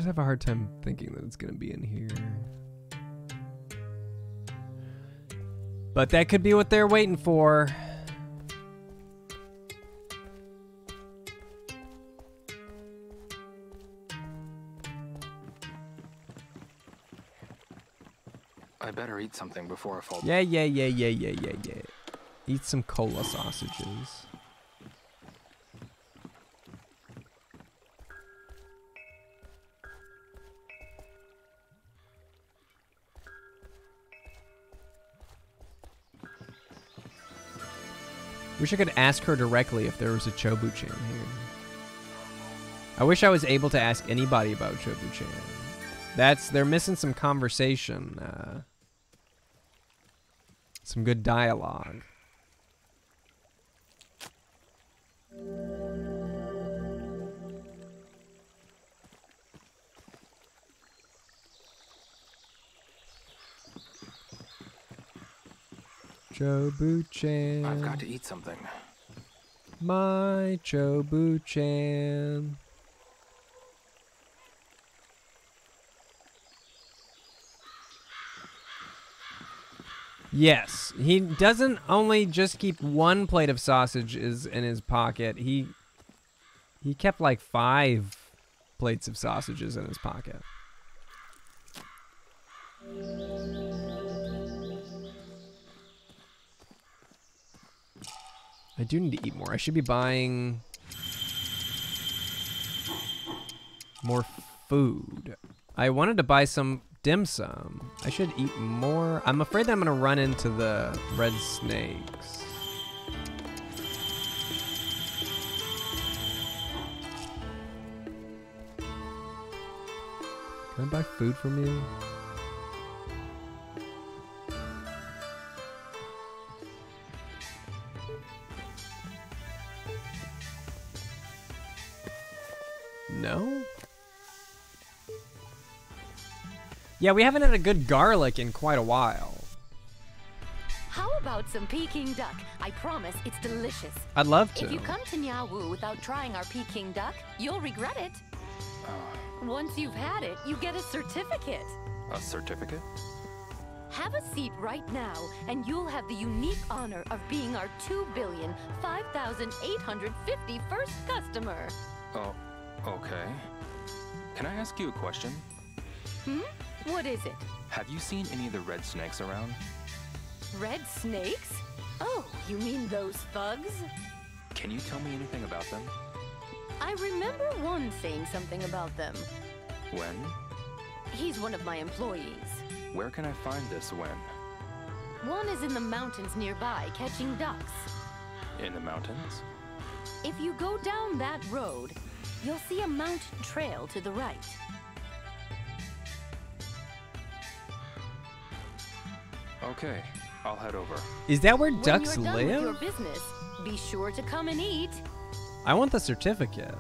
Have a hard time thinking that it's going to be in here. But that could be what they're waiting for. I better eat something before I fall. Yeah, yeah, yeah, yeah, yeah, yeah, yeah. Eat some cola sausages. Wish I could ask her directly if there was a Chobu-chan here. I wish I was able to ask anybody about Chobu-chan. That's they're missing some conversation. Uh, some good dialogue. Chobu-chan. I've got to eat something. My Chobu-chan. Yes, he doesn't only just keep one plate of sausages in his pocket. He he kept like five plates of sausages in his pocket. I do need to eat more. I should be buying more food. I wanted to buy some dim sum. I should eat more. I'm afraid that I'm to run into the red snakes. Can I buy food from you? Yeah, we haven't had a good garlic in quite a while. How about some Peking duck? I promise it's delicious. I'd love to. If you come to Niaowu without trying our Peking duck, you'll regret it. *sighs* Once you've had it, you get a certificate. A certificate? Have a seat right now, and you'll have the unique honor of being our 2,005,850 first customer. Oh, okay. Can I ask you a question? Hmm? What is it? Have you seen any of the red snakes around? Red snakes? Oh, you mean those thugs? Can you tell me anything about them? I remember one saying something about them. When? He's one of my employees. Where can I find this when? One is in the mountains nearby, catching ducks. In the mountains? If you go down that road, you'll see a mountain trail to the right. Okay, I'll head over. Is that where When ducks you're done with your live? business, be sure to come and eat. I want the certificate.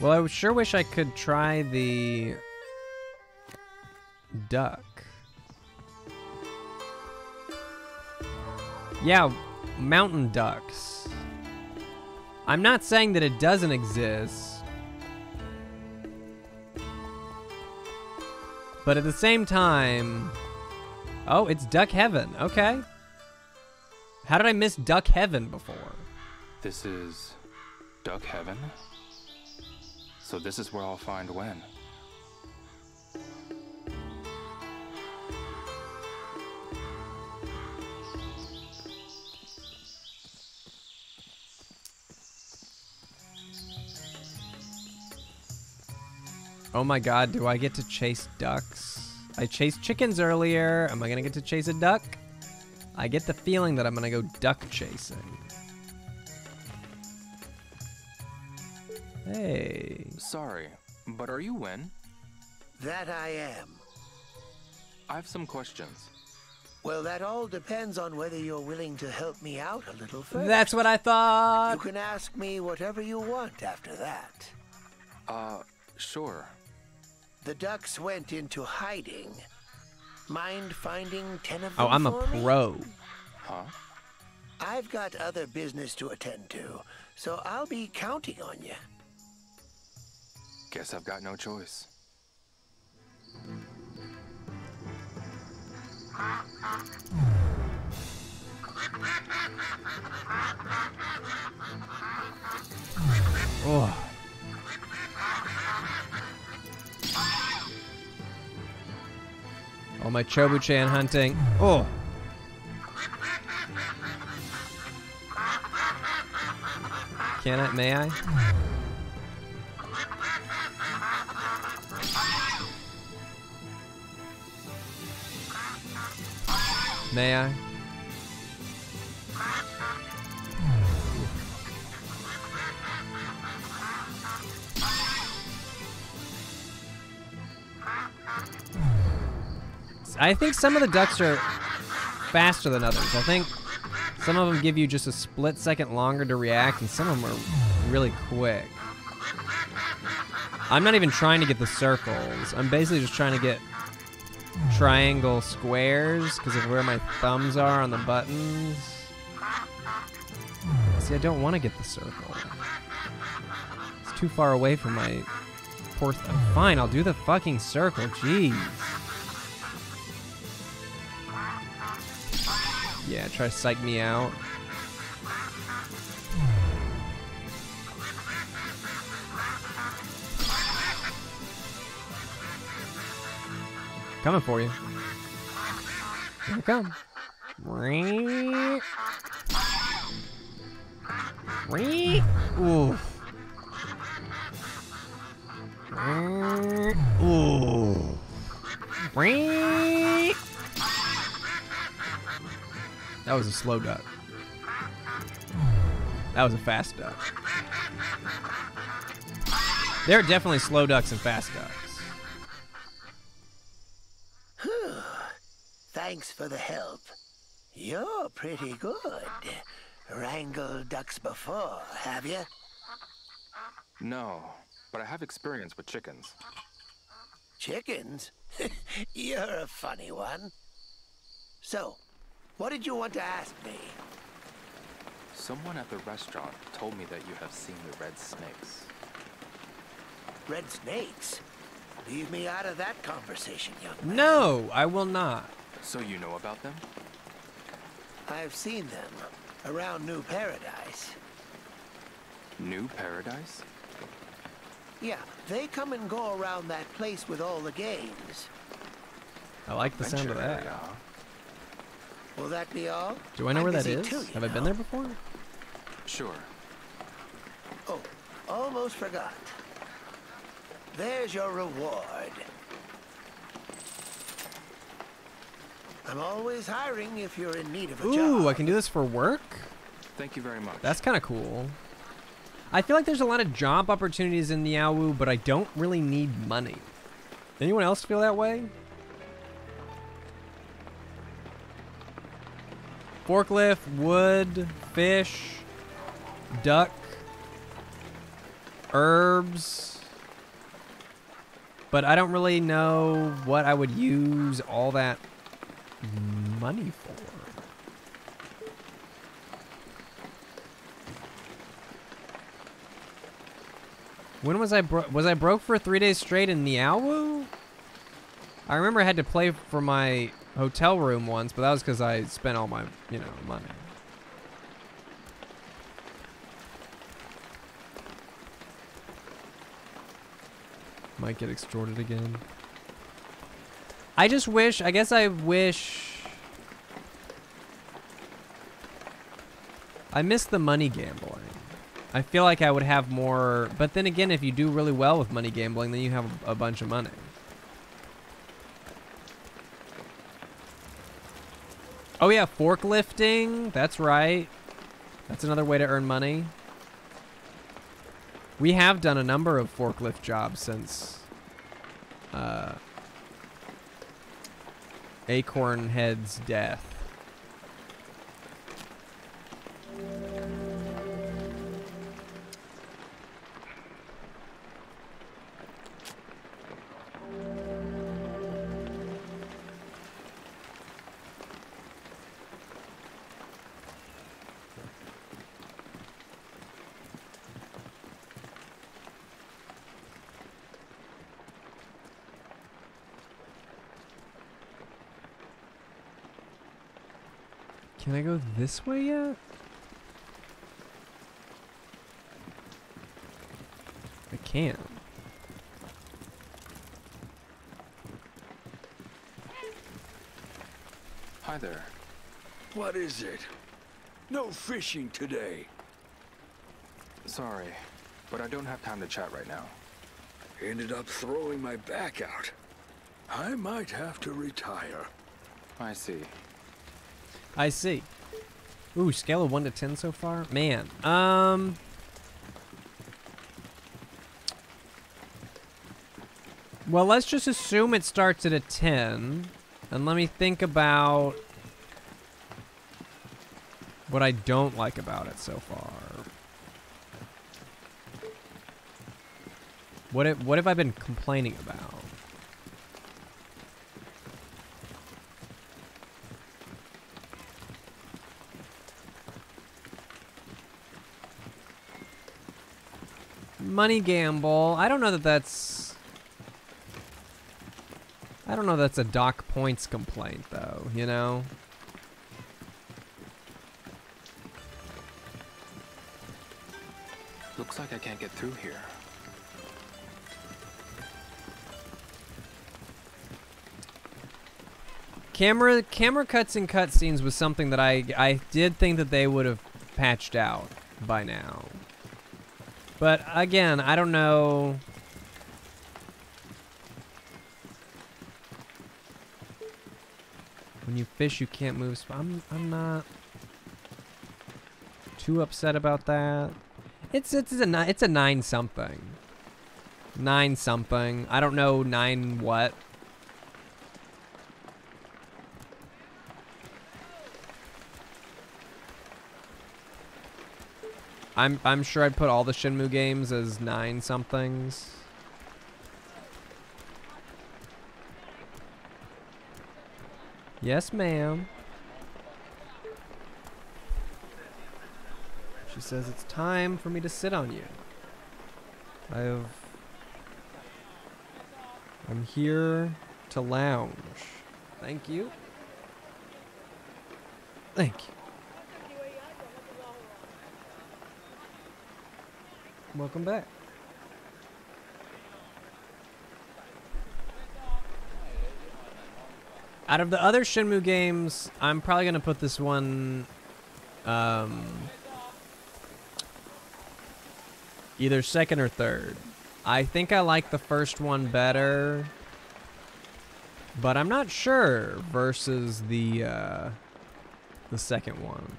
Well, I sure wish I could try the duck. Yeah, mountain ducks. I'm not saying that it doesn't exist. But at the same time, oh, it's Duck Heaven. Okay. How did I miss Duck Heaven before? This is Duck Heaven? So this is where I'll find Wen. Oh my god, do I get to chase ducks? I chased chickens earlier. Am I gonna get to chase a duck? I get the feeling that I'm gonna go duck chasing. Hey. Sorry, but are you Wen? That I am. I have some questions. Well, that all depends on whether you're willing to help me out a little first. That's what I thought. You can ask me whatever you want after that. Uh, sure. The ducks went into hiding. Mind finding ten of oh, them Oh, I'm a for me? pro. Huh? I've got other business to attend to, so I'll be counting on you. Guess I've got no choice. Oh. All my Chobu-chan hunting. Oh. Can I? May I? May I? I think some of the ducks are faster than others. I think some of them give you just a split second longer to react, and some of them are really quick. I'm not even trying to get the circles. I'm basically just trying to get triangle squares because of where my thumbs are on the buttons. See, I don't want to get the circle. It's too far away from my poor. Th- Fine, I'll do the fucking circle. Jeez. Yeah, try to psych me out. Coming for you. Here I come. Ooh. Ooh. Wee. That was a slow duck. That was a fast duck. There are definitely slow ducks and fast ducks. Whew. *sighs* Thanks for the help. You're pretty good. Wrangled ducks before, have you? No, but I have experience with chickens. Chickens? *laughs* You're a funny one. So, what did you want to ask me? Someone at the restaurant told me that you have seen the red snakes. Red snakes? Leave me out of that conversation, young man. No, I will not. So you know about them? I've seen them around New Paradise. New Paradise? Yeah, they come and go around that place with all the games. I like the sound of Adventure that. Area, huh? Will that be all? Do I know I'm where that is? too, you Have I been there before? Sure. Oh, almost forgot. There's your reward. I'm always hiring if you're in need of a job. Ooh, I can do this for work? Thank you very much. That's kind of cool. I feel like there's a lot of job opportunities in Niaowu, but I don't really need money. Anyone else feel that way? Forklift, wood, fish, duck, herbs. But I don't really know what I would use all that money for. When was I bro- was I broke for three days straight in Niaowu? I remember I had to play for my hotel room once, but that was because I spent all my, you know, money. Might get extorted again. I just wish, I guess I wish... I miss the money gambling. I feel like I would have more, but then again, if you do really well with money gambling, then you have a bunch of money. Oh yeah, forklifting. That's right. That's another way to earn money. We have done a number of forklift jobs since uh, Acorn Head's death. Can I go this way yet? I can't. Hi there. What is it? No fishing today. Sorry, but I don't have time to chat right now. Ended up throwing my back out. I might have to retire. I see. I see. Ooh, scale of 1 to 10 so far? Man, um... Well, let's just assume it starts at a 10. And let me think about what I don't like about it so far. What have, what have I been complaining about? Money gamble. I don't know that that's... I don't know that's a dock points complaint, though, you know? Looks like I can't get through here. Camera camera cuts and cutscenes was something that I I did think that they would have patched out by now. But again, I don't know. When you fish, you can't move. I'm I'm not too upset about that. It's it's a it's a nine something. Nine something. I don't know nine what. I'm I'm sure I'd put all the Shenmue games as nine somethings. Yes, ma'am. She says it's time for me to sit on you. I've I'm here to lounge. Thank you. Thank you. Welcome back. Out of the other Shenmue games, I'm probably gonna put this one, um, either second or third. I think I like the first one better, but I'm not sure versus the uh, the second one.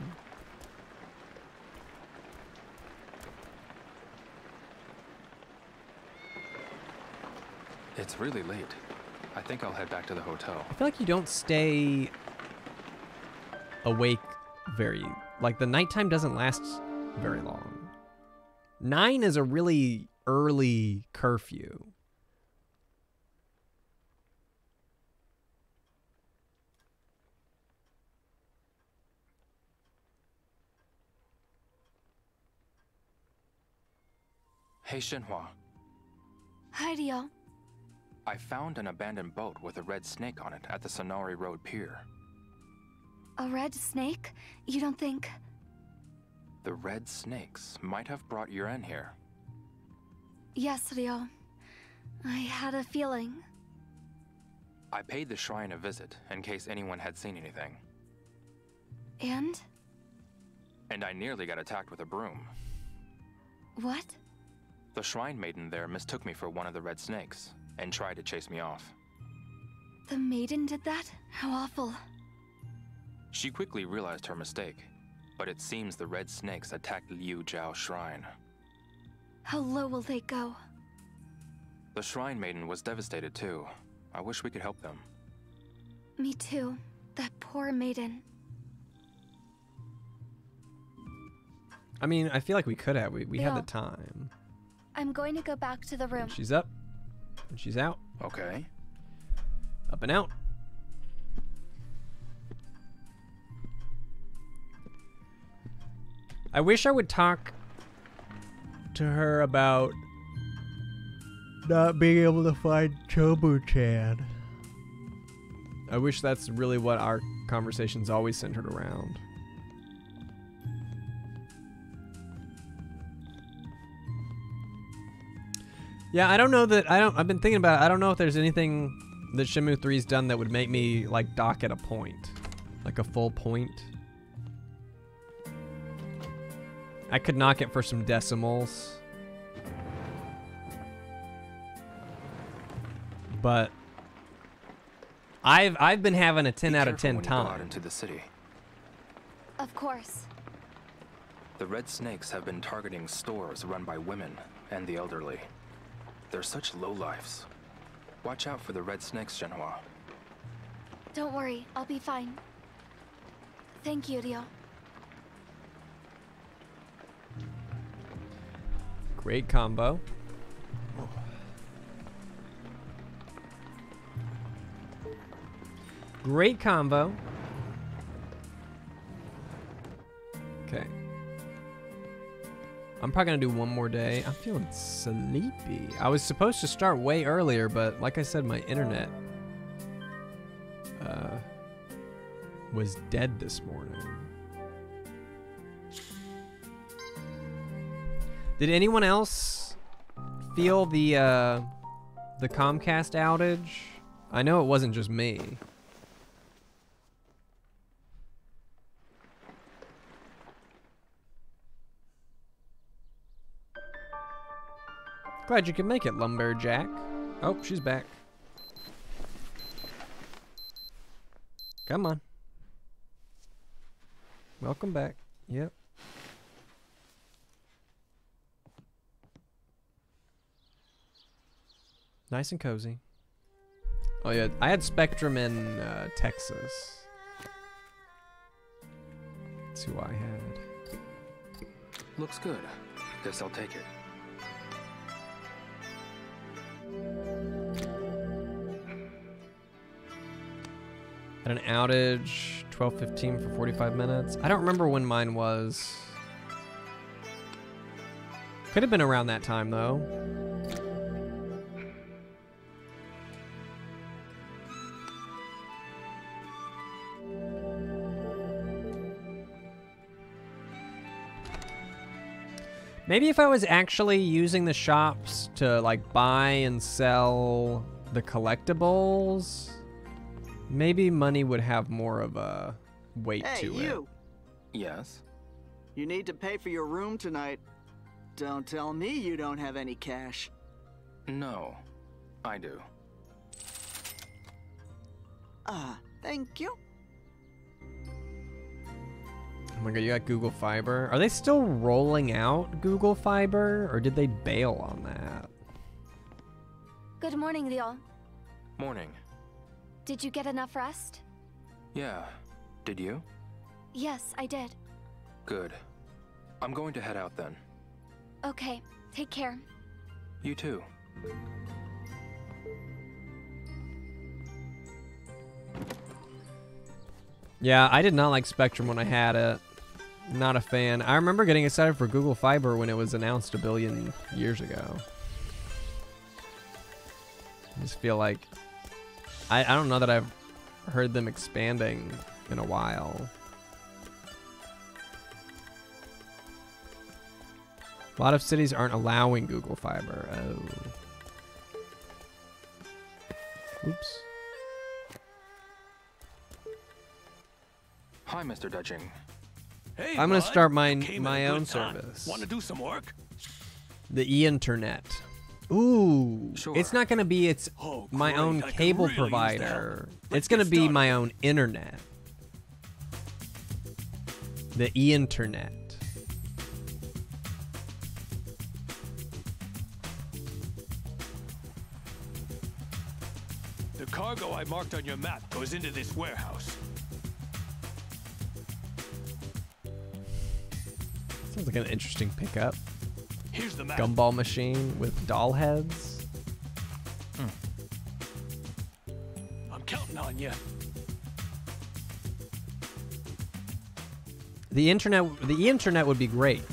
It's really late. I think I'll head back to the hotel. I feel like you don't stay awake very like the nighttime doesn't last very long. Nine is a really early curfew. Hey, Shenhua. Hi, Ryo. I found an abandoned boat with a red snake on it at the Sonori Road Pier. A red snake? You don't think... The red snakes might have brought Yuren here. Yes, Ryo. I had a feeling. I paid the shrine a visit in case anyone had seen anything. And? And I nearly got attacked with a broom. What? The shrine maiden there mistook me for one of the red snakes and tried to chase me off. The maiden did that? How awful. She quickly realized her mistake, but it seems the Red Snakes attacked Liu Jiao Shrine. How low will they go? The Shrine Maiden was devastated too. I wish we could help them. Me too. That poor maiden. I mean, I feel like we could have. We, we had the time. I'm going to go back to the room. She's up. And she's out. Okay. Up and out. I wish I would talk to her about not being able to find Chobu-chan. I wish that's really what our conversations always centered around. Yeah, I don't know that I don't I've been thinking about it. I don't know if there's anything that Shenmue 3's done that would make me like dock at a point. Like a full point. I could knock it for some decimals. But I've I've been having a 10 out of 10 Careful when you go out time. into the city. Of course. The Red Snakes have been targeting stores run by women and the elderly. They're such lowlifes. Watch out for the Red Snakes, Shenhua. Don't worry, I'll be fine. Thank you, Ryo. Great combo. Great combo. Okay. I'm probably gonna do one more day. I'm feeling sleepy. I was supposed to start way earlier, but like I said, my internet uh, was dead this morning. Did anyone else feel the uh, the Comcast outage? I know it wasn't just me. Glad you could make it, Lumberjack. Oh, she's back. Come on. Welcome back. Yep. Nice and cozy. Oh yeah, I had Spectrum in uh, Texas. That's who I had. Looks good. Guess I'll take it. Had an outage, 12:15 for 45 minutes. I don't remember when mine was. Could have been around that time though. Maybe if I was actually using the shops to like buy and sell the collectibles, maybe money would have more of a weight Hey, to it. you! Yes? You need to pay for your room tonight. Don't tell me you don't have any cash. No, I do. Ah, thank you. Oh my god, you got Google Fiber. Are they still rolling out Google Fiber, or did they bail on that? Good morning, Ryo. Morning. Did you get enough rest? Yeah. Did you? Yes, I did. Good. I'm going to head out then. Okay, take care. You too. Yeah, I did not like Spectrum when I had it. Not a fan. I remember getting excited for Google Fiber when it was announced a billion years ago. I just feel like I, I don't know that I've heard them expanding in a while. A lot of cities aren't allowing Google Fiber. Oh. Oops. Hi, Mr. Dutching. Hey, I'm gonna bud. start my You came at my own service. Want to do some work? The e-internet. Ooh, Sure. it's not gonna be its Oh, my great. own cable really provider. It's gonna be my own internet. The e-internet. The cargo I marked on your map goes into this warehouse. Sounds like an interesting pickup. Here's the map. Gumball machine with doll heads. Hmm. I'm counting on you. The internet, the internet would be great.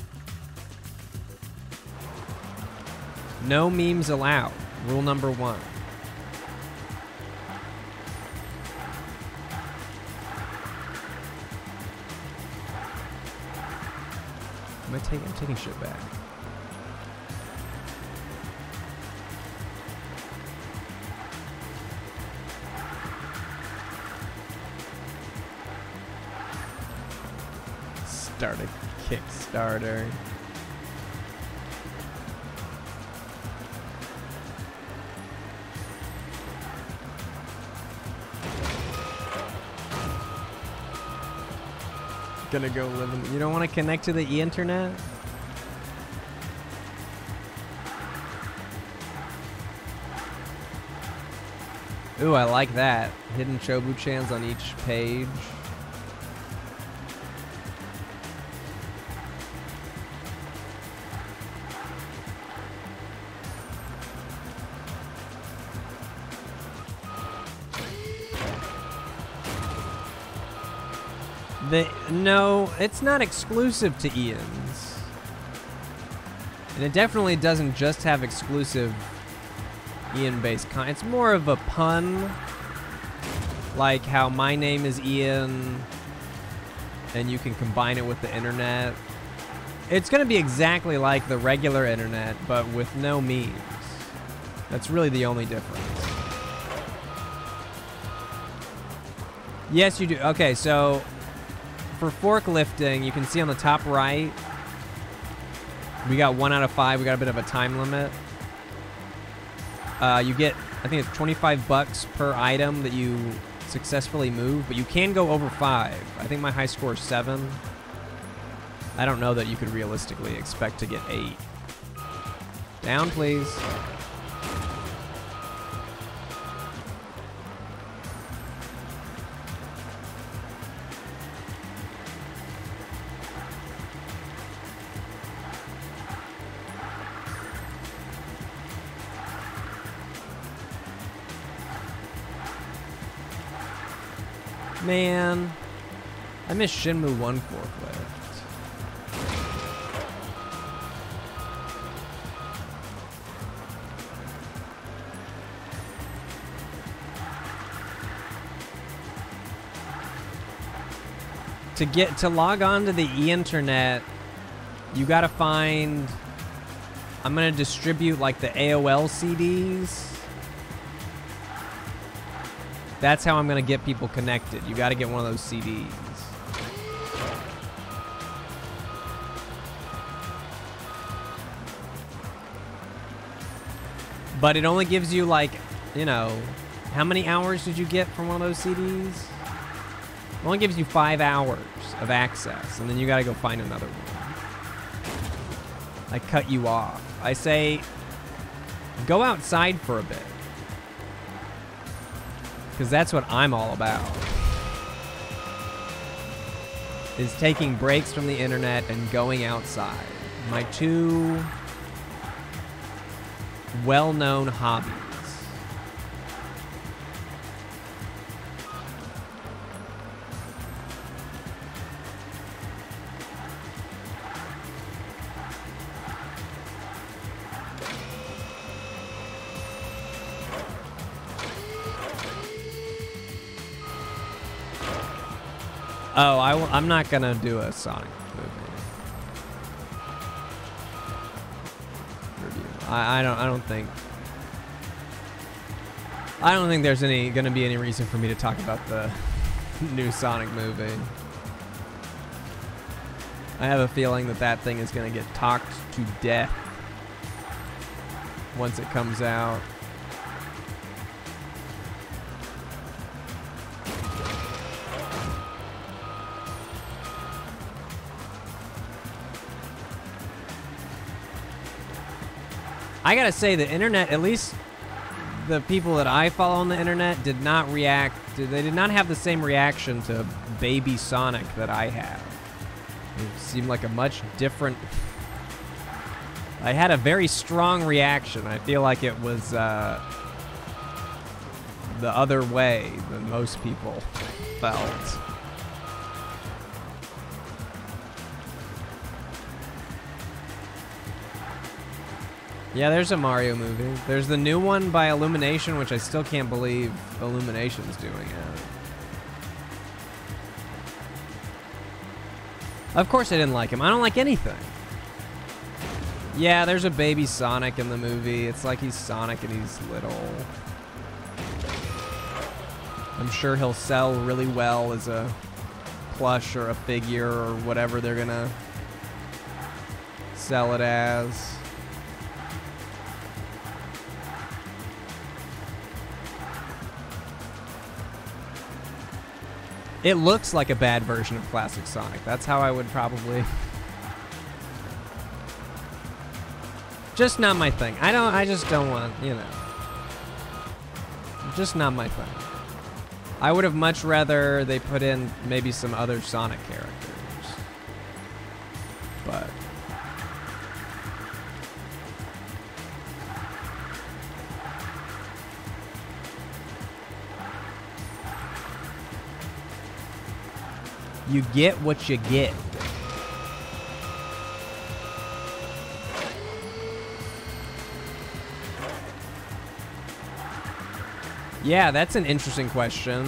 No memes allowed. Rule number one. I'm taking? I'm taking shit back. Start a Kickstarter. Gonna go live in. You don't want to connect to the e internet? Ooh, I like that. Hidden Chobu-chans on each page. No, it's not exclusive to Ian's. And it definitely doesn't just have exclusive Ian-based con. It's more of a pun, like how my name is Ian, and you can combine it with the internet. It's gonna be exactly like the regular internet, but with no memes. That's really the only difference. Yes, you do. Okay, so for forklifting, you can see on the top right, we got one out of five. We got a bit of a time limit. Uh, you get, I think it's 25 bucks per item that you successfully move, but you can go over five. I think my high score is seven. I don't know that you could realistically expect to get eight. Down, please. Man, I miss Shenmue 1 forklift. To get to log on to the e-internet, you gotta find. I'm gonna distribute like the AOL CDs. That's how I'm gonna get people connected. You gotta get one of those CDs. But it only gives you like, you know, how many hours did you get from one of those CDs? It only gives you five hours of access, and then you gotta go find another one. I cut you off. I say, go outside for a bit. Because that's what I'm all about. Is taking breaks from the internet and going outside. My two well-known hobbies. Oh, I'm not gonna do a Sonic movie review. I, I don't. I don't think. I don't think there's any gonna be any reason for me to talk about the *laughs* new Sonic movie. I have a feeling that that thing is gonna get talked to death once it comes out. I gotta say, the internet, at least the people that I follow on the internet, did not react. They did not have the same reaction to Baby Sonic that I have. It seemed like a much different. I had a very strong reaction. I feel like it was uh, the other way than most people *laughs* felt. Yeah, there's a Mario movie. There's the new one by Illumination, which I still can't believe Illumination's doing it. Of course I didn't like him. I don't like anything. Yeah, there's a baby Sonic in the movie. It's like he's Sonic and he's little. I'm sure he'll sell really well as a plush or a figure or whatever they're gonna sell it as. It looks like a bad version of classic Sonic. That's how I would probably Just not my thing. I don't I just don't want, you know. Just not my thing. I would have much rather they put in maybe some other Sonic characters. But You get what you get. Yeah, that's an interesting question.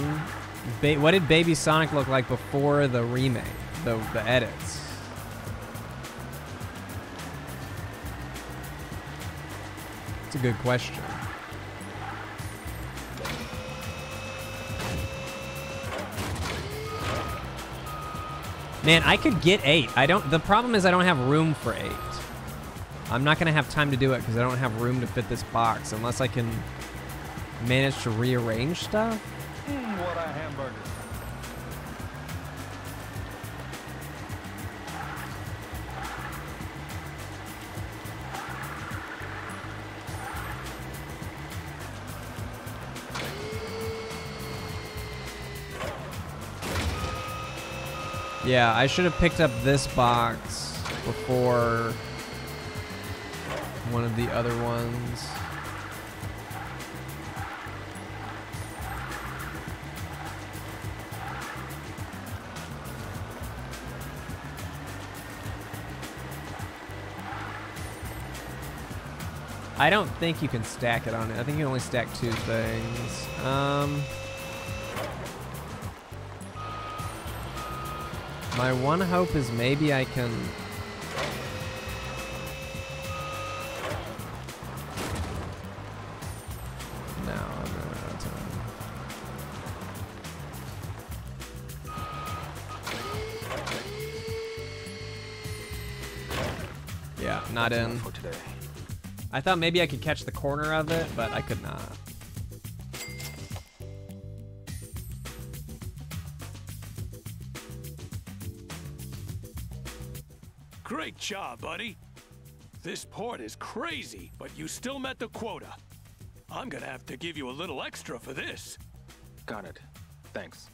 Ba what did Baby Sonic look like before the remake, the, the edits? It's a good question. Man, I could get eight. I don't. The problem is I don't have room for eight. I'm not gonna have time to do it because I don't have room to fit this box unless I can manage to rearrange stuff. Mm, what a hamburger. Yeah, I should have picked up this box before one of the other ones. I don't think you can stack it on it. I think you only stack two things. Um, my one hope is maybe I can... No, I'm running out of time. Yeah, not That's in. for today. I thought maybe I could catch the corner of it, but I could not. Great job, buddy. This port is crazy, but you still met the quota. I'm gonna have to give you a little extra for this. Got it. Thanks.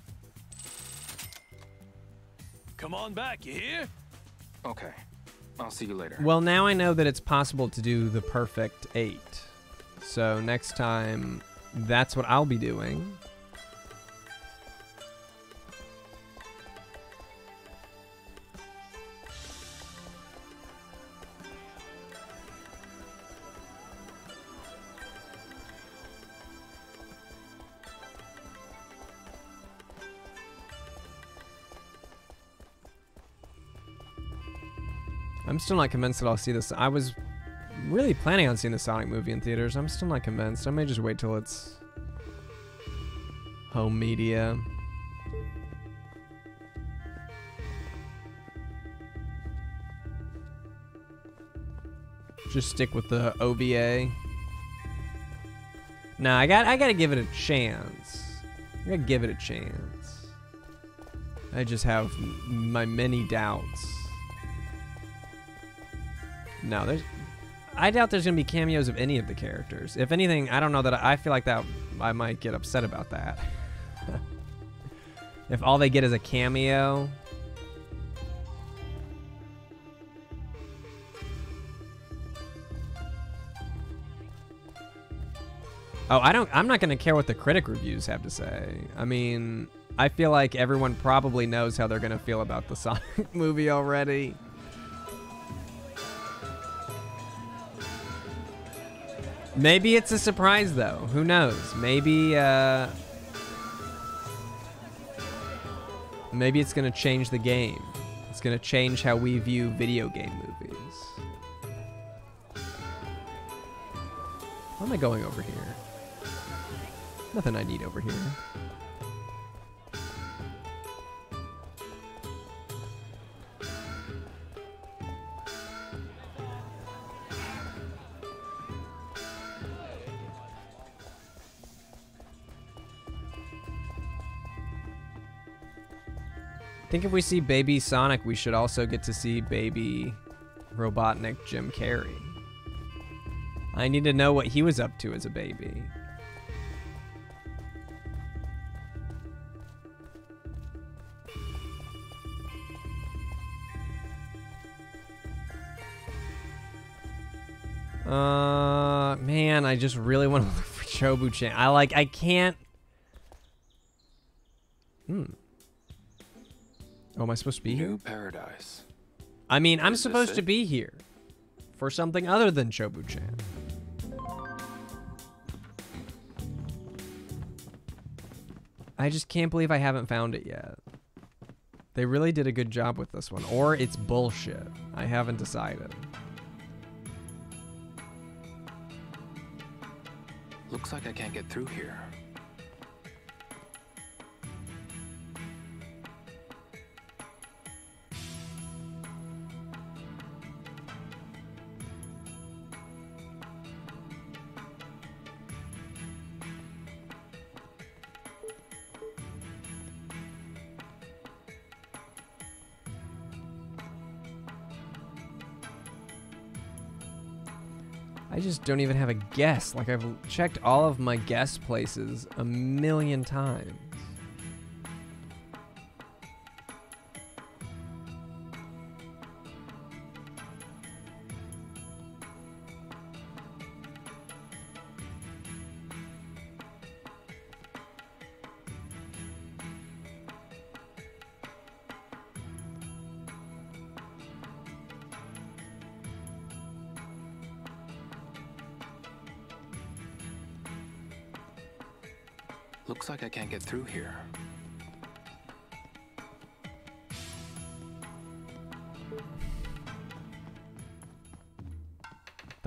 Come on back, you hear? Okay. I'll see you later. Well, now I know that it's possible to do the perfect eight. So next time, that's what I'll be doing. I'm still not convinced that I'll see this. I was really planning on seeing the Sonic movie in theaters. I'm still not convinced. I may just wait till it's home media. Just stick with the OVA. Nah, I got I gotta give it a chance. I gotta give it a chance. I just have my many doubts. No, there's. I doubt there's gonna be cameos of any of the characters. If anything, I don't know that I, I feel like that I might get upset about that. *laughs* if all they get is a cameo. Oh, I don't I'm not to care what the critic reviews have to say. I mean, I feel like everyone probably knows how they're to feel about the *laughs* Sonic movie already. Maybe it's a surprise though. Who knows? Maybe uh Maybe it's going to change the game. It's going to change how we view video game movies. Why am I going over here? Nothing I need over here. Think if we see baby Sonic, we should also get to see baby Robotnik Jim Carrey. I need to know what he was up to as a baby. Uh, man, I just really want to *laughs* look for Chobu-chan. I like, I can't. Hmm. Oh, am I supposed to be here? New paradise. I mean, I'm Is supposed to be here for something other than Chobu-chan. I just can't believe I haven't found it yet. They really did a good job with this one. Or it's bullshit. I haven't decided. Looks like I can't get through here. Just don't even have a guess. Like, I've checked all of my guess places a million times.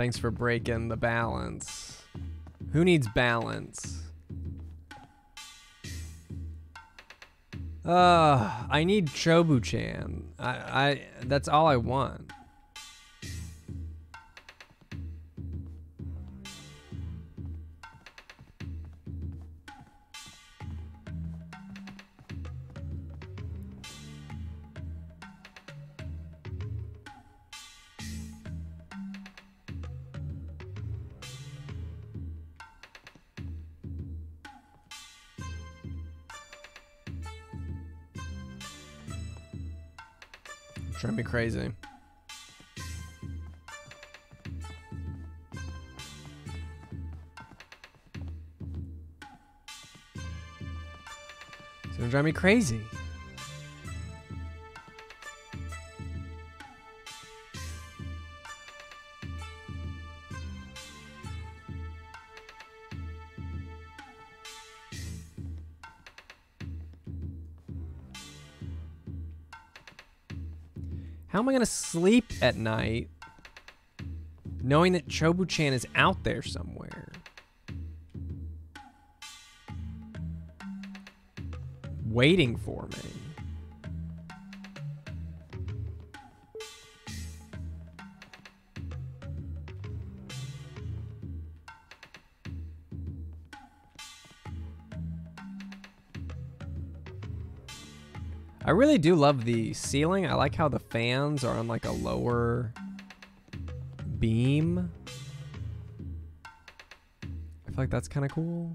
Thanks for breaking the balance. Who needs balance? Uh, I need Chobu-chan. I, I, that's all I want. Crazy. It's gonna drive me crazy. Am I gonna sleep at night knowing that Chobu-chan is out there somewhere? Waiting for me. I really do love the ceiling. I like how the fans are on like a lower beam. I feel like that's kind of cool.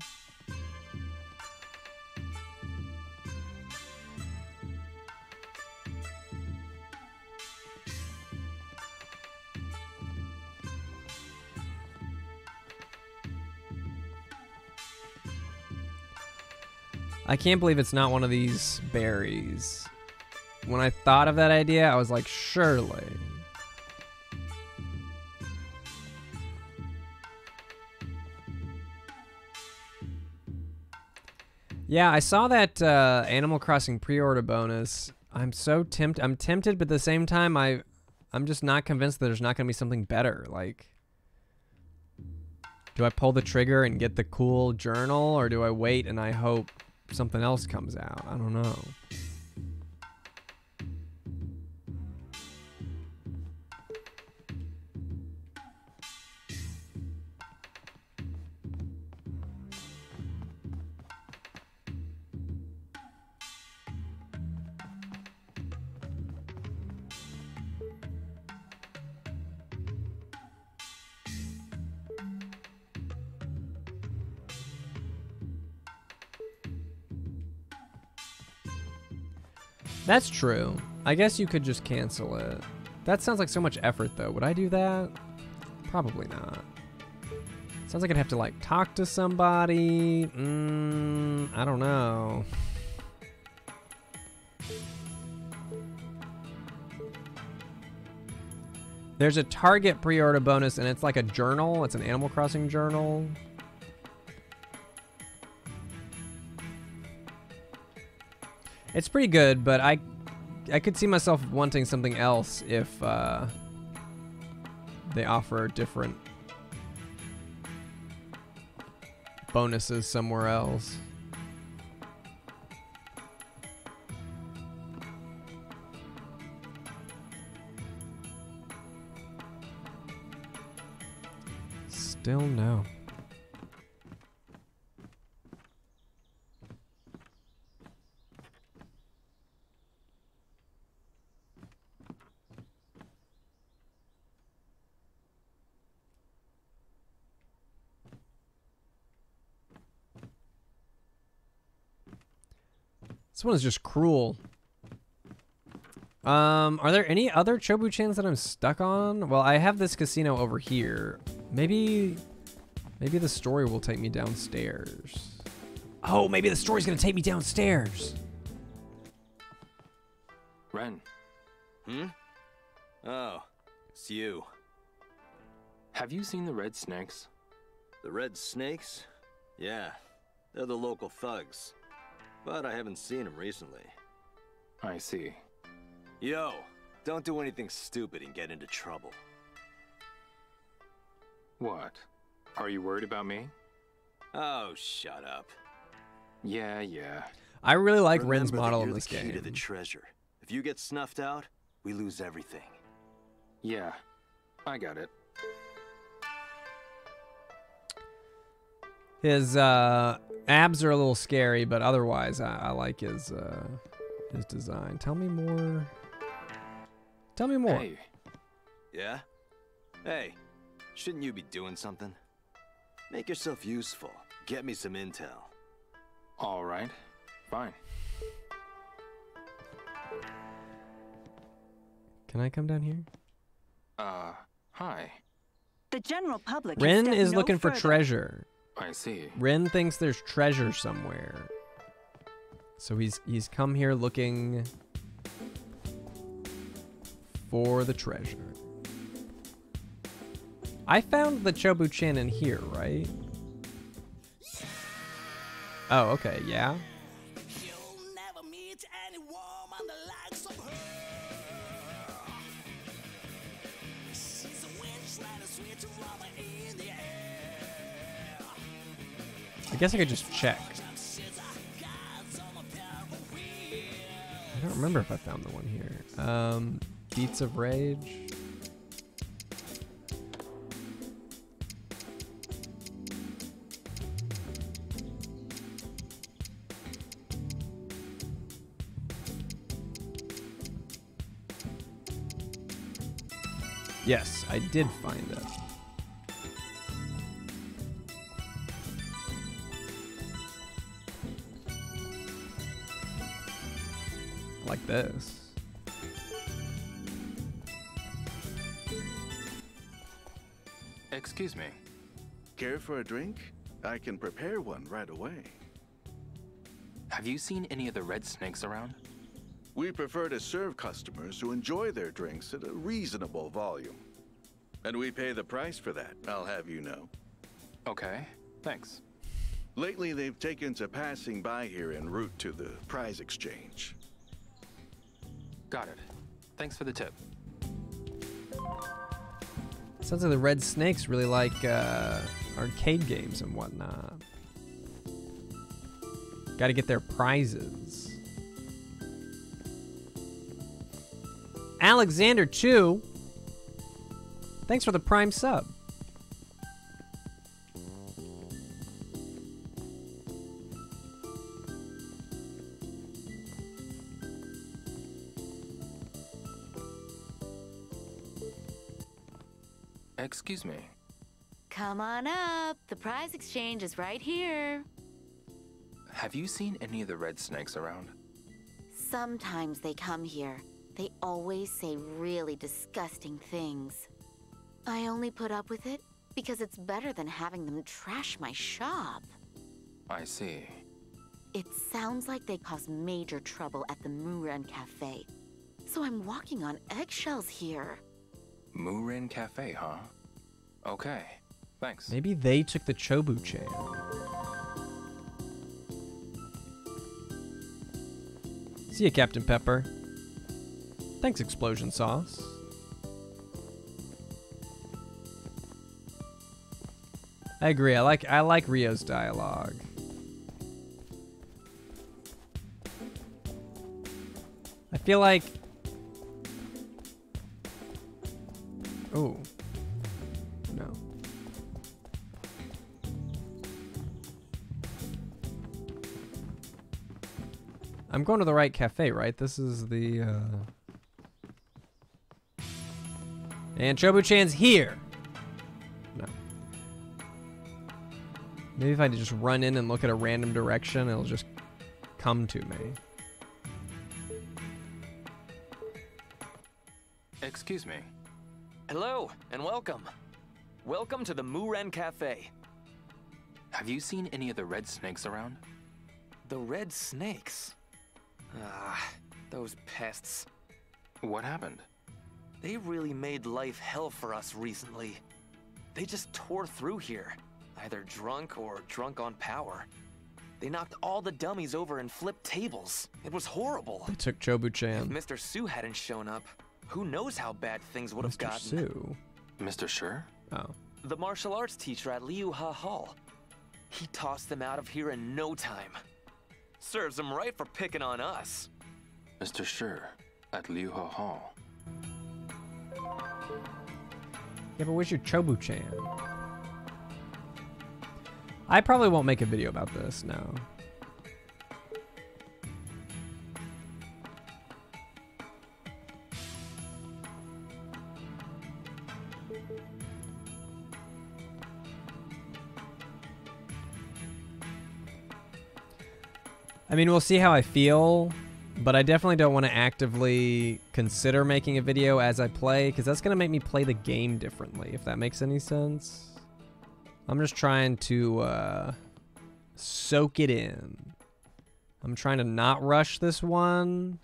I can't believe it's not one of these berries. When I thought of that idea, I was like, surely. Yeah, I saw that uh, Animal Crossing pre-order bonus. I'm so tempted. I'm tempted, but at the same time, I, I'm just not convinced that there's not going to be something better. Like, do I pull the trigger and get the cool journal, or do I wait and I hope something else comes out? I don't know. That's true. I guess you could just cancel it. That sounds like so much effort, though. Would I do that? Probably not. Sounds like I'd have to, like, talk to somebody. Mm, I don't know. There's a Target pre-order bonus, and it's like a journal. It's an Animal Crossing journal. It's pretty good, but I I could see myself wanting something else if uh, they offer different bonuses somewhere else. Still no. One is just cruel. Um, are there any other Chobu-chans that I'm stuck on? Well, I have this casino over here. Maybe, maybe the story will take me downstairs. Oh, maybe the story's gonna take me downstairs. Ren, Hmm? Oh, it's you. have you seen the red snakes? The Red Snakes? Yeah, they're the local thugs. But I haven't seen him recently. I see. Yo, don't do anything stupid and get into trouble. What? Are you worried about me? Oh, shut up. Yeah, yeah. I really like Remember Ren's that model you're in this the key to the treasure. If you get snuffed out, we lose everything. Yeah, I got it. His uh, abs are a little scary, but otherwise, I, I like his uh, his design. Tell me more. Tell me more. Hey, Yeah? Hey, shouldn't you be doing something? Make yourself useful. Get me some intel. all right, fine. Can I come down here? Uh, hi. The general public. Ren step is no looking for treasure. I see. Ren thinks there's treasure somewhere. So he's he's come here looking for the treasure. I found the Chobu-chan in here, right? Oh, okay, yeah. I guess I could just check. I don't remember if I found the one here. Um, Beats of Rage. Yes, I did find it. Like this. Excuse me. Care for a drink? I can prepare one right away. Have you seen any of the red snakes around? We prefer to serve customers who enjoy their drinks at a reasonable volume. And we pay the price for that, I'll have you know. Okay, thanks. Lately, they've taken to passing by here en route to the prize exchange. Got it. Thanks for the tip. Sounds like the Red Snakes really like uh, arcade games and whatnot. Got to get their prizes. Alexander Chu. Thanks for the prime sub. Excuse me. Come on up. The prize exchange is right here. Have you seen any of the red snakes around? Sometimes they come here. They always say really disgusting things. I only put up with it because it's better than having them trash my shop. I see. It sounds like they cause major trouble at the Muren Cafe. So I'm walking on eggshells here. Murin Cafe, huh? Okay, thanks. Maybe they took the Chobu chair. See ya, Captain Pepper. Thanks, Explosion Sauce. I agree. I like I like Ryo's dialogue. I feel like Oh. I'm going to the right cafe, right? This is the uh And Chobu-chan's here. No. Maybe if I just run in and look at a random direction, it'll just come to me. Excuse me. Hello, and welcome. Welcome to the Muren Cafe. Have you seen any of the red snakes around? The red snakes? Ah, those pests. What happened? They really made life hell for us recently. They just tore through here, either drunk or drunk on power. They knocked all the dummies over and flipped tables. It was horrible. They took Chobu-chan. If Mr. Sue hadn't shown up, who knows how bad things would have gotten. Mr. gotten. Sue. Mr. Sure? Oh. The martial arts teacher at Liu Ha Hall. He tossed them out of here in no time. Serves him right for picking on us. Mr. Sure, at Liu Ha Hall. Yeah, but where's your Chobu-chan? I probably won't make a video about this, no. I mean, we'll see how I feel, but I definitely don't want to actively consider making a video as I play, because that's going to make me play the game differently, if that makes any sense. I'm just trying to uh, soak it in. I'm trying to not rush this one,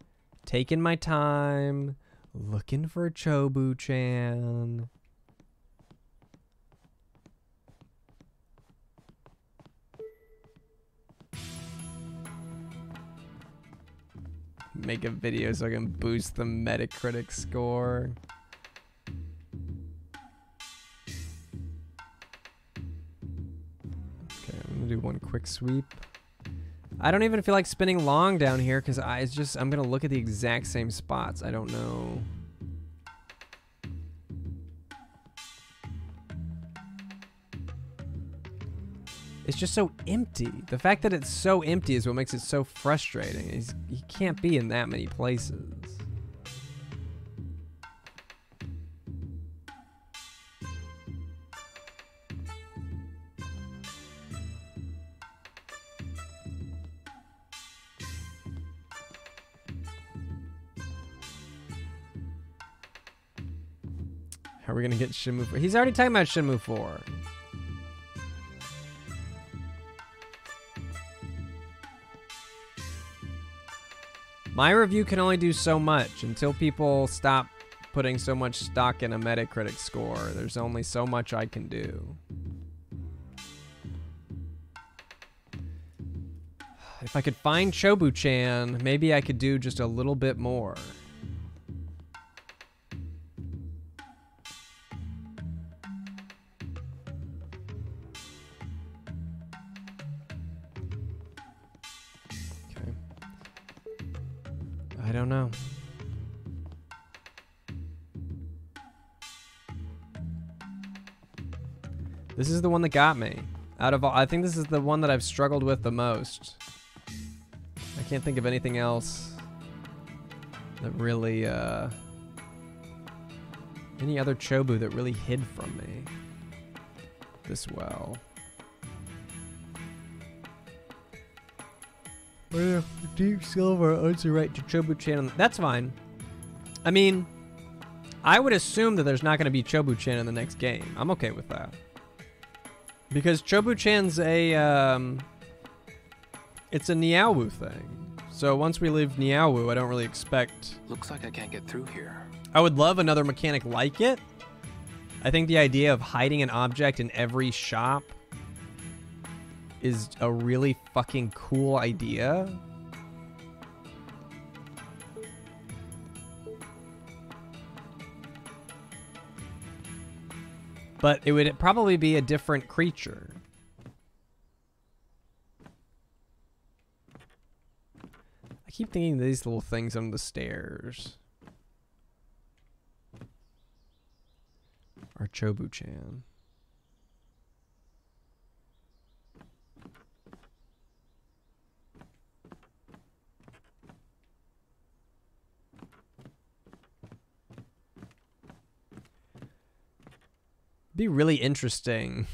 taking my time, looking for Chobu-chan. Make a video so I can boost the Metacritic score. Okay, I'm gonna do one quick sweep. I don't even feel like spinning long down here because I just I'm gonna look at the exact same spots. I don't know. it's just so empty. The fact that it's so empty is what makes it so frustrating. He's, he can't be in that many places. How are we gonna get Shenmue 4? He's already talking about Shenmue 4. My review can only do so much until people stop putting so much stock in a Metacritic score. There's only so much I can do. If I could find Chobu-chan, maybe I could do just a little bit more. Is the one that got me. Out of all, I think this is the one that I've struggled with the most. I can't think of anything else that really, uh, any other Chobu that really hid from me this well. Deep Silver owns the right to Chobu Chan. That's fine. I mean, I would assume that there's not going to be Chobu Chan in the next game. I'm okay with that. Because Chobu Chan's a, um, it's a Niaowu thing. So once we leave Niaowu, I don't really expect. Looks like I can't get through here. I would love another mechanic like it. I think the idea of hiding an object in every shop is a really fucking cool idea. But it would probably be a different creature. I keep thinking these little things on the stairs. Are Chobu-chan. Be really interesting.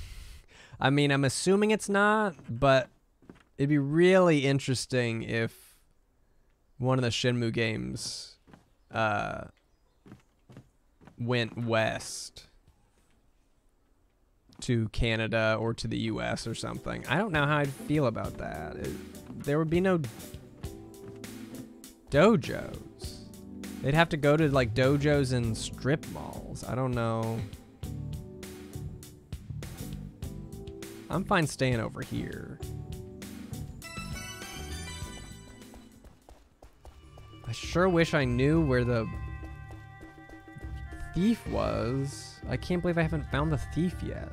I mean, I'm assuming it's not, but it'd be really interesting if one of the Shenmue games uh, went west to Canada or to the US or something. I don't know how I'd feel about that. It, there would be no dojos. They'd have to go to like dojos and strip malls. I don't know. I'm fine staying over here. I sure wish I knew where the thief was. I can't believe I haven't found the thief yet.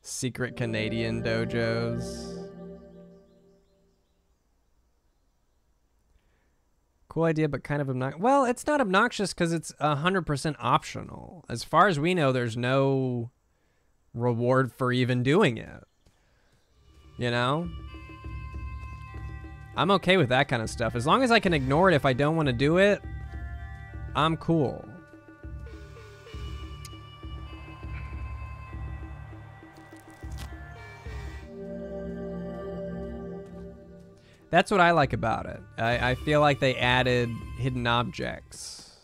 Secret Canadian dojos. Cool idea, but kind of obnoxious. Well, it's not obnoxious because it's 100% optional. As far as we know, there's no reward for even doing it. You know? I'm okay with that kind of stuff. As long as I can ignore it if I don't want to do it, I'm cool. That's what I like about it. I, I feel like they added hidden objects.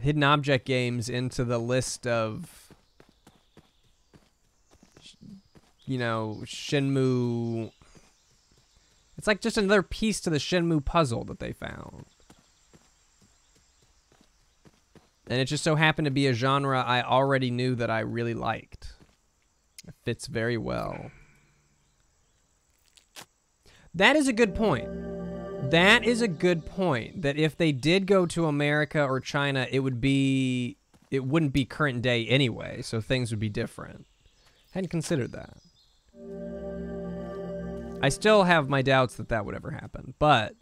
Hidden object games into the list of, you know, Shenmue. It's like just another piece to the Shenmue puzzle that they found. And it just so happened to be a genre I already knew that I really liked. It fits very well. That is a good point. That is a good point. That if they did go to America or China, it would be it wouldn't be current day anyway, so things would be different. Hadn't considered that. I still have my doubts that that would ever happen, but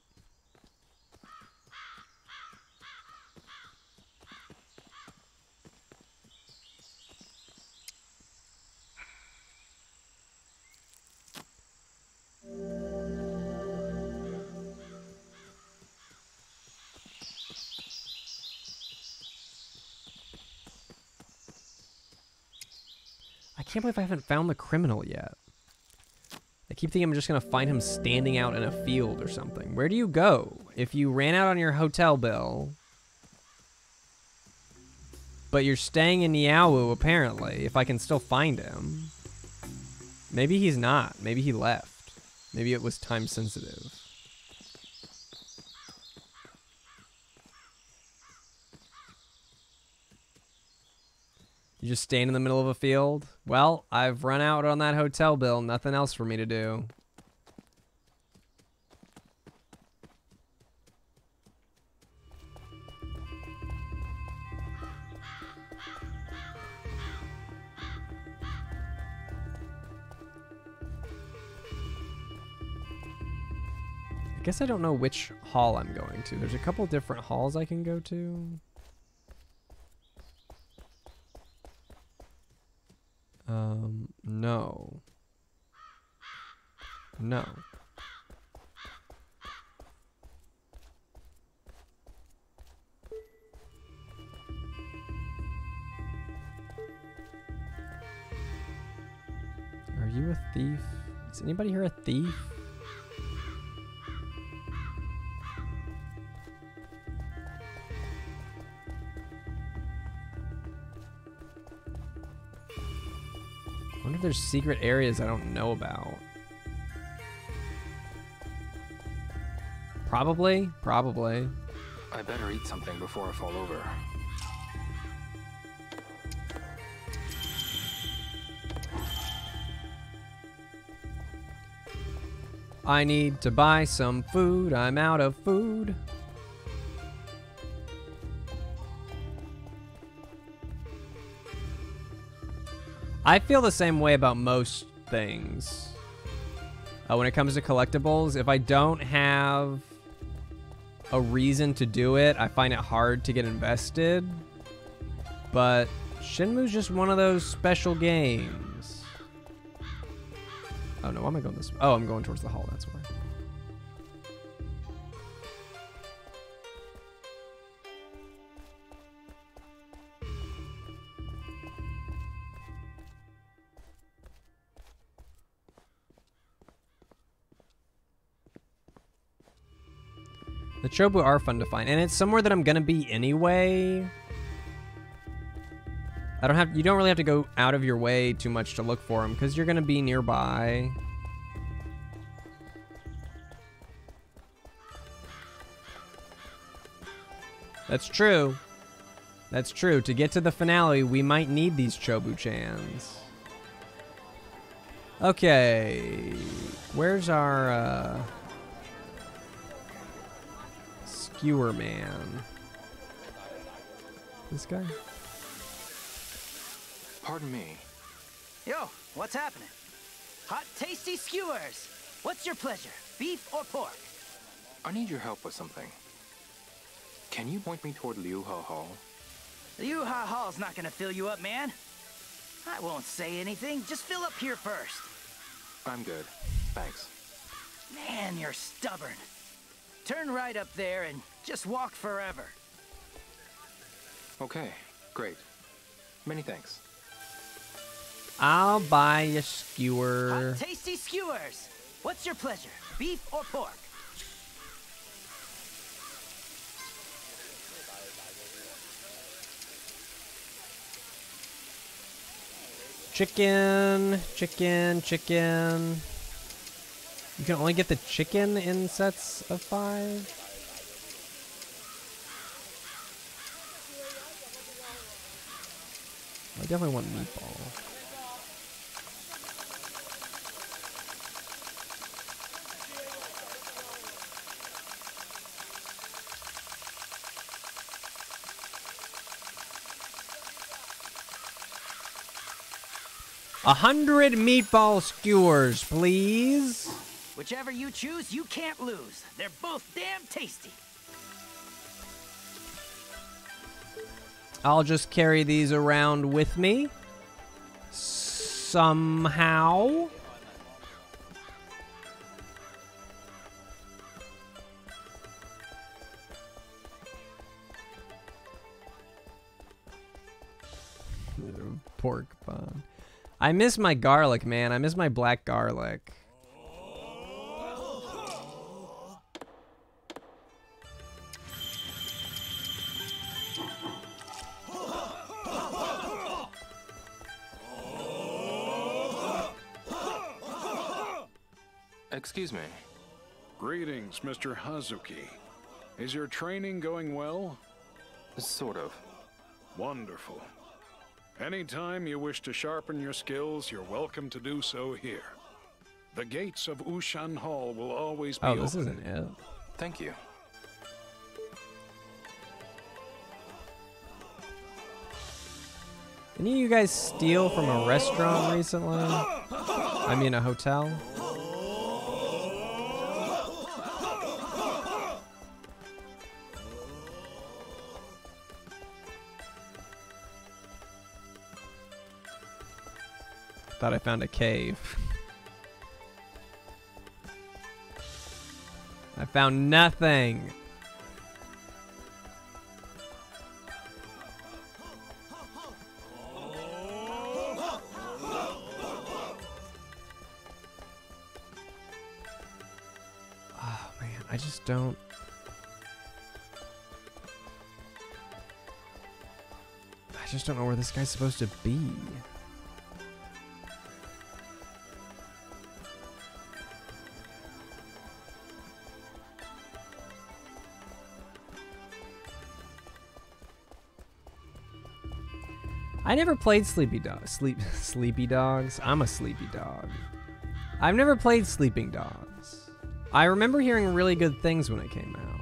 can't believe I haven't found the criminal yet. I keep thinking I'm just gonna find him standing out in a field or something. Where do you go? If you ran out on your hotel bill, but you're staying in Niaowu apparently, if I can still find him. Maybe he's not. Maybe he left. Maybe it was time sensitive. You just stand in the middle of a field? Well, I've run out on that hotel bill. Nothing else for me to do. I guess I don't know which hall I'm going to. There's a couple different halls I can go to. Um, no. No. Are you a thief? Is anybody here a thief? Wonder if there's secret areas I don't know about. Probably, probably. I better eat something before I fall over. I need to buy some food. I'm out of food. I feel the same way about most things. Uh, when it comes to collectibles, if I don't have a reason to do it, I find it hard to get invested. But Shenmue's just one of those special games. Oh no, why am I going this way? Oh, I'm going towards the hall, that's why. The Chobu are fun to find, and it's somewhere that I'm gonna be anyway. I don't have, you don't really have to go out of your way too much to look for them, because you're gonna be nearby. That's true. That's true. To get to the finale, we might need these Chobu-chans. Okay. Where's our, uh... Skewer man? This guy? Pardon me. Yo, what's happening? Hot, tasty skewers. What's your pleasure, beef or pork? I need your help with something. Can you point me toward Liu Ha Hall? Liu Yuha Hall's not gonna fill you up, man. I won't say anything. Just fill up here first. I'm good. Thanks. Man, you're stubborn. Turn right up there and just walk forever. Okay, great. Many thanks. I'll buy a skewer. Hot, tasty skewers. What's your pleasure, beef or pork? Chicken, chicken, chicken. You can only get the chicken in sets of five. Definitely want meatball. A hundred meatball skewers, please. Whichever you choose, you can't lose. They're both damn tasty. I'll just carry these around with me. Somehow. Pork bun. I miss my garlic, man. I miss my black garlic. Excuse me. Greetings, Mr. Hazuki. Is your training going well? Sort of. Wonderful. Anytime you wish to sharpen your skills, you're welcome to do so here. The gates of Ushan Hall will always be open. Oh, this open. isn't it. Thank you. Any of you guys steal from a restaurant recently? I mean, a hotel? Thought I found a cave. I found nothing. Oh man, I just don't. I just don't know where this guy's supposed to be. I never played Sleepy Dog. Sleep *laughs* Sleepy Dogs. I'm a sleepy dog. I've never played Sleeping Dogs. I remember hearing really good things when it came out.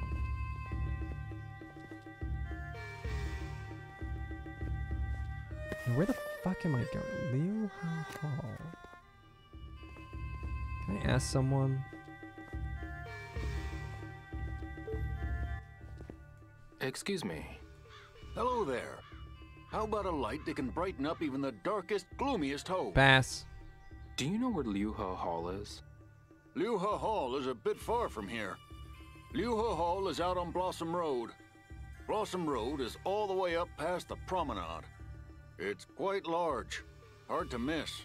Where the fuck am I going? Liu Ha Hall. Can I ask someone? Excuse me. Hello there. How about a light that can brighten up even the darkest, gloomiest home? Pass. Do you know where Liuha Hall is? Liuha Hall is a bit far from here. Liuha Hall is out on Blossom Road. Blossom Road is all the way up past the promenade. It's quite large. Hard to miss.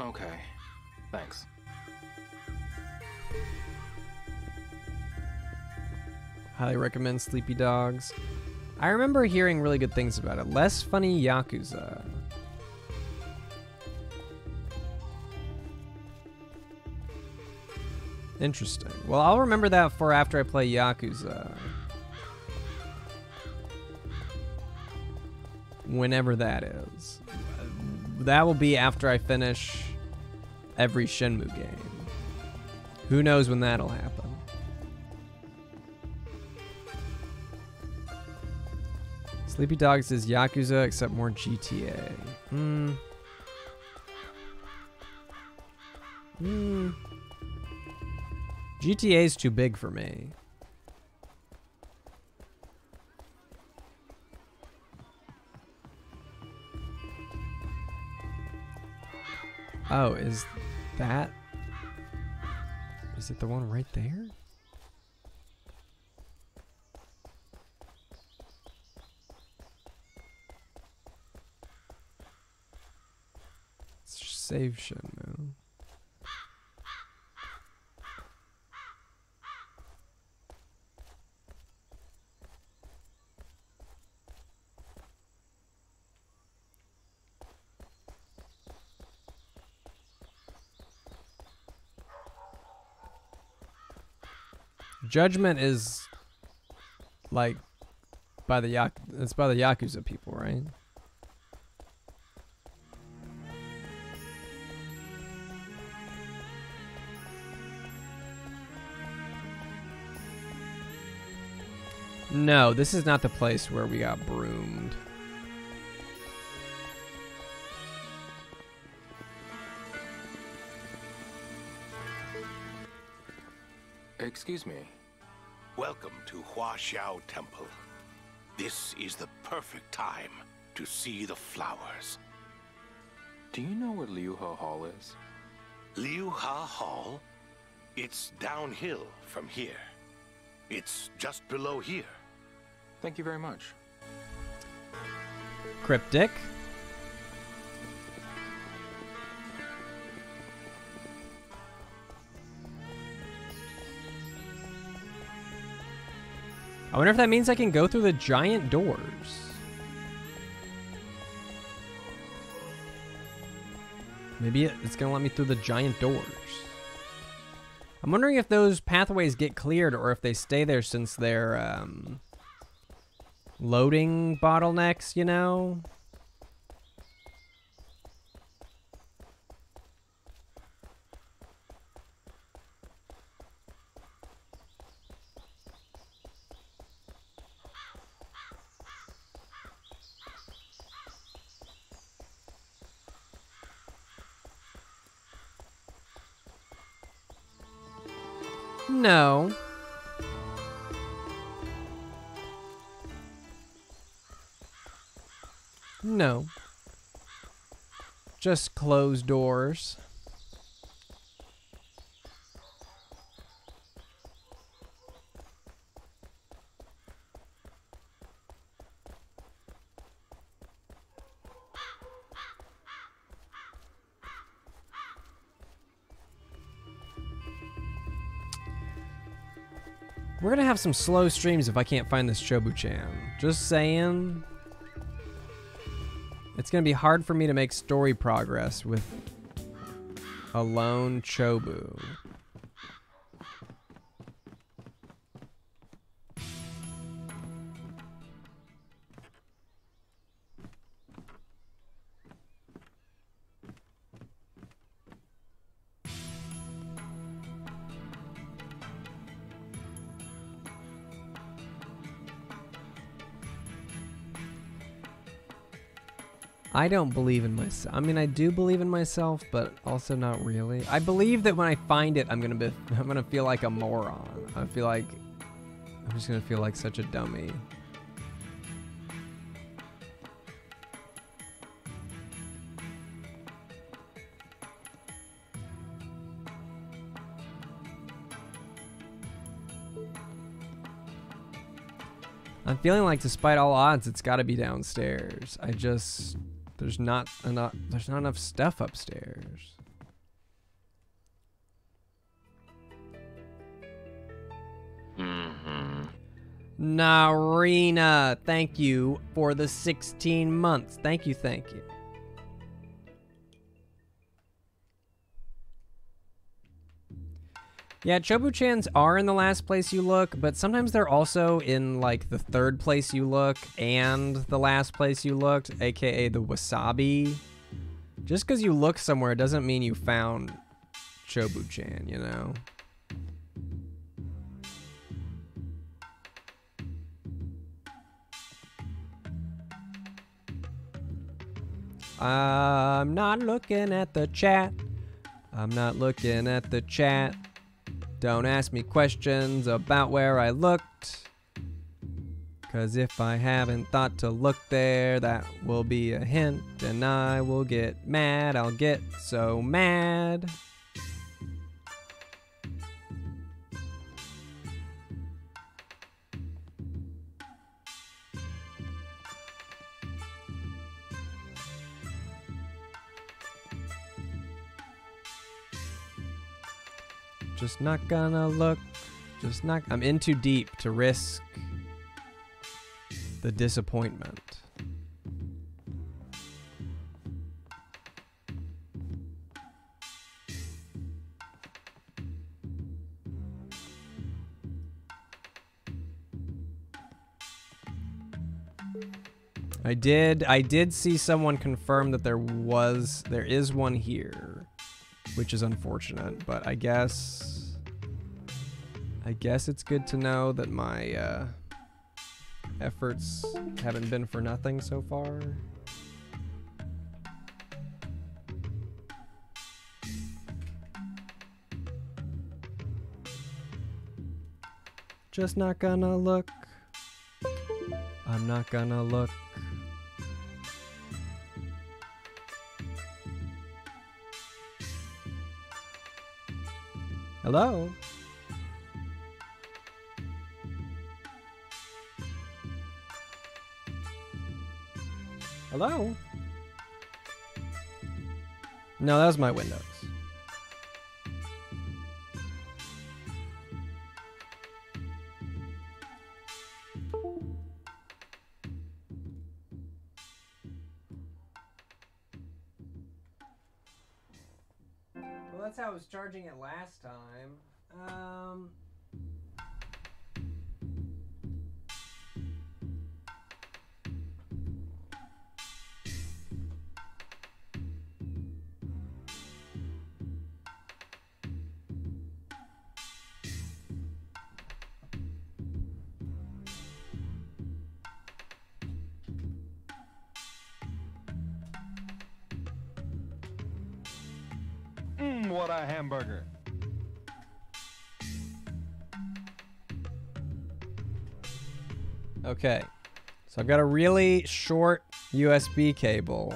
Okay. Thanks. Highly recommend Sleepy Dogs. I remember hearing really good things about it. Less funny Yakuza. Interesting. Well, I'll remember that for after I play Yakuza. Whenever that is. That will be after I finish every Shenmue game. Who knows when that'll happen. Sleepy Dogs is Yakuza except more GTA. Hmm. Hmm. GTA is too big for me. Oh, is that... Is it the one right there? Save Shenmue. Judgment is like by the yak it's by the Yakuza people, right? No, this is not the place where we got broomed. Excuse me. Welcome to Huaxiao Temple. This is the perfect time to see the flowers. Do you know where Liuha Hall is? Liu Ha Hall? It's downhill from here. It's just below here. Thank you very much. Cryptic. I wonder if that means I can go through the giant doors. Maybe it's gonna let me through the giant doors. I'm wondering if those pathways get cleared or if they stay there since they're um, loading bottlenecks, you know? Just closed doors. We're gonna have some slow streams if I can't find this Chobu-chan. Just saying. It's gonna be hard for me to make story progress with a lone Chobu. I don't believe in myself. I mean, I do believe in myself, but also not really. I believe that when I find it, I'm gonna be, *laughs* I'm gonna feel like a moron. I feel like, I'm just gonna feel like such a dummy. I'm feeling like despite all odds, it's gotta be downstairs. I just, there's not enough, there's not enough stuff upstairs. Mm-hmm. Narina, thank you for the 16 months. Thank you, thank you. Yeah, Chobu-chans are in the last place you look, but sometimes they're also in like the third place you look and the last place you looked, aka the wasabi. Just because you look somewhere doesn't mean you found Chobu-chan, you know? I'm not looking at the chat. I'm not looking at the chat. Don't ask me questions about where I looked. Cause if I haven't thought to look there, that will be a hint, and I will get mad. I'll get so mad. Just not gonna look. Just not. I'm in too deep to risk the disappointment. I did I did see someone confirm that there was there is one here, which is unfortunate, but I guess I guess it's good to know that my uh, efforts haven't been for nothing so far. Just not gonna look. I'm not gonna look. Hello? Hello? No, that was my Windows. that's how I was charging it last time. Um, what a hamburger. Okay. So I've got a really short USB cable.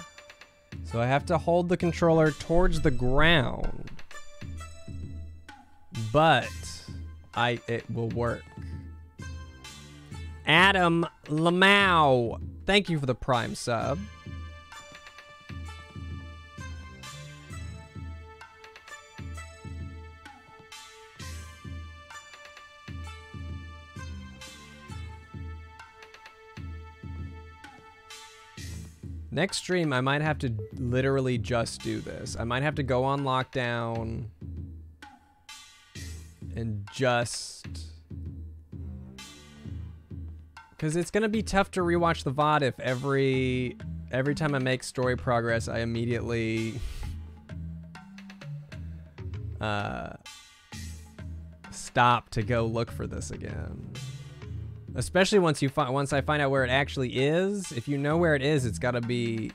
So I have to hold the controller towards the ground. But I it will work. Adam Lamau, thank you for the prime sub. Next stream, I might have to literally just do this. I might have to go on lockdown and just... Because it's going to be tough to rewatch the VOD if every, every time I make story progress, I immediately... Uh, stop to go look for this again. Especially once you find once I find out where it actually is. If you know where it is, it's got to be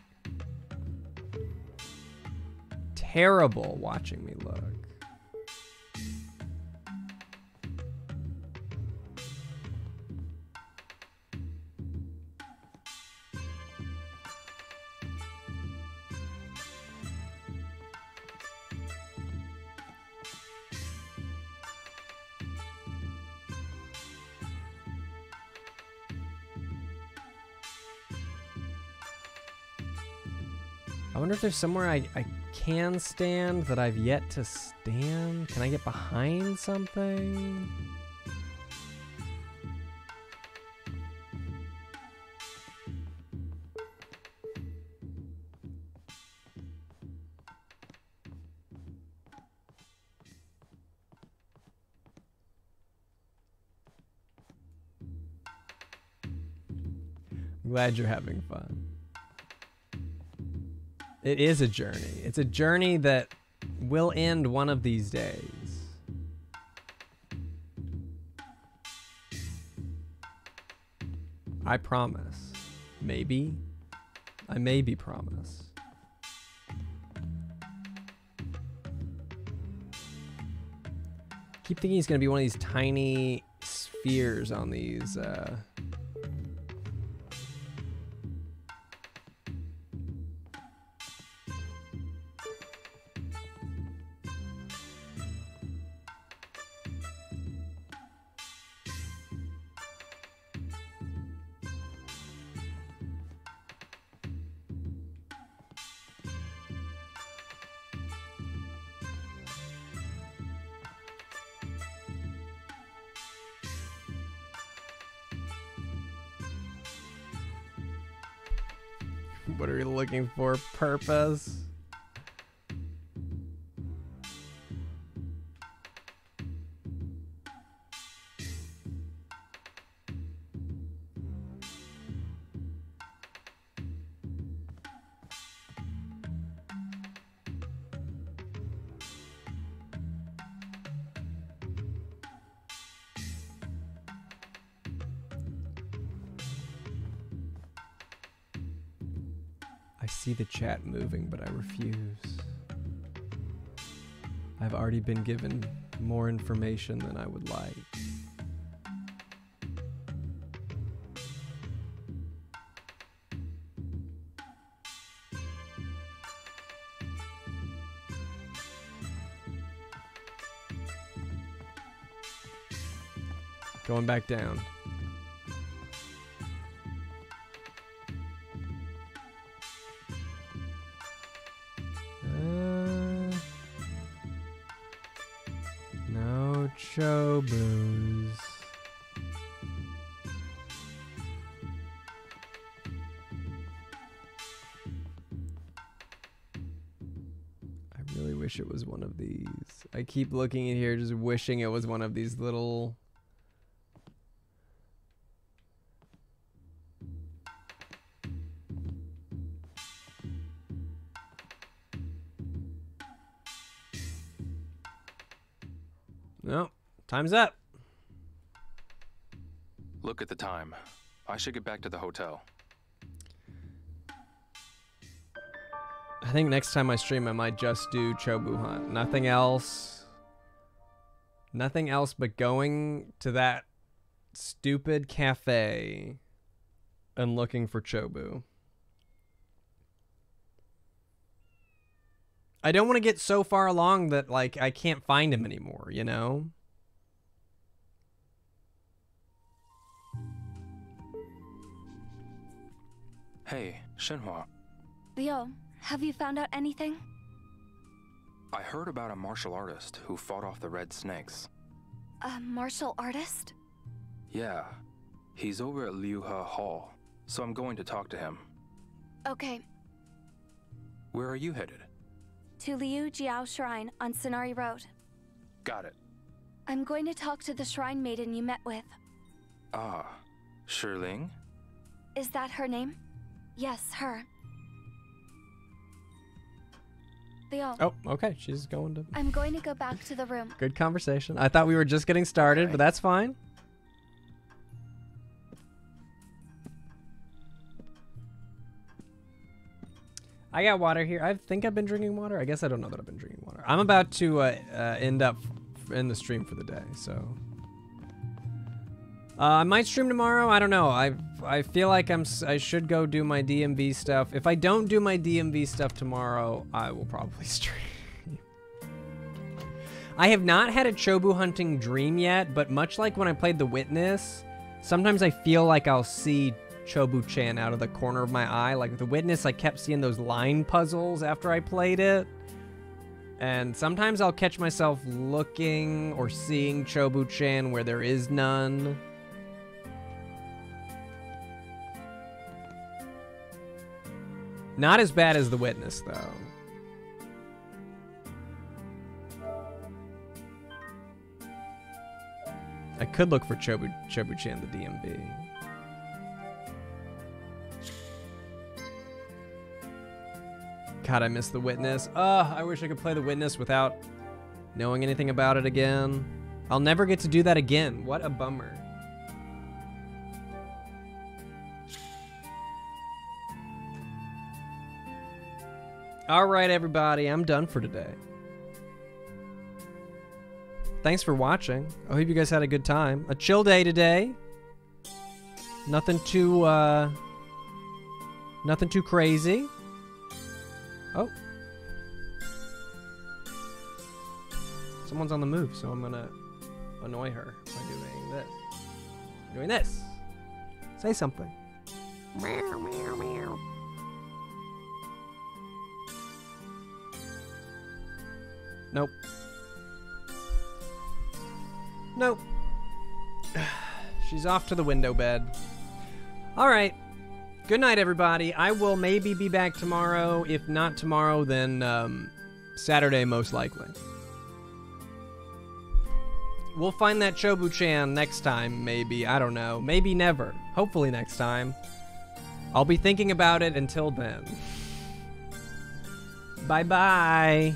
terrible watching me look. I wonder if there's somewhere I, I can stand that I've yet to stand. Can I get behind something? I'm glad you're having fun. It is a journey. It's a journey that will end one of these days. I promise. Maybe. I maybe promise. Keep thinking he's gonna be one of these tiny spheres on these uh for? Purpose? Moving, but I refuse. I've already been given more information than I would like. Going back down. Keep looking in here just wishing it was one of these little No, time's up. Look at the time. I should get back to the hotel. I think next time I stream, I might just do Chobu Hunt. Nothing else. Nothing else but going to that stupid cafe and looking for Chobu. I don't want to get so far along that like I can't find him anymore, you know? Hey, Shenhua. Ryo, have you found out anything? I heard about a martial artist who fought off the Red Snakes. A martial artist? Yeah, he's over at Liuhe Hall, so I'm going to talk to him. Okay, Where are you headed? to Liu Jiao Shrine on Sonari Road. Got it. I'm going to talk to the shrine maiden you met with. Ah, Shirling? Is that her name? Yes, her. Ryo, Oh, okay. She's going to. I'm going to go back to the room. Good conversation. I thought we were just getting started, but that's fine. I got water here. I think I've been drinking water. I guess I don't know that I've been drinking water. I'm about to uh, uh, end up in the stream for the day, so. Uh, I might stream tomorrow. I don't know. I I feel like I'm I should go do my DMV stuff. If I don't do my DMV stuff tomorrow, I will probably *laughs* stream. I have not had a Chobu hunting dream yet, but much like when I played The Witness, sometimes I feel like I'll see Chobu-chan out of the corner of my eye. Like The Witness, I kept seeing those line puzzles after I played it. And sometimes I'll catch myself looking or seeing Chobu-chan where there is none. Not as bad as The Witness, though. I could look for Chobu Chobu-chan the DMV. God, I miss The Witness. Ugh, I wish I could play The Witness without knowing anything about it again. I'll never get to do that again. What a bummer. All right, everybody, I'm done for today. Thanks for watching. I hope you guys had a good time. A chill day today. Nothing too, uh, nothing too crazy. Oh. Someone's on the move, so I'm gonna annoy her by doing this. Doing this. Say something. Meow, meow, meow. Nope. Nope. *sighs* She's off to the window bed. All right. Good night, everybody. I will maybe be back tomorrow. If not tomorrow, then um, Saturday, most likely. We'll find that Chobu-chan next time, maybe. I don't know. Maybe never. Hopefully next time. I'll be thinking about it until then. *laughs* Bye bye.